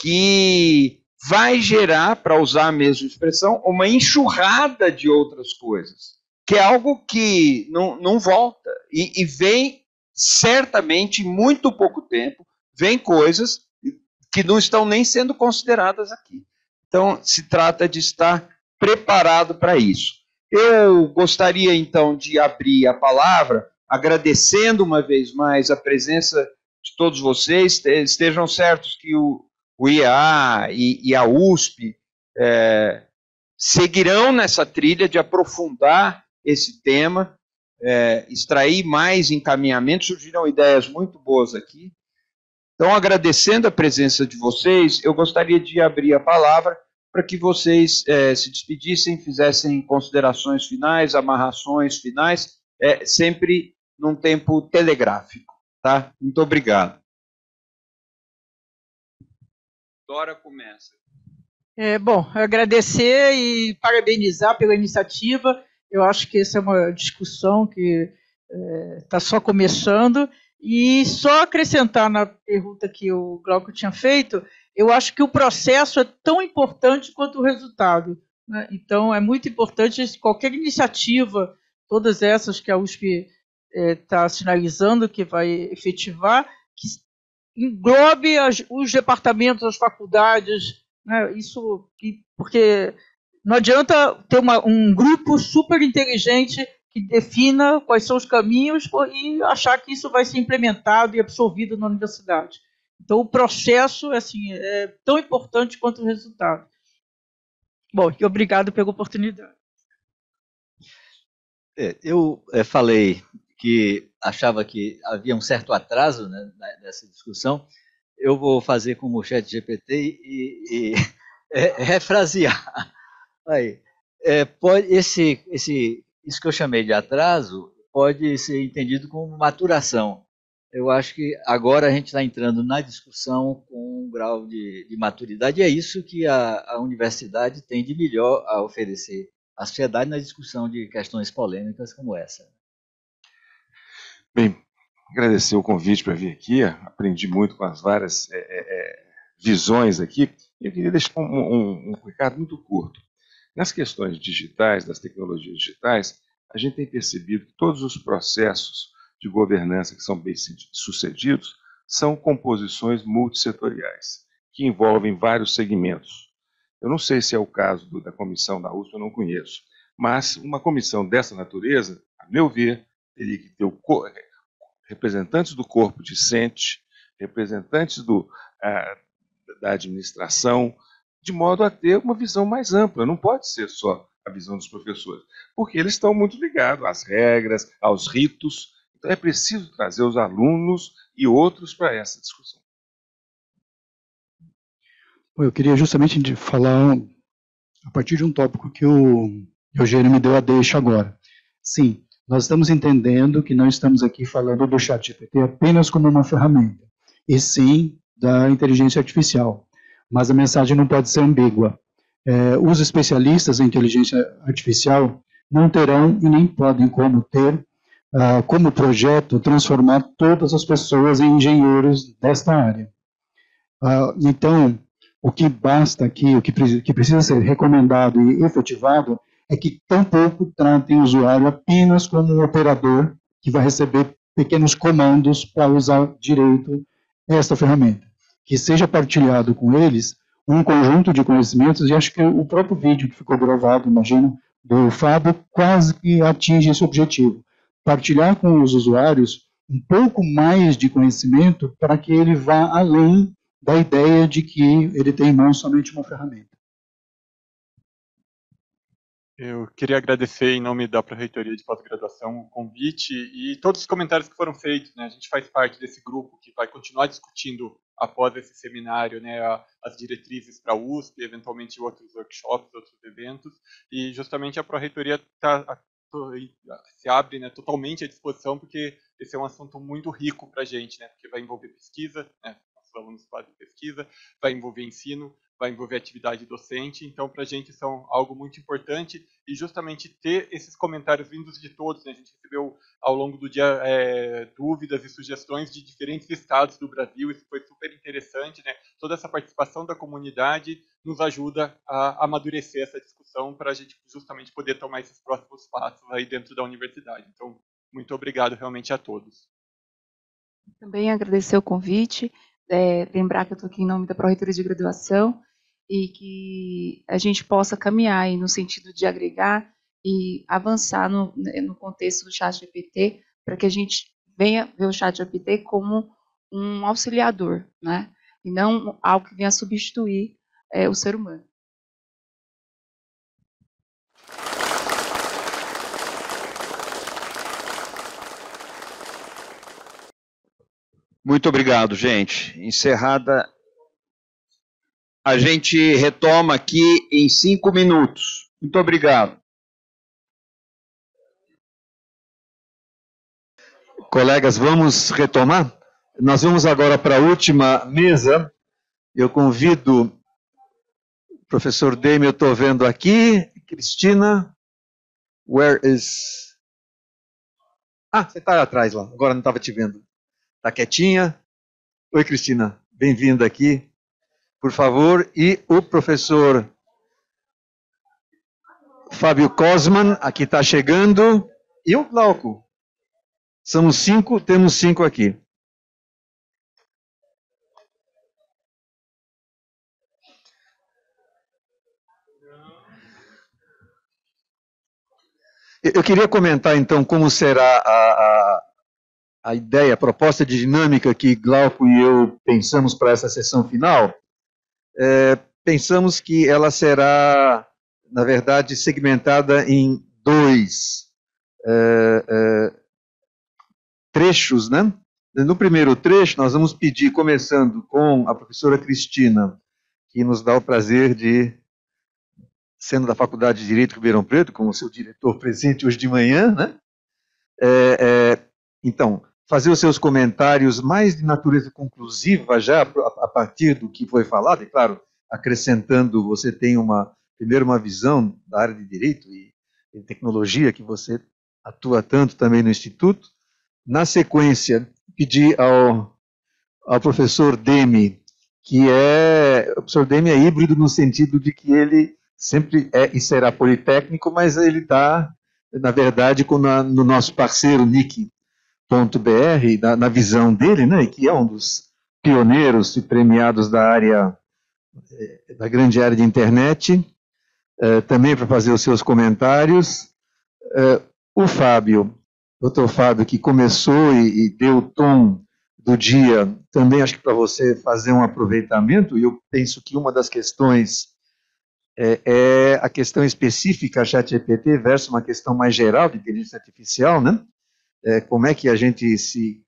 que vai gerar, para usar a mesma expressão, uma enxurrada de outras coisas, que é algo que não, não volta e, e vem certamente em muito pouco tempo, vem coisas que não estão nem sendo consideradas aqui. Então, se trata de estar preparado para isso. Eu gostaria então de abrir a palavra, agradecendo uma vez mais a presença de todos vocês. Estejam certos que o, o e, e a USP é, seguirão nessa trilha de aprofundar esse tema, é, extrair mais encaminhamentos. Surgiram ideias muito boas aqui. Então, agradecendo a presença de vocês, eu gostaria de abrir a palavra para que vocês é, se despedissem, fizessem considerações finais, amarrações finais, é, sempre num tempo telegráfico. Tá? Muito obrigado. Dora começa. É, bom, agradecer e parabenizar pela iniciativa. Eu acho que essa é uma discussão que está é, só começando. E só acrescentar na pergunta que o Glauco tinha feito, eu acho que o processo é tão importante quanto o resultado. Né? Então, é muito importante qualquer iniciativa, todas essas que a USP está é, sinalizando que vai efetivar, que englobe as, os departamentos, as faculdades, né? isso porque não adianta ter uma, um grupo super inteligente que defina quais são os caminhos e achar que isso vai ser implementado e absorvido na universidade. Então, o processo assim, é tão importante quanto o resultado. Bom, e obrigado pela oportunidade. É, eu é, falei que achava que havia um certo atraso né, nessa discussão. Eu vou fazer como o chat GPT e, e é, [laughs] refrasear. Aí, é, pode, esse, esse, isso que eu chamei de atraso pode ser entendido como maturação eu acho que agora a gente está entrando na discussão com um grau de, de maturidade, e é isso que a, a, universidade tem de melhor a oferecer à sociedade na discussão de questões polêmicas como essa. Bem, agradecer o convite para vir aqui, aprendi muito com as várias é, é, é visões aqui. Eu queria deixar um, um, um recado muito curto. Nas questões digitais, das tecnologias digitais, a gente tem percebido que todos os processos de governança que são bem sucedidos são composições multissetoriais, que envolvem vários segmentos. Eu não sei se é o caso da comissão da USP, eu não conheço, mas uma comissão dessa natureza, a meu ver, teria que ter representantes do corpo discente, representantes do, a, da administração, de modo a ter uma visão mais ampla. Não pode ser só a visão dos professores, porque eles estão muito ligados às regras, aos ritos, então é preciso trazer os alunos e outros para essa discussão. Eu queria justamente falar a partir de um tópico que o Eugênio me deu a deixa agora. Sim, nós estamos entendendo que não estamos aqui falando do chat GPT apenas como uma ferramenta, e sim da inteligência artificial. Mas a mensagem não pode ser ambígua. É, os especialistas em inteligência artificial não terão e nem podem como ter uh, como projeto, transformar todas as pessoas em engenheiros desta área. Uh, então, o que basta aqui, o que, que precisa ser recomendado e efetivado, é que tampouco tratem o usuário apenas como um operador que vai receber pequenos comandos para usar direito esta ferramenta. Que seja partilhado com eles um conjunto de conhecimentos, e acho que o próprio vídeo que ficou gravado, imagino, do Fábio, quase que atinge esse objetivo partilhar com os usuários um pouco mais de conhecimento para que ele vá além da ideia de que ele tem em somente uma ferramenta. Eu queria agradecer em nome da Pró-Reitoria de Pós-Graduação o convite e todos os comentários que foram feitos. Né? A gente faz parte desse grupo que vai continuar discutindo após esse seminário né, as diretrizes para a USP, eventualmente outros workshops, outros eventos, e justamente a Pró-Reitoria tá, se abre né, totalmente à disposição, porque esse é um assunto muito rico para a gente, né, porque vai envolver pesquisa, né, alunos fazem pesquisa, vai envolver ensino, vai envolver atividade docente, então para a gente são algo muito importante e justamente ter esses comentários vindos de todos, né? a gente recebeu ao longo do dia é, dúvidas e sugestões de diferentes estados do Brasil, isso foi super interessante, né? toda essa participação da comunidade nos ajuda a amadurecer essa discussão para a gente justamente poder tomar esses próximos passos aí dentro da universidade. Então, muito obrigado realmente a todos. Também agradecer o convite, é, lembrar que eu estou aqui em nome da Pró-Reitoria de Graduação e que a gente possa caminhar no sentido de agregar e avançar no, né, no contexto do chat GPT, para que a gente venha ver o chat GPT como um auxiliador, né? e não algo que venha substituir é, o ser humano. Muito obrigado, gente. Encerrada a gente retoma aqui em cinco minutos. Muito obrigado. Colegas, vamos retomar? Nós vamos agora para a última mesa. Eu convido o professor Demi, eu estou vendo aqui. Cristina, where is. Ah, você está atrás lá, agora não estava te vendo. Está quietinha. Oi, Cristina, bem-vinda aqui por favor, e o professor Fábio Cosman, aqui está chegando, e o Glauco. Somos cinco, temos cinco aqui. Eu queria comentar então como será a, a, a ideia, a proposta de dinâmica que Glauco e eu pensamos para essa sessão final é, pensamos que ela será, na verdade, segmentada em dois é, é, trechos, né? No primeiro trecho, nós vamos pedir, começando com a professora Cristina, que nos dá o prazer de, sendo da Faculdade de Direito Ribeirão Preto, como seu diretor presente hoje de manhã, né? É, é, então, fazer os seus comentários mais de natureza conclusiva já a partir do que foi falado, e claro, acrescentando, você tem uma, primeiro uma visão da área de direito e, tecnologia que você atua tanto também no Instituto. Na sequência, pedir ao, ao professor Demi, que é, o professor Demi é híbrido no sentido de que ele sempre é e será politécnico, mas ele está, na verdade, com no nosso parceiro Nick, br na, na, visão dele, né, que é um dos pioneiros e premiados da área, eh, da grande área de internet, eh, também para fazer os seus comentários. Eh, o Fábio, doutor Fábio, que começou e, e deu o tom do dia, também acho que para você fazer um aproveitamento, e eu penso que uma das questões é, é a questão específica ChatGPT versus uma questão mais geral de inteligência artificial, né? É, como é que a gente se.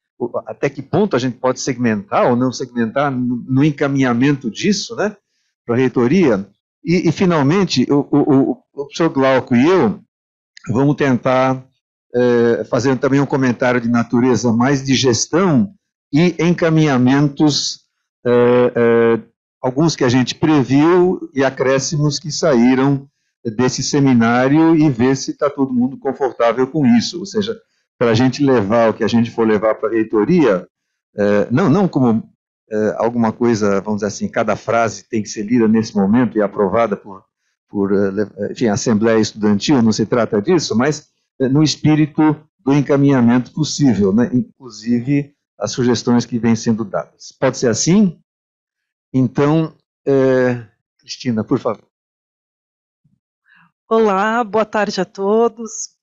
Até que ponto a gente pode segmentar ou não segmentar no, encaminhamento disso, né, para a reitoria. E, e finalmente, o, o, o, professor Glauco e eu vamos tentar é, fazer também um comentário de natureza mais de gestão e encaminhamentos, é, é, alguns que a gente previu e acréscimos que saíram desse seminário e ver se está todo mundo confortável com isso. Ou seja, para a gente levar o que a gente for levar para a reitoria, é, não, não como é, alguma coisa, vamos dizer assim, cada frase tem que ser lida nesse momento e aprovada por, por é, enfim, Assembleia Estudantil, não se trata disso, mas é, no espírito do encaminhamento possível, né, inclusive as sugestões que vêm sendo dadas. Pode ser assim? Então, é, Cristina, por favor. Olá, boa tarde a todos.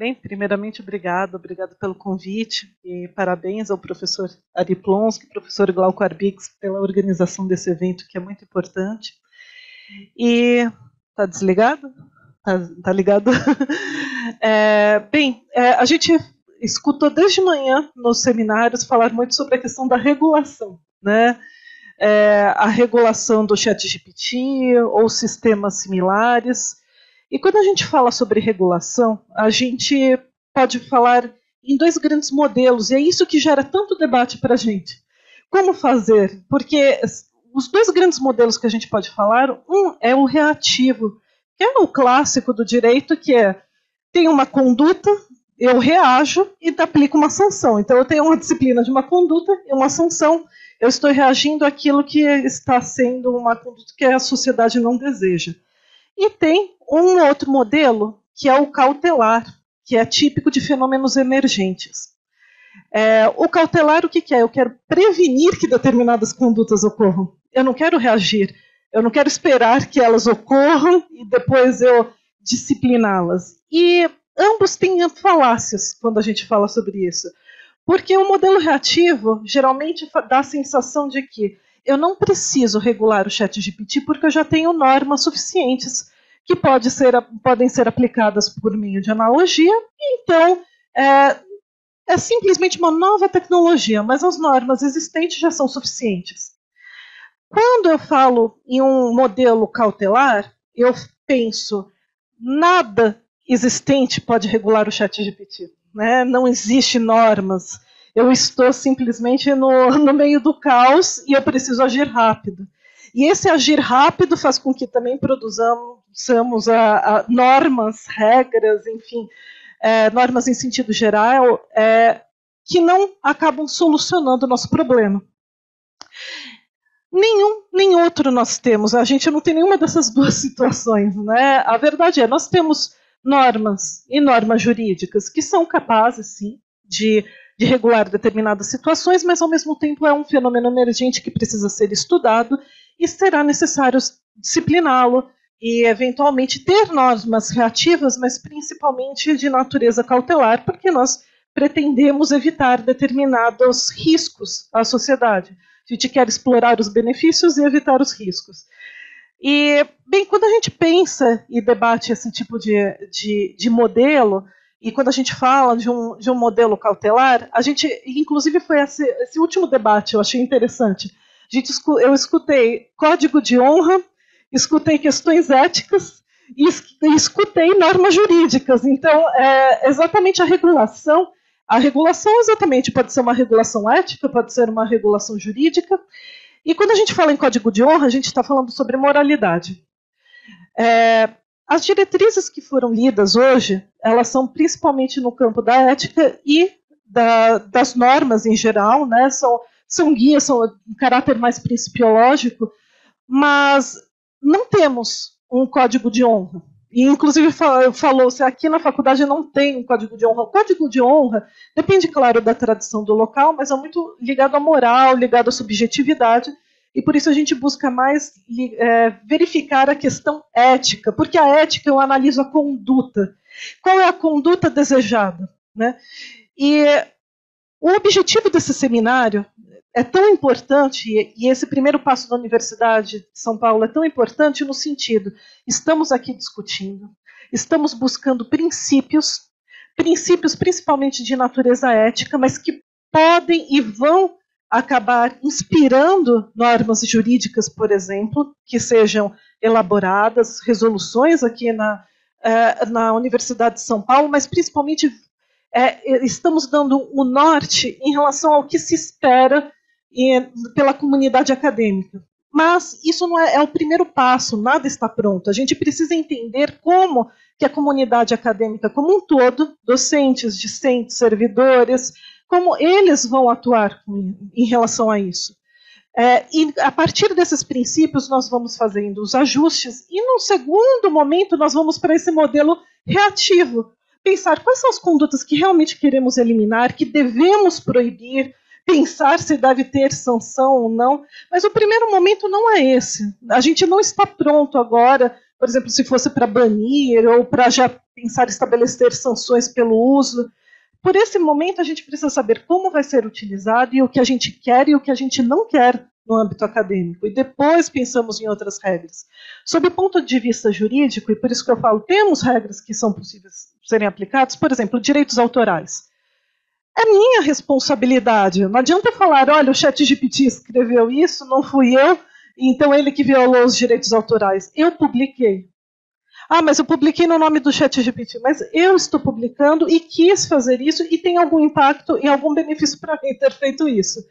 Bem, primeiramente, obrigado, obrigado pelo convite e parabéns ao professor Ari Plonsky, professor Glauco Arbix, pela organização desse evento, que é muito importante. E está desligado? Tá, tá ligado? [laughs] É, bem, é, a gente escutou desde manhã nos seminários falar muito sobre a questão da regulação, né? É, a regulação do ChatGPT ou sistemas similares. E quando a gente fala sobre regulação, a gente pode falar em dois grandes modelos, e é isso que gera tanto debate para a gente. Como fazer? Porque os dois grandes modelos que a gente pode falar, um é o reativo, que é o clássico do direito, que é tem uma conduta, eu reajo e aplico uma sanção. Então eu tenho uma disciplina de uma conduta e uma sanção, eu estou reagindo àquilo que está sendo uma conduta que a sociedade não deseja. E tem um outro modelo, que é o cautelar, que é típico de fenômenos emergentes. É, o cautelar, o que, que é? Eu quero prevenir que determinadas condutas ocorram. Eu não quero reagir. Eu não quero esperar que elas ocorram e depois eu discipliná-las. E ambos têm falácias quando a gente fala sobre isso. Porque o modelo reativo geralmente dá a sensação de que eu não preciso regular o chat GPT porque eu já tenho normas suficientes que pode ser, podem ser aplicadas por meio de analogia. Então, é, é simplesmente uma nova tecnologia, mas as normas existentes já são suficientes. Quando eu falo em um modelo cautelar, eu penso nada existente pode regular o chat GPT. Né? Não existe normas. Eu estou simplesmente no, no meio do caos e eu preciso agir rápido. E esse agir rápido faz com que também produzamos a, a normas, regras, enfim, é, normas em sentido geral, é, que não acabam solucionando o nosso problema. Nenhum, nem outro nós temos. A gente não tem nenhuma dessas [laughs] duas situações, né? A verdade é, nós temos normas e normas jurídicas que são capazes, sim, de, de regular determinadas situações, mas ao mesmo tempo é um fenômeno emergente que precisa ser estudado e será necessário discipliná-lo e eventualmente ter normas reativas, mas principalmente de natureza cautelar, porque nós pretendemos evitar determinados riscos à sociedade. A gente quer explorar os benefícios e evitar os riscos. E, bem, quando a gente pensa e debate esse tipo de, de, de modelo, e quando a gente fala de um, de um modelo cautelar, a gente, inclusive foi esse, esse último debate, eu achei interessante. A gente, eu escutei código de honra, escutei questões éticas e escutei normas jurídicas. Então, é, exatamente a regulação a regulação, exatamente, pode ser uma regulação ética, pode ser uma regulação jurídica. E quando a gente fala em código de honra, a gente está falando sobre moralidade. É, as diretrizes que foram lidas hoje, elas são principalmente no campo da ética e da, das normas em geral, né? São, são guias, são um caráter mais principiológico, mas não temos um código de honra. E, inclusive, falou-se aqui na faculdade não tem um código de honra. O código de honra depende, claro, da tradição do local, mas é muito ligado à moral, ligado à subjetividade, e por isso a gente busca mais é, verificar a questão ética, porque a ética eu analiso a conduta. Qual é a conduta desejada? Né? E o objetivo desse seminário é tão importante, e esse primeiro passo da Universidade de São Paulo é tão importante no sentido, estamos aqui discutindo, estamos buscando princípios, princípios principalmente de natureza ética, mas que podem e vão acabar inspirando normas jurídicas, por exemplo, que sejam elaboradas, resoluções aqui na, eh, na Universidade de São Paulo, mas principalmente é, estamos dando o um norte em relação ao que se espera pela comunidade acadêmica. Mas isso não é, é, o primeiro passo, nada está pronto. A gente precisa entender como que a comunidade acadêmica como um todo, docentes, discentes, servidores, como eles vão atuar em relação a isso. É, e a partir desses princípios nós vamos fazendo os ajustes e num segundo momento nós vamos para esse modelo reativo, pensar quais são as condutas que realmente queremos eliminar, que devemos proibir, pensar se deve ter sanção ou não, mas o primeiro momento não é esse. A gente não está pronto agora, por exemplo, se fosse para banir ou para já pensar estabelecer sanções pelo uso. Por esse momento, a gente precisa saber como vai ser utilizado e o que a gente quer e o que a gente não quer no âmbito acadêmico e depois pensamos em outras regras. Sob o ponto de vista jurídico, e por isso que eu falo, temos regras que são possíveis serem aplicadas, por exemplo, direitos autorais. É minha responsabilidade. Não adianta falar, olha, o chat GPT escreveu isso, não fui eu, então ele que violou os direitos autorais. Eu publiquei. Ah, mas eu publiquei no nome do chat GPT. Mas eu estou publicando e quis fazer isso e tem algum impacto e algum benefício para mim ter feito isso.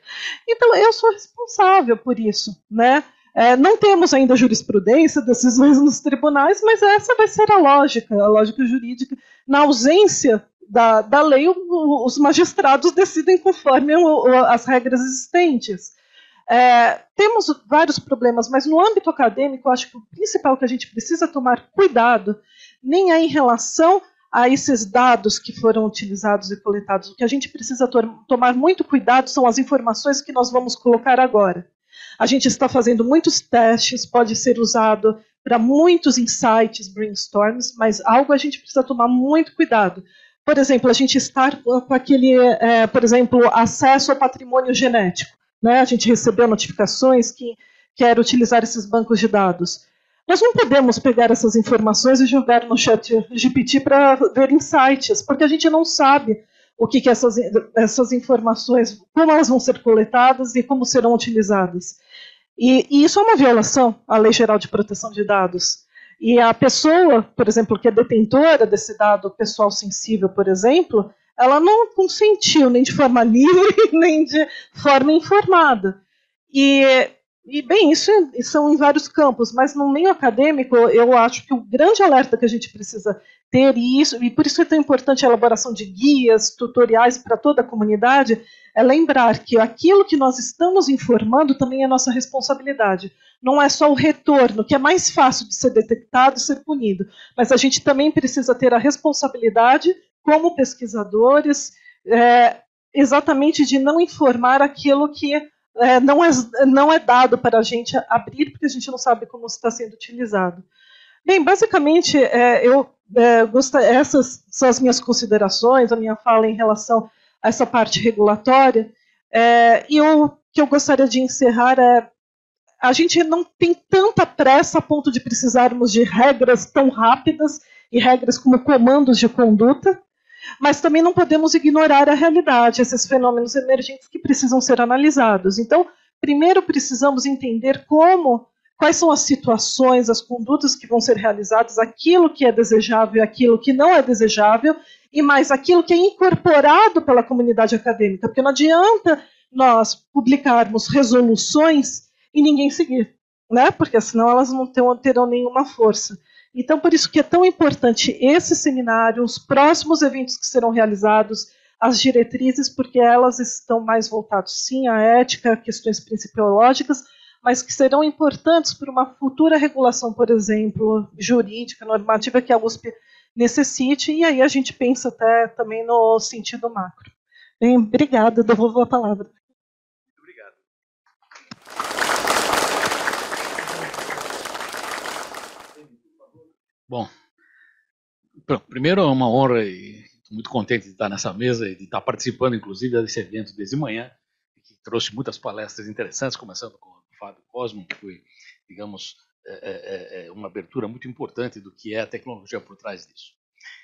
Então eu sou responsável por isso, né? É, não temos ainda jurisprudência, decisões nos tribunais, mas essa vai ser a lógica, a lógica jurídica. Na ausência da, da lei, o, os magistrados decidem conforme o, o, as regras existentes. É, temos vários problemas, mas no âmbito acadêmico, acho que o principal que a gente precisa tomar cuidado nem é em relação a esses dados que foram utilizados e coletados. O que a gente precisa to tomar muito cuidado são as informações que nós vamos colocar agora. A gente está fazendo muitos testes, pode ser usado para muitos insights, brainstorms, mas algo a gente precisa tomar muito cuidado. Por exemplo, a gente está com aquele, é, por exemplo, acesso ao patrimônio genético. Né? A gente recebeu notificações que quer utilizar esses bancos de dados. Nós não podemos pegar essas informações e jogar no chat GPT para ver insights, porque a gente não sabe o que, que essas, essas informações, como elas vão ser coletadas e como serão utilizadas. E, e, isso é uma violação à Lei Geral de Proteção de Dados. E a pessoa, por exemplo, que é detentora desse dado pessoal sensível, por exemplo, ela não consentiu nem de forma [laughs] livre, nem de forma informada. E, e bem, isso são em vários campos, mas no meio acadêmico, eu acho que o grande alerta que a gente precisa ter, isso, e por isso é tão importante a elaboração de guias, tutoriais para toda a comunidade, é lembrar que aquilo que nós estamos informando também é nossa responsabilidade. Não é só o retorno, que é mais fácil de ser detectado ser punido, mas a gente também precisa ter a responsabilidade como pesquisadores, é, exatamente de não informar aquilo que é, não, é, não é dado para a gente abrir, porque a gente não sabe como está sendo utilizado. Bem, basicamente, é, eu é, gosto, essas são as minhas considerações, a minha fala em relação a essa parte regulatória. É, e o que eu gostaria de encerrar é a gente não tem tanta pressa a ponto de precisarmos de regras tão rápidas e regras como comandos de conduta, mas também não podemos ignorar a realidade, esses fenômenos emergentes que precisam ser analisados. Então, primeiro precisamos entender como, quais são as situações, as condutas que vão ser realizadas, aquilo que é desejável aquilo que não é desejável, e mais aquilo que é incorporado pela comunidade acadêmica, porque não adianta nós publicarmos resoluções e ninguém seguir, né? Porque senão elas não terão nenhuma força. Então, por isso que é tão importante esse seminário, os próximos eventos que serão realizados, as diretrizes, porque elas estão mais voltadas, sim, à ética, questões principiológicas, mas que serão importantes para uma futura regulação, por exemplo, jurídica, normativa que a USP necessite, e aí a gente pensa até também no sentido macro. Bem, obrigada, devolvo a palavra. Bom, primeiro é uma honra e estou muito contente de estar nessa mesa e de estar participando, inclusive, desse evento desde manhã, que trouxe muitas palestras interessantes, começando com Fábio Cosmo, que foi, digamos, é, é, uma abertura muito importante do que é a tecnologia por trás disso.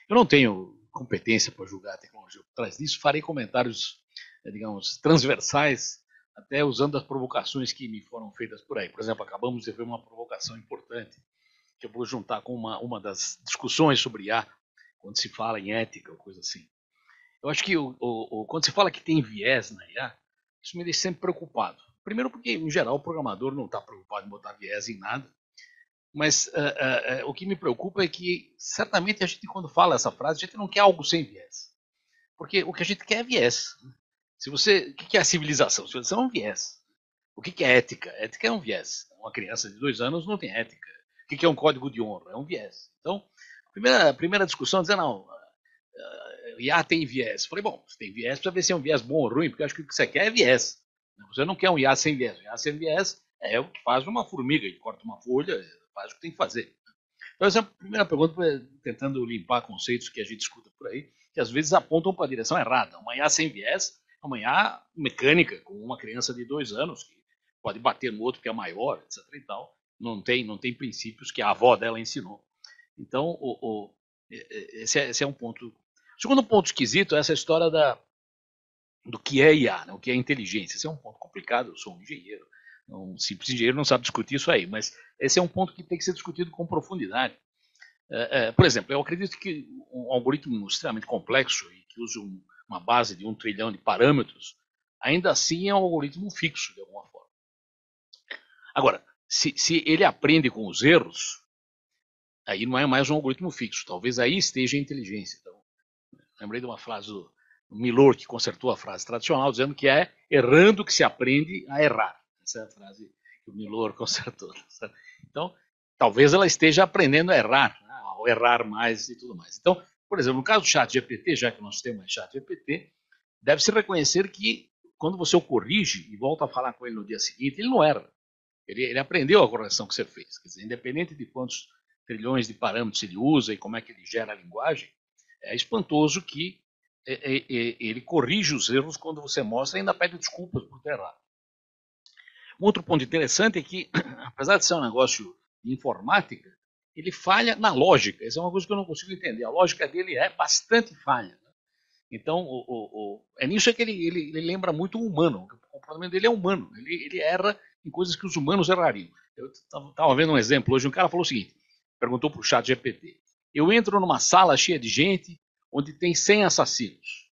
Eu não tenho competência para julgar a tecnologia por trás disso, farei comentários, digamos, transversais, até usando as provocações que me foram feitas por aí. Por exemplo, acabamos de ver uma provocação importante que eu vou juntar com uma, uma das discussões sobre IA, quando se fala em ética ou coisa assim. Eu acho que o, o, o, quando se fala que tem viés na IA, isso me deixa sempre preocupado. Primeiro porque, em geral, o programador não está preocupado em botar viés em nada. Mas uh, uh, uh, o que me preocupa é que, certamente, a gente, quando fala essa frase, a gente não quer algo sem viés. Porque o que a gente quer é viés. Se você, o que é civilização? Civilização é um viés. O que é ética? Ética é um viés. Uma criança de dois anos não tem ética. O que é um código de honra? É um viés. Então, a primeira, a primeira discussão é dizer, não, IA tem viés. Eu falei, bom, se tem viés, precisa ver se é um viés bom ou ruim, porque eu acho que o que você quer é viés. Você não quer um IA sem viés. IA sem viés é o que faz uma formiga, ele corta uma folha, faz o que tem que fazer. Então, essa é a primeira pergunta, tentando limpar conceitos que a gente escuta por aí, que às vezes apontam para a direção errada. Uma IA sem viés é uma IA mecânica, com uma criança de dois anos, que pode bater no outro que é maior, etc. E tal. Não tem, não tem princípios que a avó dela ensinou. Então, o, o, esse, é, esse, é, um ponto. O segundo ponto esquisito é essa história da, do que é IA, né, o que é inteligência. Esse é um ponto complicado. Eu sou um engenheiro, um simples engenheiro não sabe discutir isso aí, mas esse é um ponto que tem que ser discutido com profundidade. É, é, por exemplo, eu acredito que um algoritmo extremamente complexo e que use um, uma base de um trilhão de parâmetros, ainda assim é um algoritmo fixo, de alguma forma. Agora, se, se ele aprende com os erros, aí não é mais um algoritmo fixo. Talvez aí esteja a inteligência. Então, lembrei de uma frase do Milor, que consertou a frase tradicional, dizendo que é errando que se aprende a errar. Essa é a frase que o Milor [laughs] consertou. Então, talvez ela esteja aprendendo a errar, né, ao errar mais e tudo mais. Então, por exemplo, no caso do chat GPT, já que nós temos chat GPT, deve-se reconhecer que quando você o corrige e volta a falar com ele no dia seguinte, ele não erra. Ele, ele aprendeu a correção que você fez. Quer dizer, independente de quantos trilhões de parâmetros ele usa e como é que ele gera a linguagem, é espantoso que ele corrige os erros quando você mostra e ainda pede desculpas por ter errado. Um outro ponto interessante é que, [clears throat] apesar de ser um negócio de informática, ele falha na lógica. Essa é uma coisa que eu não consigo entender. A lógica dele é bastante falha. Né? Então, o, o, o, é nisso que ele, ele, ele, lembra muito o humano. O comportamento dele é humano. Ele, ele erra em coisas que os humanos errariam. Eu estava vendo um exemplo hoje. Um cara falou o seguinte: perguntou para o chat GPT. Eu entro numa sala cheia de gente onde tem 100 assassinos.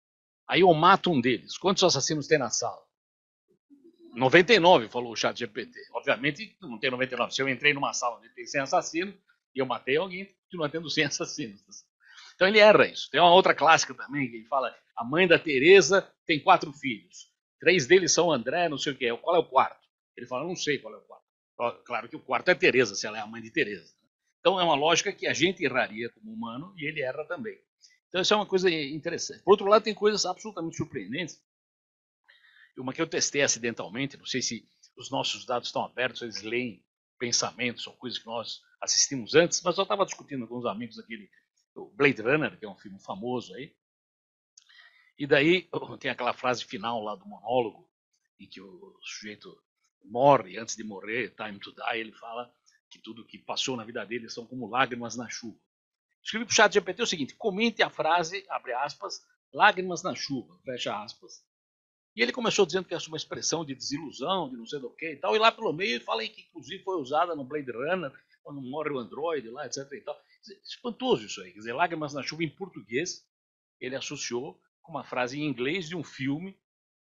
Aí eu mato um deles. Quantos assassinos tem na sala? 99, falou o chat GPT. Obviamente não tem 99. Se eu entrei numa sala onde tem 100 assassinos e eu matei alguém, continua tendo 100 [laughs] assassinos. Então ele erra isso. Tem uma outra clássica também que ele fala: a mãe da Teresa tem quatro filhos. Três deles são André, não sei o que. Qual é o quarto? Ele fala: não sei qual é o quarto. Claro que o quarto é Teresa, se ela é a mãe de Teresa. Então é uma lógica que a gente erraria como humano e ele erra também. Então isso é uma coisa interessante. Por outro lado, tem coisas absolutamente surpreendentes. Uma que eu testei acidentalmente, não sei se os nossos dados estão abertos, eles leem pensamentos ou coisas que nós assistimos antes, mas eu estava discutindo com uns amigos aquele Blade Runner, que é um filme famoso aí. E daí [laughs] tem aquela frase final lá do monólogo, em que o sujeito morre, antes de morrer, time to die, ele fala que tudo que passou na vida dele são como lágrimas na chuva. Escrevi para o chat GPT o seguinte, comente a frase, abre aspas, lágrimas na chuva, fecha aspas. E ele começou dizendo que é uma expressão de desilusão, de não sei do que e tal, e lá pelo meio ele fala que inclusive foi usada no Blade Runner, quando morre o Android lá, etc e tal. Espantoso isso aí, quer dizer, lágrimas na chuva em português, ele associou com uma frase em inglês de um filme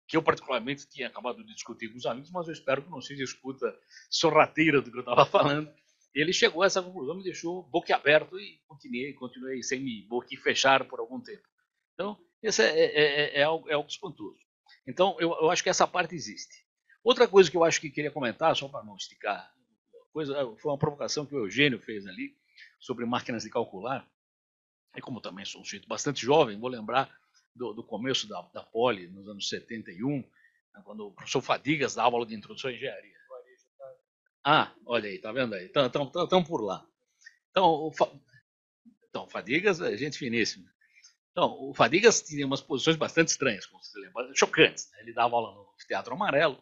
que eu particularmente tinha acabado de discutir com os amigos, mas eu espero que não seja escuta sorrateira do que eu estava falando. Ele chegou a essa conclusão, me deixou boquiaberto e continuei, continuei sem me fechar por algum tempo. Então, esse é, é, é, é, algo, é algo espantoso. Então, eu, eu, acho que essa parte existe. Outra coisa que eu acho que queria comentar, só para não esticar, coisa, foi uma provocação que o Eugênio fez ali sobre máquinas de calcular. E como também sou um sujeito bastante jovem, vou lembrar do, do começo da, da Poli, nos anos 71, né, quando o professor Fadigas dava aula de introdução à engenharia. Ah, olha aí, tá vendo aí? Estão por lá. Então, o, então, Fadigas é gente finíssima. Então, o Fadigas tinha umas posições bastante estranhas, como você lembra, chocantes. Né? Ele dava aula no Teatro Amarelo.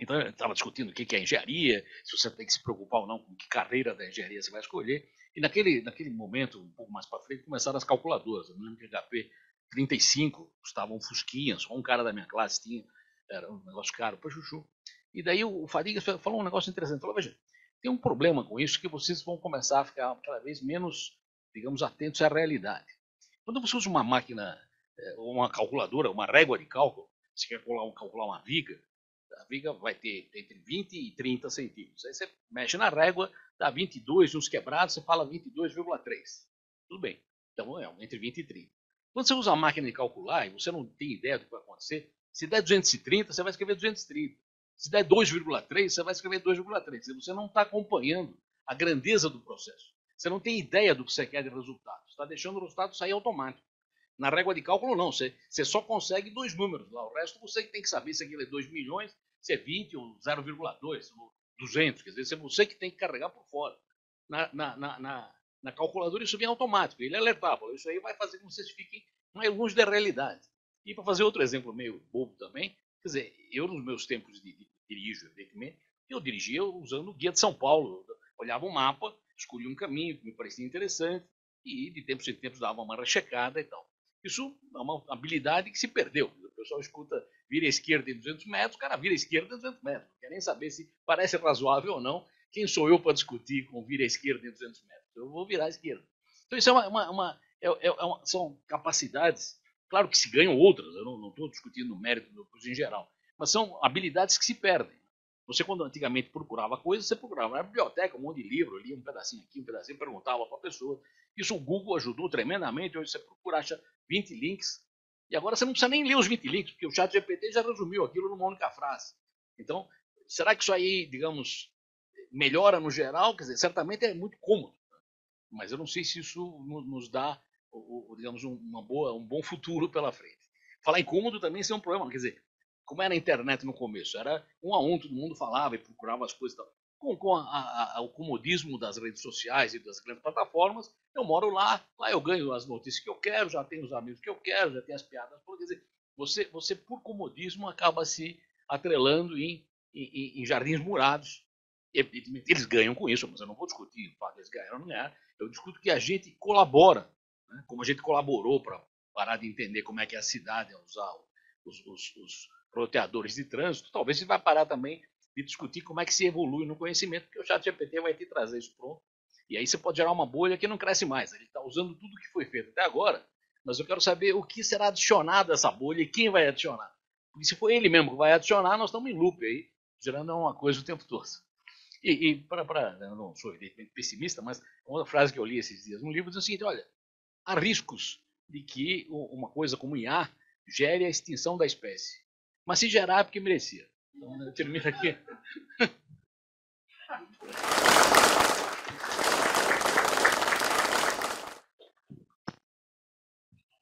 Então, ele estava discutindo o que é engenharia, se você tem que se preocupar ou não com que carreira da engenharia você vai escolher. E naquele, naquele momento, um pouco mais para frente, começaram as calculadoras. Eu me lembro que HP 35 custavam fusquinhas, só um cara da minha classe tinha, era um negócio caro para chuchu. E daí o Fadigas falou um negócio interessante. Falou, veja, tem um problema com isso que vocês vão começar a ficar cada vez menos, digamos, atentos à realidade. Quando você usa uma máquina, é, uma calculadora, uma régua de cálculo, você quer calcular uma viga, a viga vai ter entre 20 e 30 centímetros. Aí você mexe na régua, dá 22, uns quebrados, você fala 22,3. Tudo bem. Então é entre 20 e 30. Quando você usa a máquina de calcular e você não tem ideia do que vai acontecer, se der 230, você vai escrever 230. Se der 2,3, você vai escrever 2,3. Você não está acompanhando a grandeza do processo. Você não tem ideia do que você quer de resultado. Você está deixando o resultado sair automático. Na régua de cálculo, não. Você, você só consegue dois números lá. O resto você tem que saber se aquilo é 2 milhões, se é 20 ou 0,2 ou 200. Quer dizer, é você que tem que carregar por fora. Na, na, na, na, na calculadora isso vem automático. Ele alertava. Isso aí vai fazer com que vocês fiquem mais longe da realidade. E para fazer outro exemplo meio bobo também, quer dizer, eu nos meus tempos de, de, dirijo, evidentemente, eu dirigia usando o guia de São Paulo. Eu olhava o mapa, escolhia um caminho que me parecia interessante e de tempos em tempos dava uma rechecada e tal. Isso é uma habilidade que se perdeu. O pessoal escuta vira à esquerda em 200 metros, o cara vira à esquerda em 200 metros. Não quer nem saber se parece razoável ou não. Quem sou eu para discutir com vira à esquerda em 200 metros? Eu vou virar à esquerda. Então, isso é uma, uma, uma, é, é, é uma são capacidades, claro que se ganham outras, eu não estou discutindo o mérito do curso em geral, mas são habilidades que se perdem. Você, quando antigamente procurava coisas, você procurava na biblioteca, um monte de livro, lia um pedacinho aqui, um pedacinho, perguntava para a pessoa. Isso o Google ajudou tremendamente. Hoje você procura, acha 20 links. E agora você não precisa nem ler os 20 links, porque o chat GPT já resumiu aquilo numa única frase. Então, será que isso aí, digamos, melhora no geral? Quer dizer, certamente é muito cômodo. Mas eu não sei se isso nos dá, digamos, uma boa, um bom futuro pela frente. Falar em cômodo também é um problema. Quer dizer, como era a internet no começo, era um a um, todo mundo falava e procurava as coisas. Com, com a, a, o comodismo das redes sociais e das grandes plataformas, eu moro lá, lá eu ganho as notícias que eu quero, já tenho os amigos que eu quero, já tenho as piadas. Quer dizer, você, você por comodismo acaba se atrelando em, em, em jardins murados. Eles ganham com isso, mas eu não vou discutir o fato eles ganharam ou não ganharam. Eu discuto que a gente colabora, né? como a gente colaborou para parar de entender como é que é a cidade ao usar os, os, os roteadores de trânsito, talvez você vai parar também de discutir como é que se evolui no conhecimento, porque o chat GPT vai te trazer isso pronto. E aí você pode gerar uma bolha que não cresce mais. Ele está usando tudo que foi feito até agora, mas eu quero saber o que será adicionado a essa bolha e quem vai adicionar. Porque se for ele mesmo que vai adicionar, nós estamos em loop aí, gerando uma coisa o tempo todo. E, e para, não sou evidentemente pessimista, mas uma frase que eu li esses dias no livro diz o seguinte: olha, há riscos de que uma coisa como IA gere a extinção da espécie. Mas se gerar é porque merecia. Então, eu termino aqui.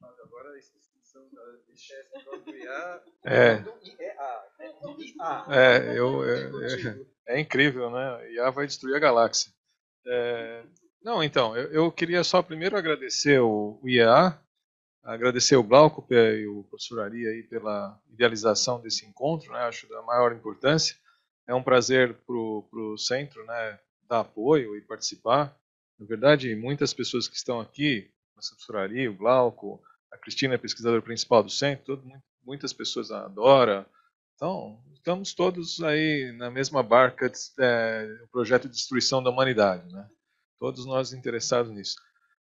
Agora a extinção da chefe do IA. É. É, eu, é, é, incrível, né? IA vai destruir a galáxia. É, não, então, eu, eu, queria só primeiro agradecer o, o IEA agradecer o Glauco e o professor Ari aí pela idealização desse encontro, né? acho da maior importância. É um prazer para o centro né, dar apoio e participar. Na verdade, muitas pessoas que estão aqui, o professor Ari, o Glauco, a Cristina pesquisadora principal do centro, todo, muitas pessoas adoram. Então, estamos todos aí na mesma barca, é, projeto de destruição da humanidade, né? Todos nós interessados nisso.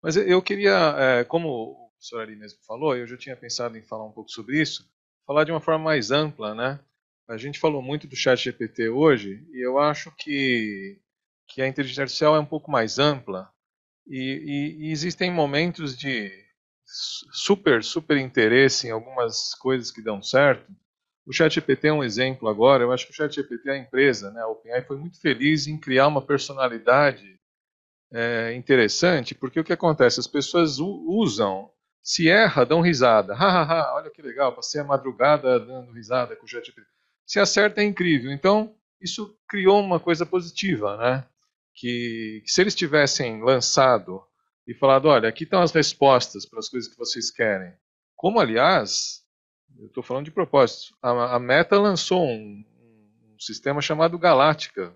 Mas eu queria, é, como professor ali mesmo falou, eu já tinha pensado em falar um pouco sobre isso, falar de uma forma mais ampla, né? A gente falou muito do chat GPT hoje, e eu acho que, que a inteligência artificial é um pouco mais ampla, e, e, e existem momentos de super, super interesse em algumas coisas que dão certo. O ChatGPT é um exemplo agora. Eu acho que o ChatGPT, a empresa, né, a OpenAI, foi muito feliz em criar uma personalidade é, interessante, porque o que acontece? As pessoas usam se erra, dão risada. Ha, ha, ha, olha que legal, passei a madrugada dando risada com o ChatGPT. Se acerta é incrível. Então, isso criou uma coisa positiva, né? Que, que se eles tivessem lançado e falado, olha, aqui estão as respostas para as coisas que vocês querem. Como, aliás, eu estou falando de propósito, a, a Meta lançou um, um sistema chamado Galáctica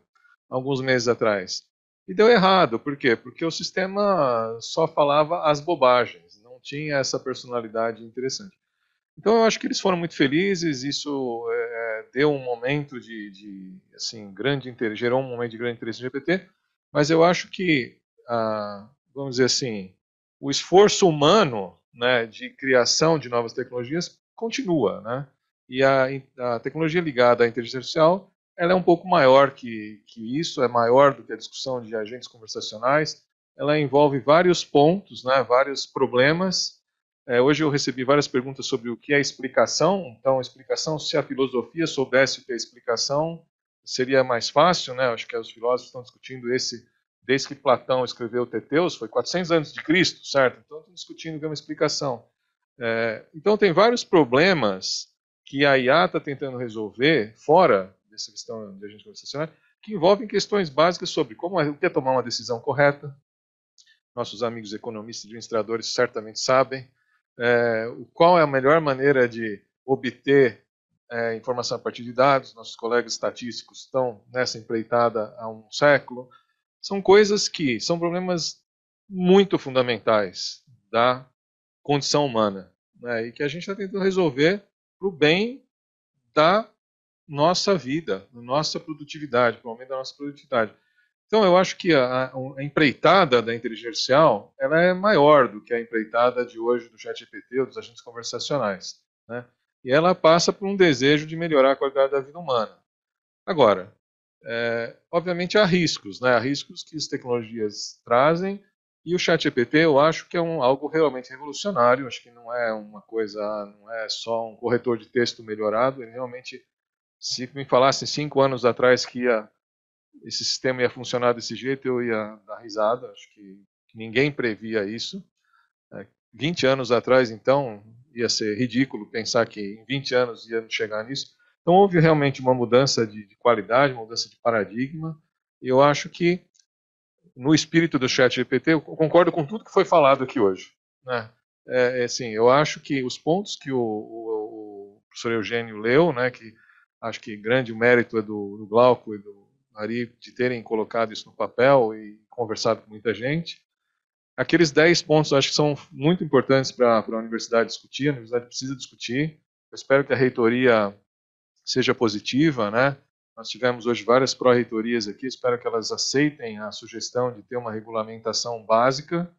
alguns meses atrás. E deu errado, por quê? Porque o sistema só falava as bobagens tinha essa personalidade interessante. Então eu acho que eles foram muito felizes, isso é, deu um momento de, de, assim, grande interesse, gerou um momento de grande interesse no GPT, mas eu acho que, ah, vamos dizer assim, o esforço humano né, de criação de novas tecnologias continua, né? E a, a tecnologia ligada à inteligência artificial, ela é um pouco maior que, que isso, é maior do que a discussão de agentes conversacionais, ela envolve vários pontos, né, vários problemas. É, hoje eu recebi várias perguntas sobre o que é explicação. Então, explicação, se a filosofia soubesse o que é explicação, seria mais fácil, né? Acho que os filósofos estão discutindo esse desde que Platão escreveu o Teteus, foi 400 antes de Cristo, certo? Então, estão discutindo o que é uma explicação. É, então, tem vários problemas que a IA está tentando resolver, fora dessa questão de agente conversacional, que envolvem questões básicas sobre como é, o que é tomar uma decisão correta, nossos amigos economistas e administradores certamente sabem, é, qual é a melhor maneira de obter é, informação a partir de dados, nossos colegas estatísticos estão nessa empreitada há um século. São coisas que são problemas muito fundamentais da condição humana né, e que a gente está tentando resolver para o bem da nossa vida, da nossa produtividade, para o aumento da nossa produtividade. Então, eu acho que a, a, empreitada da inteligência artificial ela é maior do que a empreitada de hoje do ChatGPT ou dos agentes conversacionais. Né? E ela passa por um desejo de melhorar a qualidade da vida humana. Agora, é, obviamente há riscos, né? há riscos que as tecnologias trazem, e o ChatGPT eu acho que é um, algo realmente revolucionário, acho que não é uma coisa, não é só um corretor de texto melhorado, ele realmente, se me falassem cinco anos atrás que ia esse sistema ia funcionar desse jeito, eu ia dar risada. Acho que ninguém previa isso. 20 é, anos atrás, então, ia ser ridículo pensar que em 20 anos ia chegar nisso. Então, houve realmente uma mudança de, de qualidade, mudança de paradigma. E eu acho que, no espírito do chat GPT, eu concordo com tudo que foi falado aqui hoje. Né? É, é assim, eu acho que os pontos que o, o, o professor Eugênio leu, né, que acho que grande mérito é do, do Glauco e do De terem colocado isso no papel e conversado com muita gente. Aqueles 10 pontos acho que são muito importantes para a universidade discutir, a universidade precisa discutir. Eu espero que a reitoria seja positiva, né? Nós tivemos hoje várias pró-reitorias aqui, espero que elas aceitem a sugestão de ter uma regulamentação básica.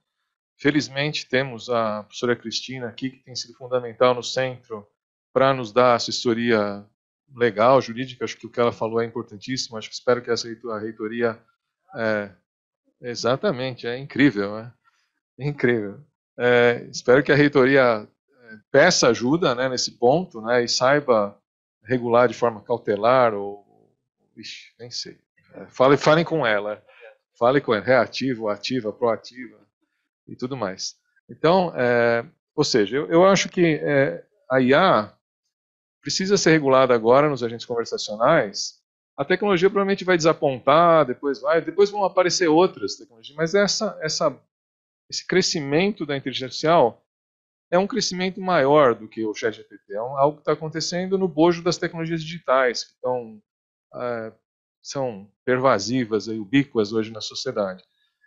Felizmente temos a professora Cristina aqui, que tem sido fundamental no centro para nos dar assessoria legal, jurídica, acho que o que ela falou é importantíssimo, acho que espero que essa a reitoria... É, exatamente, é incrível, é, é incrível. É, espero que a reitoria é, peça ajuda né, nesse ponto né, e saiba regular de forma cautelar ou... Ixi, nem sei. É, fale, falem com ela. Fale com ela, reativa, ativa, proativa e tudo mais. Então, é, ou seja, eu, eu acho que é, a IA precisa ser regulada agora nos agentes conversacionais, a tecnologia provavelmente vai desapontar, depois vai, depois vão aparecer outras tecnologias, mas essa, essa, esse crescimento da inteligência artificial é um crescimento maior do que o ChatGPT, é algo que está acontecendo no bojo das tecnologias digitais, que estão, é, são pervasivas, e ubíquas hoje na sociedade.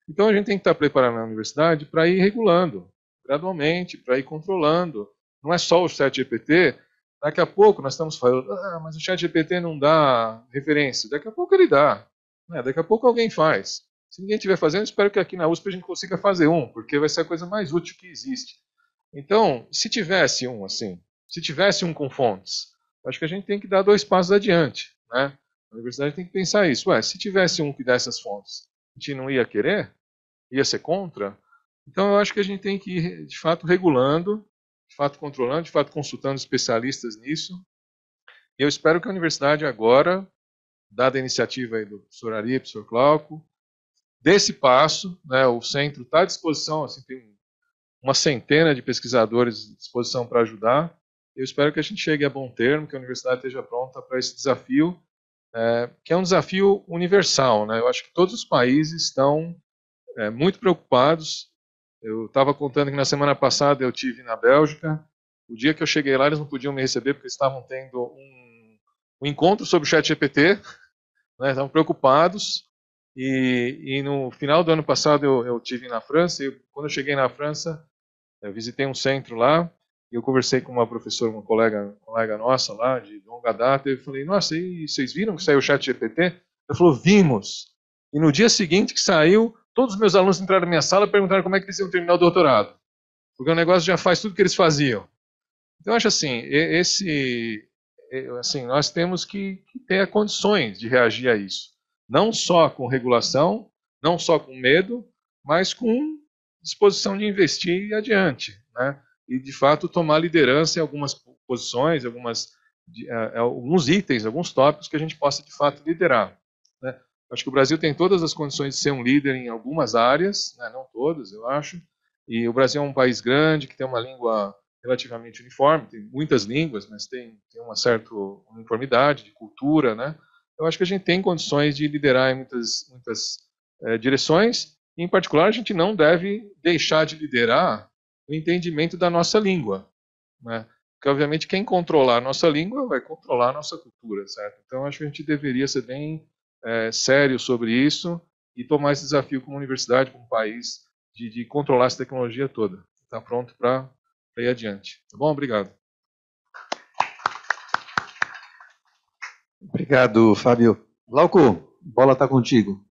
Então a gente tem que estar preparado na universidade para ir regulando, gradualmente, para ir controlando. Não é só o ChatGPT, Daqui a pouco nós estamos falando, ah, mas o chat GPT não dá referência. Daqui a pouco ele dá. Né? Daqui a pouco alguém faz. Se ninguém estiver fazendo, espero que aqui na USP a gente consiga fazer um, porque vai ser a coisa mais útil que existe. Então, se tivesse um assim, se tivesse um com fontes, acho que a gente tem que dar dois passos adiante. Né? A universidade tem que pensar isso. Ué, se tivesse um que desse as fontes, a gente não ia querer? Ia ser contra? Então, eu acho que a gente tem que ir, de fato, regulando de fato controlando, de fato consultando especialistas nisso. E eu espero que a universidade agora, dada a iniciativa aí do professor Ari, professor Glauco, desse passo, né, o centro está à disposição, assim, tem uma centena de pesquisadores à disposição para ajudar. Eu espero que a gente chegue a bom termo, que a universidade esteja pronta para esse desafio, é, que é um desafio universal. Né? Eu acho que todos os países estão é, muito preocupados eu estava contando que na semana passada eu tive na Bélgica. O dia que eu cheguei lá, eles não podiam me receber porque estavam tendo um, um encontro sobre o chat GPT. Né, estavam preocupados. E, e, no final do ano passado eu, eu tive na França. E quando eu cheguei na França, eu visitei um centro lá. E eu conversei com uma professora, uma colega, colega nossa lá, de longa data. E eu falei: Nossa, e vocês viram que saiu o chat GPT? Ela falou: Vimos. E no dia seguinte que saiu, Todos os meus alunos entraram na minha sala e perguntaram como é que eles iam terminar o doutorado. Porque o negócio já faz tudo que eles faziam. Então, eu acho assim, esse, assim nós temos que, ter condições de reagir a isso. Não só com regulação, não só com medo, mas com disposição de investir adiante. Né? E, de fato, tomar liderança em algumas posições, algumas, de, uh, alguns itens, alguns tópicos que a gente possa, de fato, liderar. Acho que o Brasil tem todas as condições de ser um líder em algumas áreas, né, não todas, eu acho. E o Brasil é um país grande que tem uma língua relativamente uniforme, tem muitas línguas, mas tem, tem uma certa uniformidade de cultura, né? Eu acho que a gente tem condições de liderar em muitas, muitas é, direções. E, em particular, a gente não deve deixar de liderar o entendimento da nossa língua. Né? Porque, obviamente, quem controlar a nossa língua vai controlar a nossa cultura, certo? Então, acho que a gente deveria ser bem é, sério sobre isso e tomar esse desafio como universidade, como país, de, de controlar essa tecnologia toda. Está pronto para ir adiante. Tá bom? Obrigado. Obrigado, Fábio. Glauco, bola está contigo.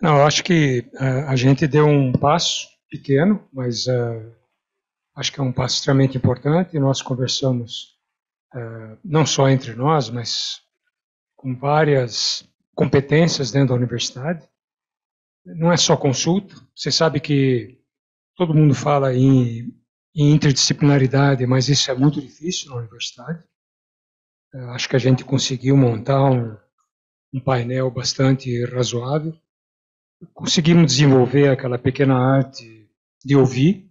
Não, eu acho que uh, a gente deu um passo pequeno, mas uh, acho que é um passo extremamente importante. Nós conversamos uh, não só entre nós, mas com várias competências dentro da universidade. Não é só consulta. Você sabe que todo mundo fala em, em interdisciplinaridade, mas isso é muito difícil na universidade. acho que a gente conseguiu montar um, um painel bastante razoável conseguimos desenvolver aquela pequena arte de ouvir.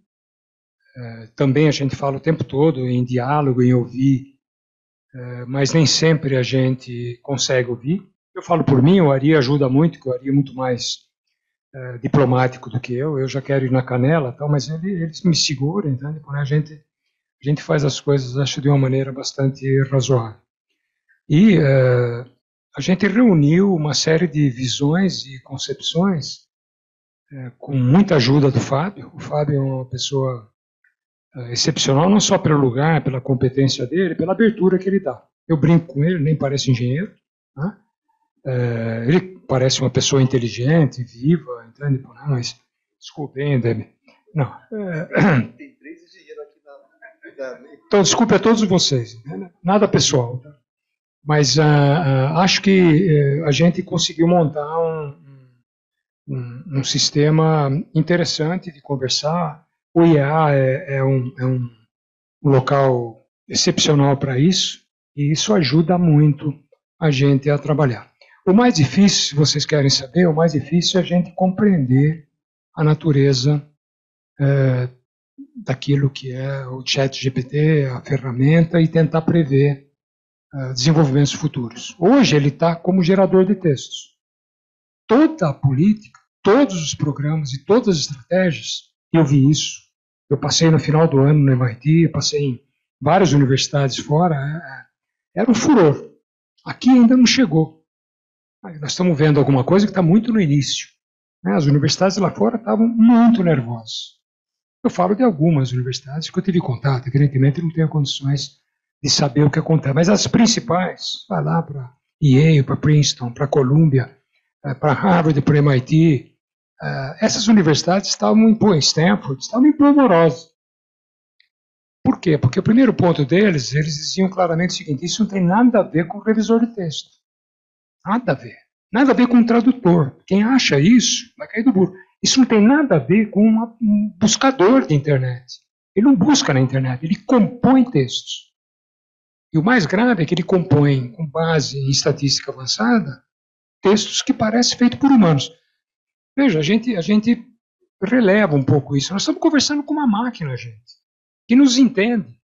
É, também a gente fala o tempo todo em diálogo, em ouvir, é, mas nem sempre a gente consegue ouvir. Eu falo por mim, o Ari ajuda muito, que o Ari é muito mais é, diplomático do que eu. Eu já quero ir na canela, tal, mas ele, ele me segura, entende? A gente, a gente faz as coisas, acho, de uma maneira bastante razoável. E a gente reuniu uma série de visões e concepções é, com muita ajuda do Fábio. O Fábio é uma pessoa é, excepcional, não só pelo lugar, pela competência dele, pela abertura que ele dá. Eu brinco com ele, nem parece engenheiro. Né? É, ele parece uma pessoa inteligente, viva, entende? Mas, desculpem, Deb. Não. É, Tem três engenheiros aqui na. Então, desculpe a todos vocês. Né? Nada pessoal. Tá? Mas uh, uh, acho que uh, a gente conseguiu montar um, um, um, sistema interessante de conversar. O IEA é, é, um, é um local excepcional para isso, e isso ajuda muito a gente a trabalhar. O mais difícil, se vocês querem saber, o mais difícil é a gente compreender a natureza é, daquilo que é o chat GPT, a ferramenta, e tentar prever desenvolvimentos futuros. Hoje ele está como gerador de textos. Toda a política, todos os programas e todas as estratégias, eu vi isso. Eu passei no final do ano no MIT, passei em várias universidades fora, é, é, era um furor. Aqui ainda não chegou. Nós estamos vendo alguma coisa que está muito no início. Né? As universidades lá fora estavam muito nervosas. Eu falo de algumas universidades que eu tive contato, evidentemente não tenho condições de saber o que acontece. Mas as principais, vai lá para Yale, para Princeton, para Columbia, eh, para Harvard, para MIT, eh, essas universidades estavam em Stanford, estavam empolvorosas. Por quê? Porque o primeiro ponto deles, eles diziam claramente o seguinte: isso não tem nada a ver com o revisor de texto. Nada a ver. Nada a ver com o tradutor. Quem acha isso vai cair do burro. Isso não tem nada a ver com um buscador de internet. Ele não busca na internet, ele compõe textos. E o mais grave é que ele compõe, com base em estatística avançada, textos que parecem feitos por humanos. Veja, a gente, a gente releva um pouco isso. Nós estamos conversando com uma máquina, gente, que nos entende.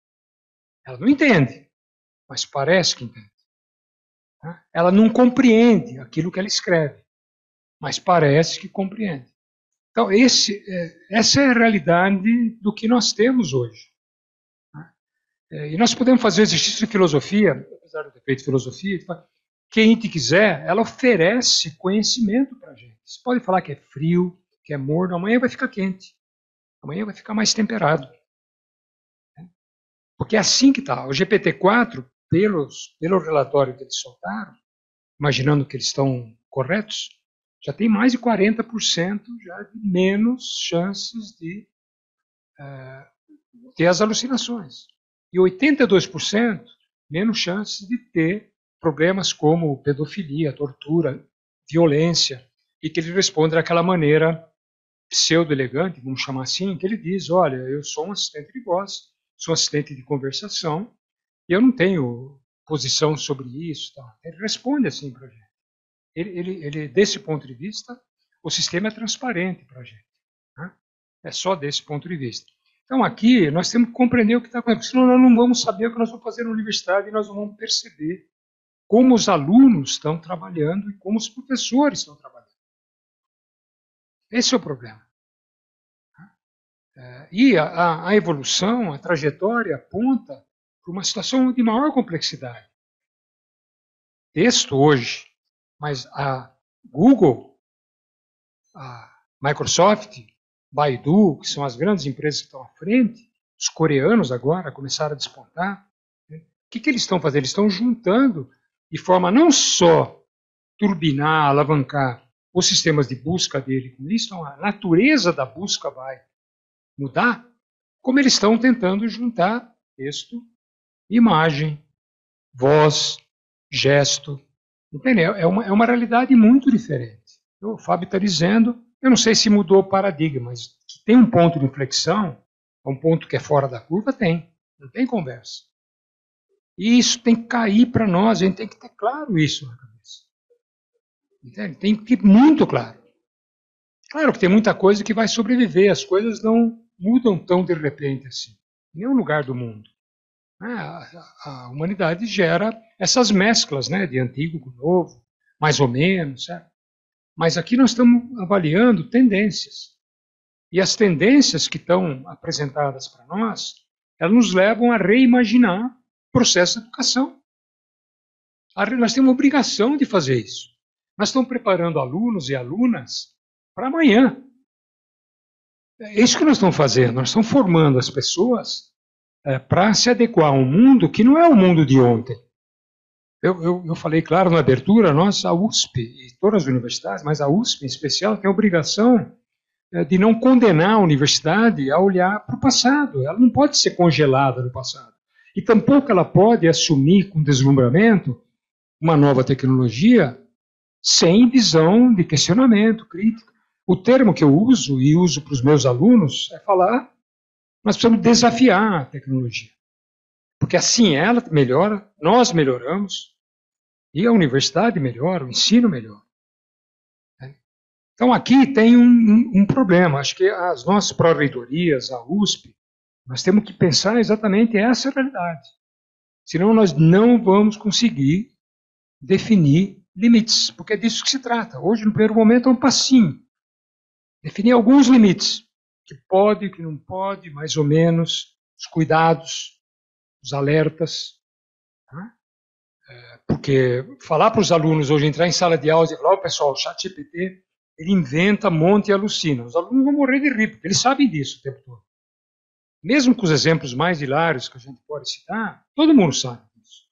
Ela não entende, mas parece que entende. Tá? Ela não compreende aquilo que ela escreve, mas parece que compreende. Então, esse, é, essa é a realidade do que nós temos hoje. É, e nós podemos fazer exercício de filosofia, apesar de ter feito filosofia, quem gente quiser, ela oferece conhecimento para a gente. Você pode falar que é frio, que é morno, amanhã vai ficar quente. Amanhã vai ficar mais temperado. Porque é assim que está. O GPT-4, pelos, pelo relatório que eles soltaram, imaginando que eles estão corretos, já tem mais de 40% já de menos chances de uh, ter as alucinações e 82% menos chances de ter problemas como pedofilia, tortura, violência, e que ele responde daquela maneira pseudo-elegante, vamos chamar assim, que ele diz, olha, eu sou um assistente de voz, sou assistente de conversação, e eu não tenho posição sobre isso. Tá? Ele responde assim para a gente. Ele, ele, ele, desse ponto de vista, o sistema é transparente para a gente. Né? É só desse ponto de vista. Então, aqui, nós temos que compreender o que está acontecendo, senão nós não vamos saber o que nós vamos fazer na universidade e nós não vamos perceber como os alunos estão trabalhando e como os professores estão trabalhando. Esse é o problema. É, e a, a evolução, a trajetória aponta para uma situação de maior complexidade. Texto hoje, mas a Google, a Microsoft, Baidu, que são as grandes empresas que estão à frente, os coreanos agora começaram a despontar. Né? O que, que eles estão fazendo? Eles estão juntando de forma não só turbinar, alavancar os sistemas de busca dele, com isso, então a natureza da busca vai mudar, como eles estão tentando juntar texto, imagem, voz, gesto. Entendeu? É uma, é uma realidade muito diferente. O Fábio está dizendo, eu não sei se mudou o paradigma, mas que tem um ponto de inflexão, um ponto que é fora da curva, tem. Não tem conversa. E isso tem que cair para nós, a gente tem que ter claro isso na cabeça. Entende? Tem que ter muito claro. Claro que tem muita coisa que vai sobreviver, as coisas não mudam tão de repente assim, em nenhum lugar do mundo. A, a, humanidade gera essas mesclas né, de antigo com novo, mais ou menos, certo? Mas aqui nós estamos avaliando tendências. E as tendências que estão apresentadas para nós, elas nos levam a reimaginar o processo de educação. Nós temos obrigação de fazer isso. Nós estamos preparando alunos e alunas para amanhã. É isso que nós estamos fazendo. Nós estamos formando as pessoas é, para se adequar a um mundo que não é o mundo de ontem. Eu, eu, eu, falei, claro, na abertura, nós, a USP e todas as universidades, mas a USP em especial, tem a obrigação é, de não condenar a universidade a olhar para o passado. Ela não pode ser congelada no passado. E tampouco ela pode assumir com deslumbramento uma nova tecnologia sem visão de questionamento, crítica. O termo que eu uso e uso para os meus alunos é falar: nós precisamos desafiar a tecnologia. Porque assim ela melhora, nós melhoramos, e a universidade melhora, o ensino melhora. Então aqui tem um, um, um problema. Acho que as nossas pró-reitorias, a USP, nós temos que pensar exatamente essa realidade. Senão nós não vamos conseguir definir limites, porque é disso que se trata. Hoje, no primeiro momento, é um passinho definir alguns limites, que pode, que não pode, mais ou menos, os cuidados, os alertas. Tá? É, porque falar para os alunos hoje, entrar em sala de aula e falar, oh, pessoal, o chat GPT, ele inventa, monta e alucina. Os alunos vão morrer de rir, porque eles sabem disso o tempo todo. Mesmo com os exemplos mais hilários que a gente pode citar, todo mundo sabe disso.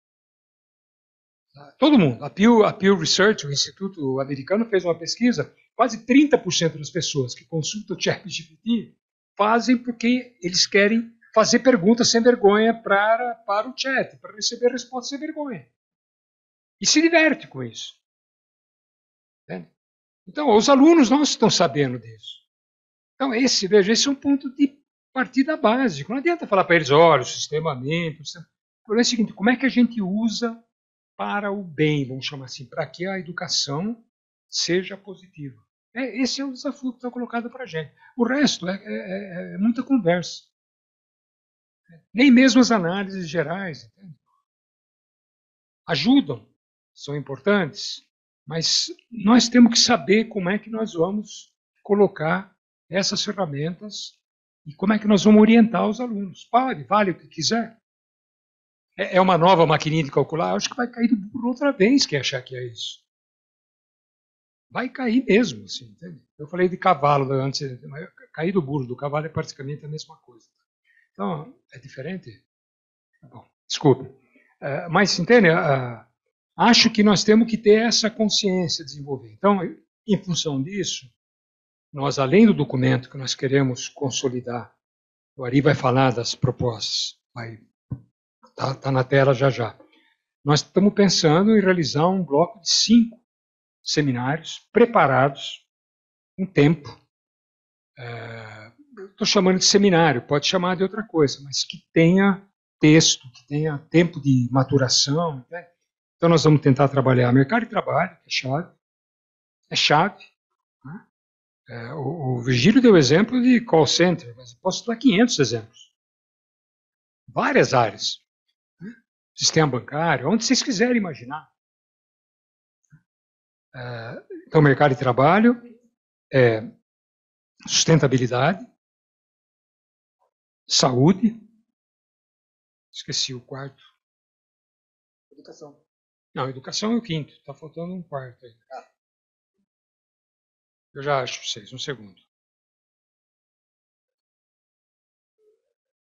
Tá? Todo mundo. A Pew, a Pew Research, o Instituto Americano, fez uma pesquisa quase 30% das pessoas que consultam o ChatGPT fazem porque eles querem fazer perguntas sem vergonha para, para o chat, para receber respostas sem vergonha. E se diverte com isso. Entende? Então, os alunos não estão sabendo disso. Então, esse, veja, esse é um ponto de partida básico. Não adianta falar para eles, olha, o sistema aumenta. O, sistema... o problema é o seguinte, como é que a gente usa para o bem, vamos chamar assim, para que a educação seja positiva? É, esse é o desafio que está colocado para a gente. O resto é, é, é, é, muita conversa. Nem mesmo as análises gerais entende? ajudam, são importantes, mas nós temos que saber como é que nós vamos colocar essas ferramentas e como é que nós vamos orientar os alunos. Pare, vale o que quiser. É, é uma nova maquininha de calcular? Acho que vai cair do burro outra vez quem achar que é isso vai cair mesmo. Assim, entende? Eu falei de cavalo antes, cair do burro do cavalo é praticamente a mesma coisa. Então, é diferente? Tá bom, desculpe. Uh, mas, entende? Uh, acho que nós temos que ter essa consciência desenvolver. Então, em função disso, nós, além do documento que nós queremos consolidar, o Ari vai falar das propostas, vai tá, tá na tela já já. Nós estamos pensando em realizar um bloco de cinco seminários preparados em tempo. Estou chamando de seminário, pode chamar de outra coisa, mas que tenha texto, que tenha tempo de maturação. Né? Então, nós vamos tentar trabalhar mercado de trabalho, que é chave. É chave. Né? É, o, o Virgílio deu exemplo de call center, mas posso dar 500 exemplos. Várias áreas. Né? Sistema bancário, onde vocês quiserem imaginar. É, então, mercado de trabalho, é, sustentabilidade, saúde, esqueci o quarto. Educação. Não, educação é o quinto, está faltando um quarto aí. Eu já acho vocês, um segundo.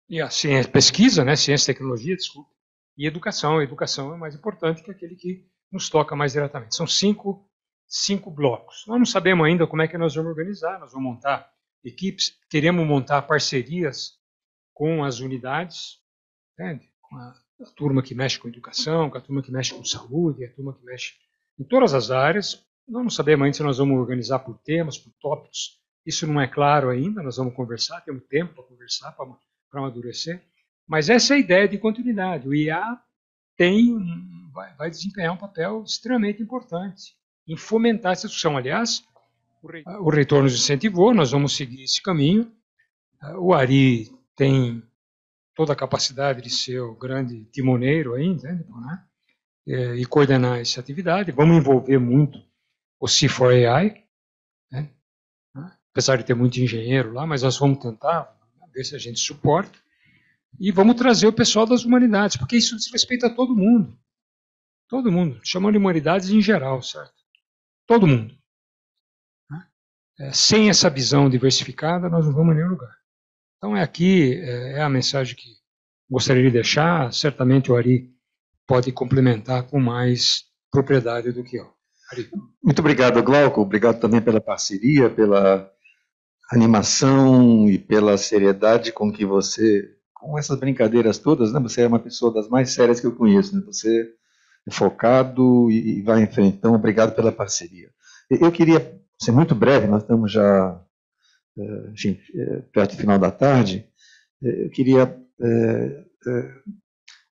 E a ciência, pesquisa, né, ciência e tecnologia, desculpa, e educação. A educação é mais importante que aquele que nos toca mais diretamente. São cinco, cinco blocos. Nós não sabemos ainda como é que nós vamos organizar, nós vamos montar equipes, queremos montar parcerias com as unidades, entende? com a, a turma que mexe com educação, com a turma que mexe com saúde, a turma que mexe em todas as áreas. Nós não sabemos ainda se nós vamos organizar por temas, por tópicos. Isso não é claro ainda, nós vamos conversar, temos tempo para conversar, para para amadurecer. Mas essa é a ideia de continuidade. O IA tem, vai, vai desempenhar um papel extremamente importante em fomentar essa discussão. Aliás, o reitor nos incentivou, nós vamos seguir esse caminho. O Ari tem toda a capacidade de ser o grande timoneiro aí, entende? Né? E coordenar essa atividade. Vamos envolver muito o C4AI, né? apesar de ter muito engenheiro lá, mas nós vamos tentar ver se a gente suporta. E vamos trazer o pessoal das humanidades, porque isso diz respeito a todo mundo. Todo mundo. Chamando de humanidades em geral, certo? Todo mundo. É, sem essa visão diversificada, nós não vamos a nenhum lugar. Então, é aqui é, é a mensagem que gostaria de deixar. Certamente o Ari pode complementar com mais propriedade do que eu. Ari. Muito obrigado, Glauco. Obrigado também pela parceria, pela animação e pela seriedade com que você, com essas brincadeiras todas, né? Você é uma pessoa das mais sérias que eu conheço, né? Você é focado e, vai em frente. Então, obrigado pela parceria. Eu queria ser muito breve, nós estamos já enfim, é, perto do final da tarde. É, eu queria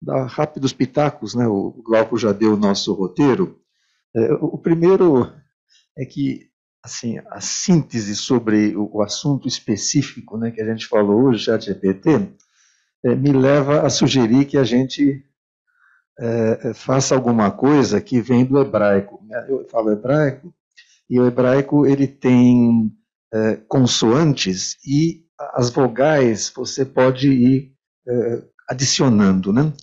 dar rápidos pitacos, né? O Glauco já deu o nosso roteiro. O primeiro é que assim, a síntese sobre o, o, assunto específico né, que a gente falou hoje, chat GPT, é, me leva a sugerir que a gente é, é, faça alguma coisa que vem do hebraico. Eu falo hebraico, e o hebraico ele tem é, consoantes e as vogais você pode ir é, adicionando, né?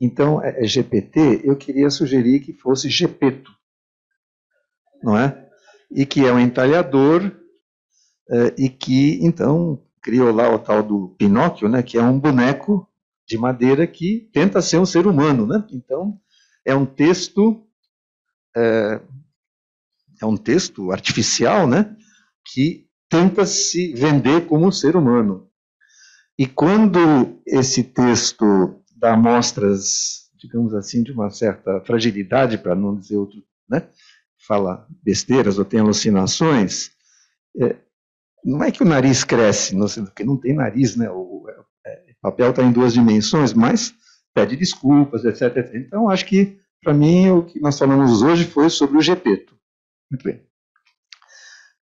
Então, é, é GPT, eu queria sugerir que fosse Gepeto, não é? e que é um entalhador, é, e que, então, criou lá o tal do Pinóquio, né, que é um boneco de madeira que tenta ser um ser humano. Né? Então, é um texto. É um texto artificial, né, que tenta se vender como ser humano. E quando esse texto dá amostras, digamos assim, de uma certa fragilidade, para não dizer outro, né, fala besteiras ou tem alucinações, é, não é que o nariz cresce, não, porque não tem nariz, né? O, é, o papel está em duas dimensões, mas pede desculpas, etc. etc. Então, acho que, para mim, o que nós falamos hoje foi sobre o Gepeto. Muito bem.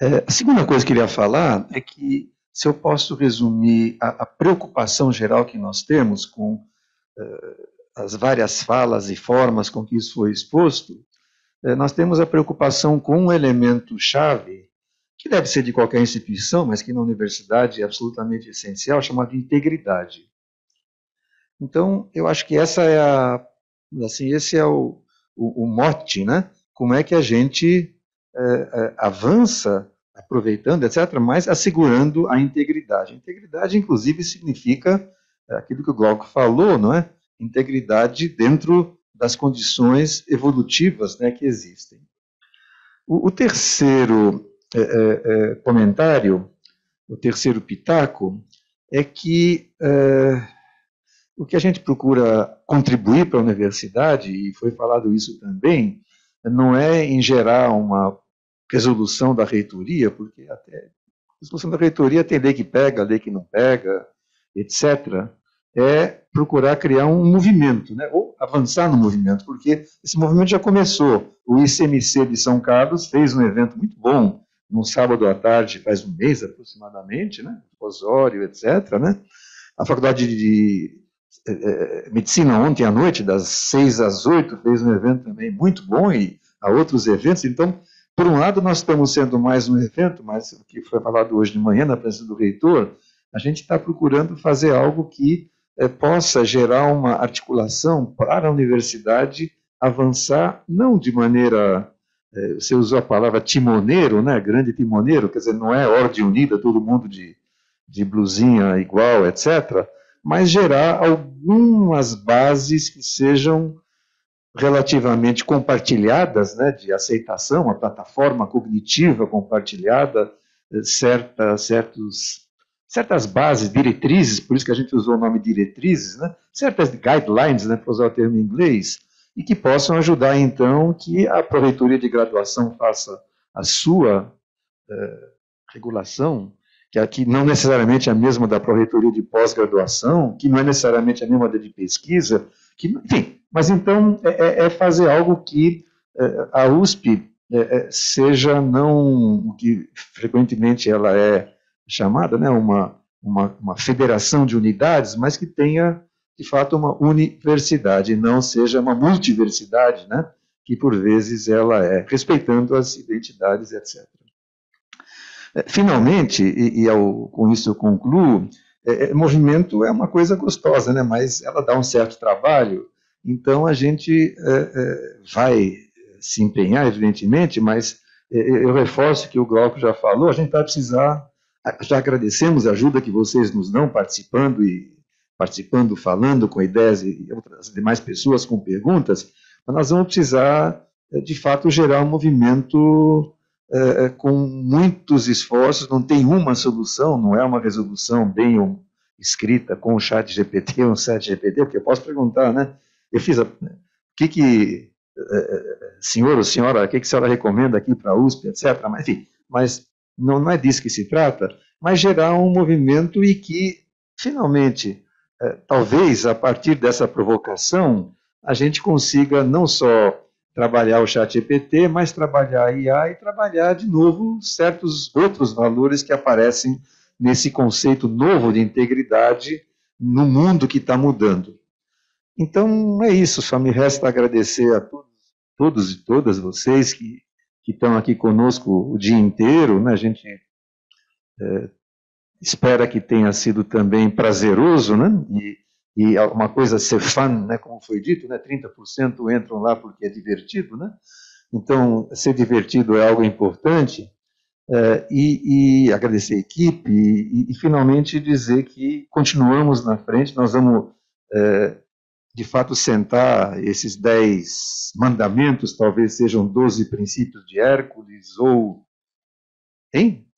É, a segunda coisa que eu queria falar é que, se eu posso resumir a, a preocupação geral que nós temos com uh, as várias falas e formas com que isso foi exposto, é, nós temos a preocupação com um elemento chave, que deve ser de qualquer instituição, mas que na universidade é absolutamente essencial, chamado integridade. Então, eu acho que essa é a, assim, esse é o, o, o mote, né? Como é que a gente é, é, avança, aproveitando, etc., mas assegurando a integridade. Integridade, inclusive, significa é, aquilo que o Glauco falou, não é? Integridade dentro das condições evolutivas né, que existem. O, o terceiro é, é, comentário, o terceiro pitaco, é que é, o que a gente procura contribuir para a universidade, e foi falado isso também, não é em gerar uma resolução da reitoria, porque até a resolução da reitoria tem lei que pega, lei que não pega, etc é procurar criar um movimento, né? ou avançar no movimento, porque esse movimento já começou. O ICMC de São Carlos fez um evento muito bom, no sábado à tarde, faz um mês aproximadamente, né? Osório, etc. Né? A Faculdade de Medicina ontem à noite, das seis às oito, fez um evento também muito bom, e há outros eventos. Então, por um lado, nós estamos sendo mais um evento, mas o que foi falado hoje de manhã na presença do reitor, a gente está procurando fazer algo que é, possa gerar uma articulação para a universidade avançar, não de maneira, é, você usou a palavra timoneiro, né, grande timoneiro, quer dizer, não é ordem unida, todo mundo de, de blusinha igual, etc., mas gerar algumas bases que sejam relativamente compartilhadas, né, de aceitação, a plataforma cognitiva compartilhada, eh, certa, certos, certas bases, diretrizes, por isso que a gente usou o nome diretrizes, né, certas guidelines, né, para usar o termo em inglês, e que possam ajudar, então, que a Proreitoria de Graduação faça a sua eh, regulação, que aqui não necessariamente é a mesma da Proreitoria de Pós-Graduação, que não é necessariamente a mesma da de pesquisa, que, enfim, mas então é, é, é fazer algo que é, a USP é, é, seja não o que frequentemente ela é chamada, né, uma, uma, uma federação de unidades, mas que tenha de fato uma universidade, não seja uma multiversidade, né, que por vezes ela é, respeitando as identidades, etc. Finalmente, e, e com isso eu concluo, é, movimento é uma coisa gostosa, né, mas ela dá um certo trabalho, então a gente é, é, vai se empenhar, evidentemente, mas é, é, eu reforço que o Glauco já falou, a gente vai precisar, já agradecemos a ajuda que vocês nos dão participando e participando, falando com ideias e outras demais pessoas com perguntas, mas nós vamos precisar, é, de fato, gerar um movimento é, com muitos esforços, não tem uma solução, não é uma resolução bem escrita com o chat GPT ou um chat GPT, porque eu posso perguntar, né? Eu fiz a. O que que. Uh, senhor ou senhora, o que, que a senhora recomenda aqui para a USP, etc. Mas, enfim, mas não, não é disso que se trata, mas gerar um movimento e que, finalmente, talvez a partir dessa provocação, a gente consiga não só trabalhar o chat EPT, mas trabalhar a IA e trabalhar de novo certos outros valores que aparecem nesse conceito novo de integridade no mundo que está mudando. Então, é isso. Só me resta agradecer a todos, todos e todas vocês que, que estão aqui conosco o dia inteiro. Né? A gente é, espera que tenha sido também prazeroso, né? E, e uma coisa ser fã, né? Como foi dito, né? 30% entram lá porque é divertido, né? Então, ser divertido é algo importante. É, e, e, agradecer a equipe e, e, finalmente dizer que continuamos na frente, nós vamos é, de fato sentar esses dez mandamentos, talvez sejam doze princípios de Hércules, ou. Hein?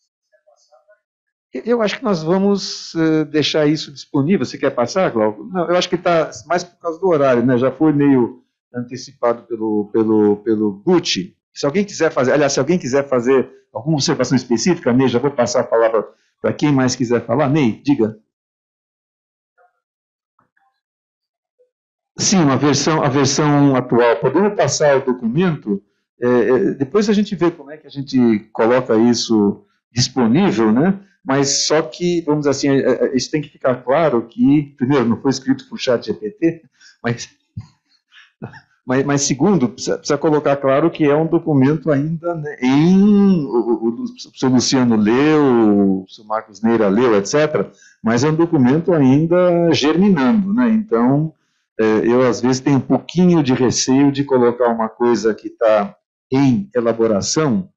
Eu acho que nós vamos uh, deixar isso disponível. Você quer passar, Glauco? Não, eu acho que está mais por causa do horário, né? Já foi meio antecipado pelo, pelo, pelo Gucci. Se alguém quiser fazer, aliás, se alguém quiser fazer alguma observação específica, Ney, já vou passar a palavra para quem mais quiser falar. Ney, diga. Sim, a versão, a versão atual. Podemos passar o documento? É, é, depois a gente vê como é que a gente coloca isso disponível, né? Mas só que, vamos dizer assim, é, é, isso tem que ficar claro que, primeiro, não foi escrito por chat GPT, mas, [laughs] mas, mas segundo, precisa, precisa, colocar claro que é um documento ainda né, em. O, o, o seu Luciano leu, o Marcos Neira leu, etc., mas é um documento ainda germinando, né? Então é, eu às vezes tenho um pouquinho de receio de colocar uma coisa que está em elaboração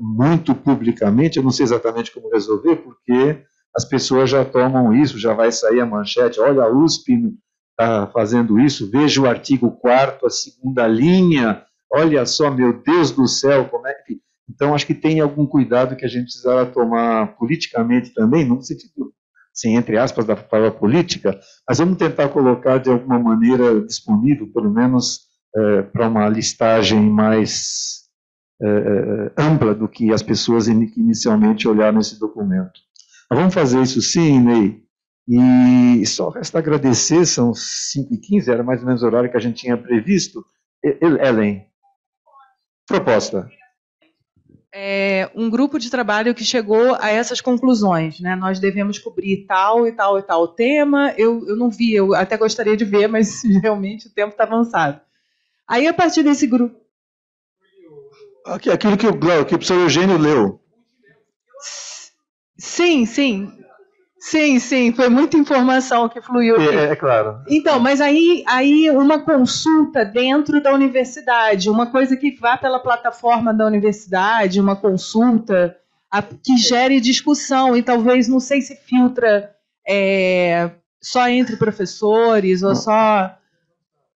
muito publicamente, eu não sei exatamente como resolver, porque as pessoas já tomam isso, já vai sair a manchete, olha, a USP está fazendo isso, veja o artigo 4 a segunda linha, olha só, meu Deus do céu, como é que... Então, acho que tem algum cuidado que a gente precisará tomar politicamente também, no sentido assim, entre aspas, da palavra política, mas vamos tentar colocar de alguma maneira disponível, pelo menos é, para uma listagem mais é, ampla do que as pessoas inicialmente olharam esse documento. Mas vamos fazer isso sim, Ney. E só resta agradecer, são 5h15, era mais ou menos o horário que a gente tinha previsto. Ellen, proposta é, um grupo de trabalho que chegou a essas conclusões. Né? Nós devemos cobrir tal e tal e tal tema. Eu, eu não vi, eu até gostaria de ver, mas [laughs] realmente o tempo está avançado. Aí, a partir desse grupo. Aquilo que o, que o professor Eugênio leu. Sim, sim. Sim, sim, foi muita informação que fluiu aqui. É, é, claro. Então, mas aí, aí uma consulta dentro da universidade, uma coisa que vá pela plataforma da universidade, uma consulta a, que gere discussão e talvez, não sei se filtra é, só entre professores ou só...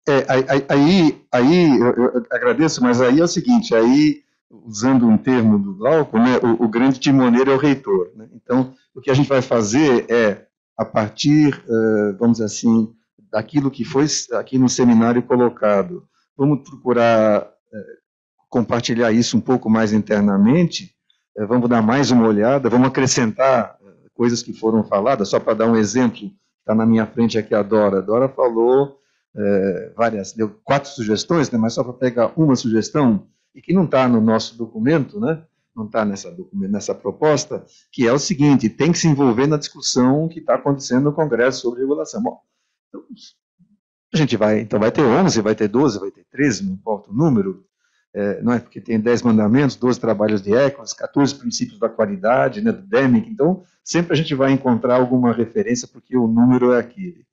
É, aí, aí eu, eu agradeço, mas aí é o seguinte, aí usando um termo do Glauco, né, o, o, grande timoneiro é o reitor. Né? Então, o que a gente vai fazer é, a partir, vamos dizer assim, daquilo que foi aqui no seminário colocado, vamos procurar compartilhar isso um pouco mais internamente, vamos dar mais uma olhada, vamos acrescentar coisas que foram faladas, só para dar um exemplo, está na minha frente aqui a Dora. A Dora falou várias, deu quatro sugestões, né, mas só para pegar uma sugestão, e que não está no nosso documento, né? não está nessa, nessa proposta, que é o seguinte: tem que se envolver na discussão que está acontecendo no Congresso sobre regulação. Bom, então, a gente vai, então vai ter 11, vai ter 12, vai ter 13, não importa o número, é, não é porque tem 10 mandamentos, 12 trabalhos de Eccles, 14 princípios da qualidade, né, do Deming, então sempre a gente vai encontrar alguma referência, porque o número é aquele.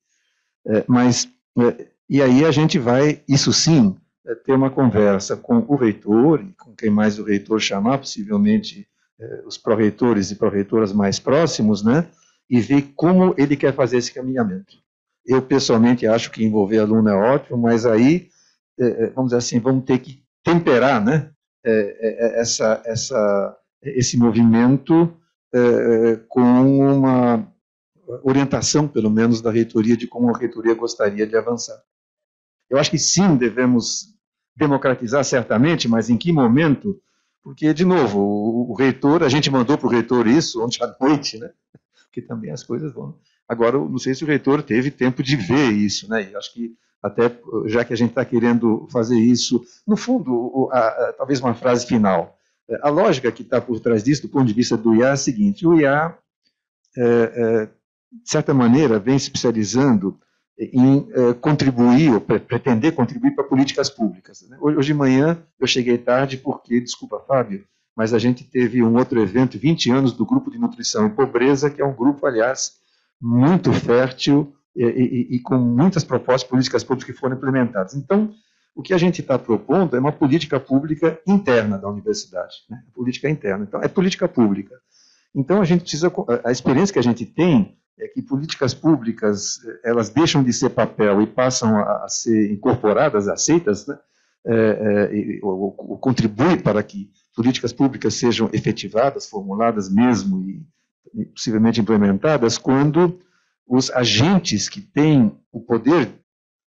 É, mas, é, e aí a gente vai, isso sim, é, ter uma conversa com o reitor e com quem mais o reitor chamar, possivelmente é, os pró-reitores e pró-reitoras mais próximos, né, e ver como ele quer fazer esse caminhamento. Eu, pessoalmente, acho que envolver aluno é ótimo, mas aí, é, vamos dizer assim, vamos ter que temperar né, essa, essa, esse movimento com uma orientação, pelo menos, da reitoria de como a reitoria gostaria de avançar. Eu acho que sim, devemos democratizar certamente, mas em que momento? Porque, de novo, o, o reitor, a gente mandou para o reitor isso ontem à noite, né? Porque também as coisas vão. Agora, não sei se o reitor teve tempo de ver isso, né? E acho que até já que a gente está querendo fazer isso, no fundo, a, a, talvez uma frase final. A lógica que está por trás disso, do ponto de vista do IA, é a seguinte: o IA, é, é, de certa maneira, vem se especializando em eh, contribuir, ou pretender contribuir para políticas públicas. Né? Hoje de manhã eu cheguei tarde porque, desculpa, Fábio, mas a gente teve um outro evento, 20 anos do Grupo de Nutrição e Pobreza, que é um grupo, aliás, muito fértil e, e, e com muitas propostas políticas públicas que foram implementadas. Então, o que a gente está propondo é uma política pública interna da universidade, né? política interna. Então, é política pública. Então, a gente precisa, a experiência que a gente tem é que políticas públicas elas deixam de ser papel e passam a, a ser incorporadas, aceitas, né? É, é, ou, ou, contribui para que políticas públicas sejam efetivadas, formuladas mesmo e, e possivelmente implementadas, quando os agentes que têm o poder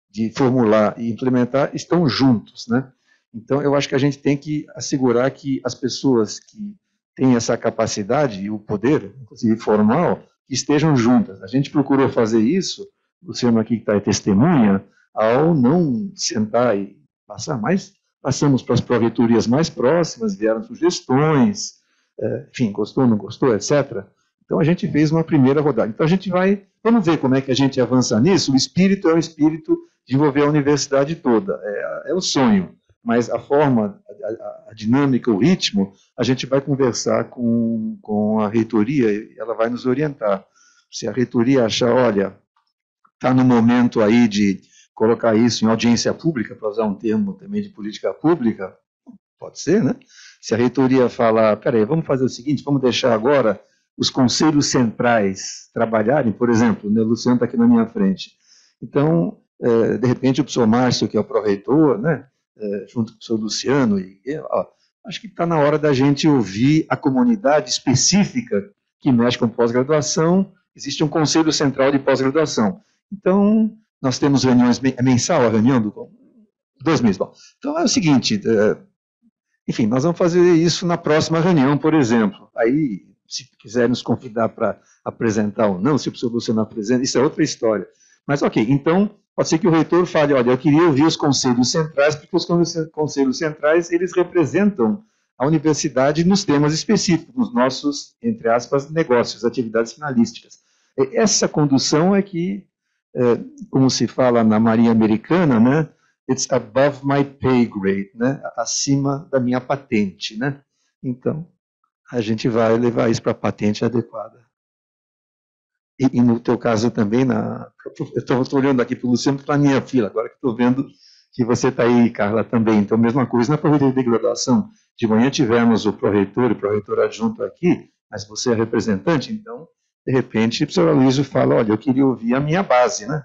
de formular e implementar estão juntos, né? Então, eu acho que a gente tem que assegurar que as pessoas que têm essa capacidade e o poder, inclusive formal, que estejam juntas. A gente procurou fazer isso, o Luciano aqui que está aí testemunha, ao não sentar e passar, mas passamos para as proreitorias mais próximas, vieram sugestões, é, enfim, gostou, não gostou, etc. Então a gente fez uma primeira rodada. Então a gente vai, vamos ver como é que a gente avança nisso. O espírito é o espírito de envolver a universidade toda, é, é o sonho mas a forma, a, a, dinâmica, o ritmo, a gente vai conversar com, com a reitoria e ela vai nos orientar. Se a reitoria achar, olha, está no momento aí de colocar isso em audiência pública, para usar um termo também de política pública, pode ser, né? Se a reitoria falar, peraí, vamos fazer o seguinte, vamos deixar agora os conselhos centrais trabalharem, por exemplo, né, o Luciano está aqui na minha frente. Então, é, de repente, o professor Márcio, que é o pró-reitor, né, junto com o senhor Luciano, e, ó, acho que está na hora da gente ouvir a comunidade específica que mexe com pós-graduação. Existe um conselho central de pós-graduação. Então, nós temos reuniões, é mensal a reunião do dois meses. Bom, então é o seguinte, é, enfim, nós vamos fazer isso na próxima reunião, por exemplo. Aí, se quiser nos convidar para apresentar ou não, se o professor Luciano apresenta, isso é outra história. Mas ok, então pode ser que o reitor fale, olha, eu queria ouvir os conselhos centrais, porque os conselhos centrais, eles representam a universidade nos temas específicos, nos nossos, entre aspas, negócios, atividades finalísticas. Essa condução é que, é, como se fala na Marinha Americana, né, it's above my pay grade, né? acima da minha patente. Né? Então, a gente vai levar isso para a patente adequada. E, e, no teu caso também, na, [laughs] eu estou olhando aqui para o Luciano, para a minha fila, agora que estou vendo que você está aí, Carla, também. Então, mesma coisa na provedora de graduação. De manhã tivemos o pró-reitor e o pró-reitor adjunto aqui, mas você é representante, então, de repente, o professor Aloysio fala, olha, eu queria ouvir a minha base, né?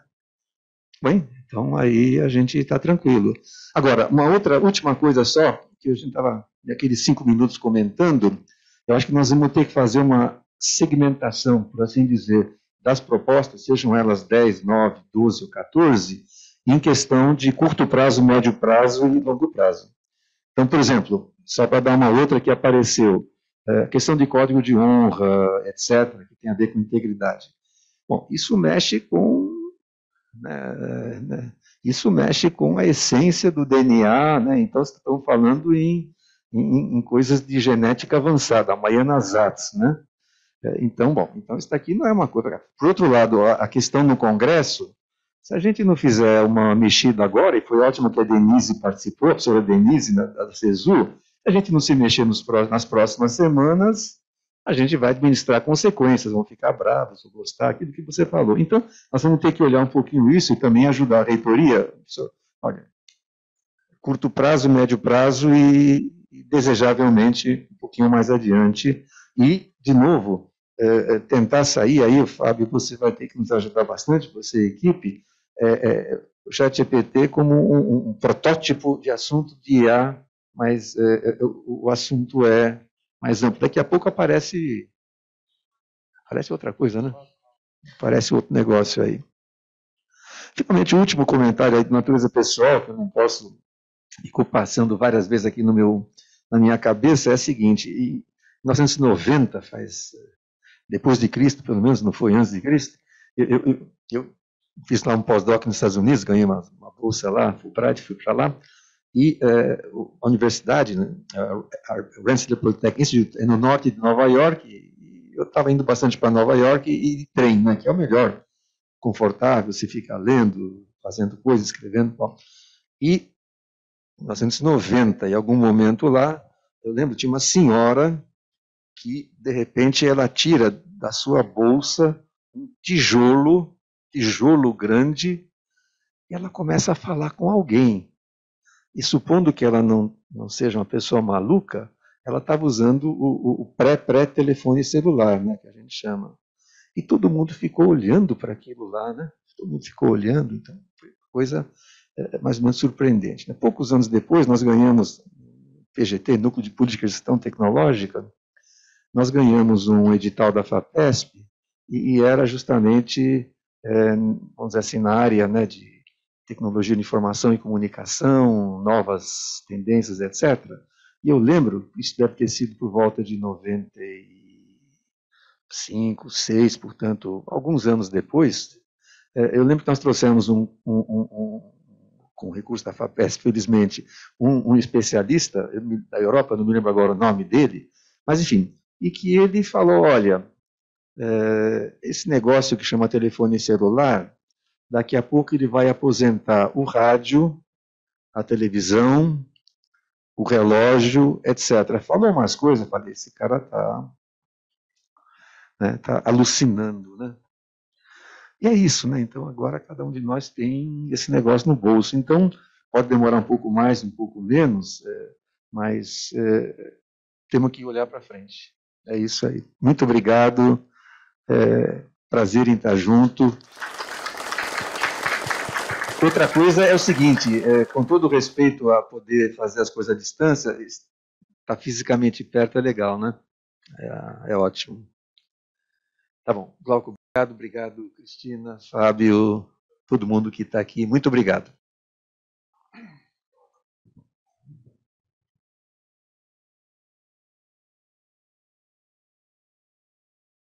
Bem, então aí a gente está tranquilo. Agora, uma outra, última coisa só, que a gente estava naqueles cinco minutos comentando, eu acho que nós vamos ter que fazer uma segmentação, por assim dizer, das propostas, sejam elas 10, 9, 12 ou 14, em questão de curto prazo, médio prazo e longo prazo. Então, por exemplo, só para dar uma outra que apareceu, é, questão de código de honra, etc., que tem a ver com integridade. Bom, isso mexe com. Né, né, isso mexe com a essência do DNA, né? então estamos falando em, em, em, coisas de genética avançada, a Mayanazats, né? É, então, bom, então isso daqui não é uma coisa. Por outro lado, a questão no Congresso, se a gente não fizer uma mexida agora, e foi ótimo que a Denise participou, a professora Denise, da, CESU, se a gente não se mexer nos, nas próximas semanas, a gente vai administrar consequências, vão ficar bravos, vão gostar, aquilo que você falou. Então, nós vamos ter que olhar um pouquinho isso e também ajudar a reitoria. Olha, curto prazo, médio prazo e, e desejavelmente um pouquinho mais adiante. E, de novo, é, é, tentar sair aí, Fábio, você vai ter que nos ajudar bastante, você e equipe, é, é, o chat GPT como um, um, protótipo de assunto de IA, mas é, o, o, assunto é mais amplo. Daqui a pouco aparece, aparece outra coisa, né? Aparece outro negócio aí. Finalmente, o último comentário aí de natureza pessoal, que eu não posso ficar passando várias vezes aqui no meu, na minha cabeça, é a seguinte, em 1990, faz depois de Cristo, pelo menos, não foi antes de Cristo. Eu, eu, eu fiz lá um pós-doc nos Estados Unidos, ganhei uma, uma bolsa lá, fui para lá, e é, a universidade, né, Rensselaer Polytechnic Institute, é no norte de Nova York, eu estava indo bastante para Nova York e, e trem, né, que é o melhor, confortável, você fica lendo, fazendo coisas, escrevendo, bom. E em 1990, em algum momento lá, eu lembro, tinha uma senhora que, de repente, ela tira da sua bolsa um tijolo, tijolo grande, e ela começa a falar com alguém. E supondo que ela não, não seja uma pessoa maluca, ela estava usando o, o pré-pré-telefone celular, né, que a gente chama. E todo mundo ficou olhando para aquilo lá, né? Todo mundo ficou olhando, então foi coisa é, mais ou menos surpreendente. Né? Poucos anos depois, nós ganhamos PGT, Núcleo de Política e Gestão Tecnológica, nós ganhamos um edital da FAPESP e, e era justamente, é, vamos dizer assim, na área né, de tecnologia de informação e comunicação, novas tendências, etc. E eu lembro, isso deve ter sido por volta de 95, 6, portanto, alguns anos depois, é, eu lembro que nós trouxemos um, um, um, um com recurso da FAPESP, felizmente, um, um especialista da Europa, não me lembro agora o nome dele, mas enfim, e que ele falou: olha, é, esse negócio que chama telefone celular, daqui a pouco ele vai aposentar o rádio, a televisão, o relógio, etc. Falou umas coisas, falei: esse cara está né, tá alucinando, né? E é isso, né? Então agora cada um de nós tem esse negócio no bolso. Então pode demorar um pouco mais, um pouco menos, é, mas é, temos que olhar para frente. É isso aí. Muito obrigado. É, prazer em estar junto. Outra coisa é o seguinte, é, com todo respeito a poder fazer as coisas à distância, estar tá fisicamente perto é legal, né? É, é ótimo. Tá bom. Glauco, obrigado, obrigado, Cristina, Fábio, todo mundo que está aqui. Muito obrigado.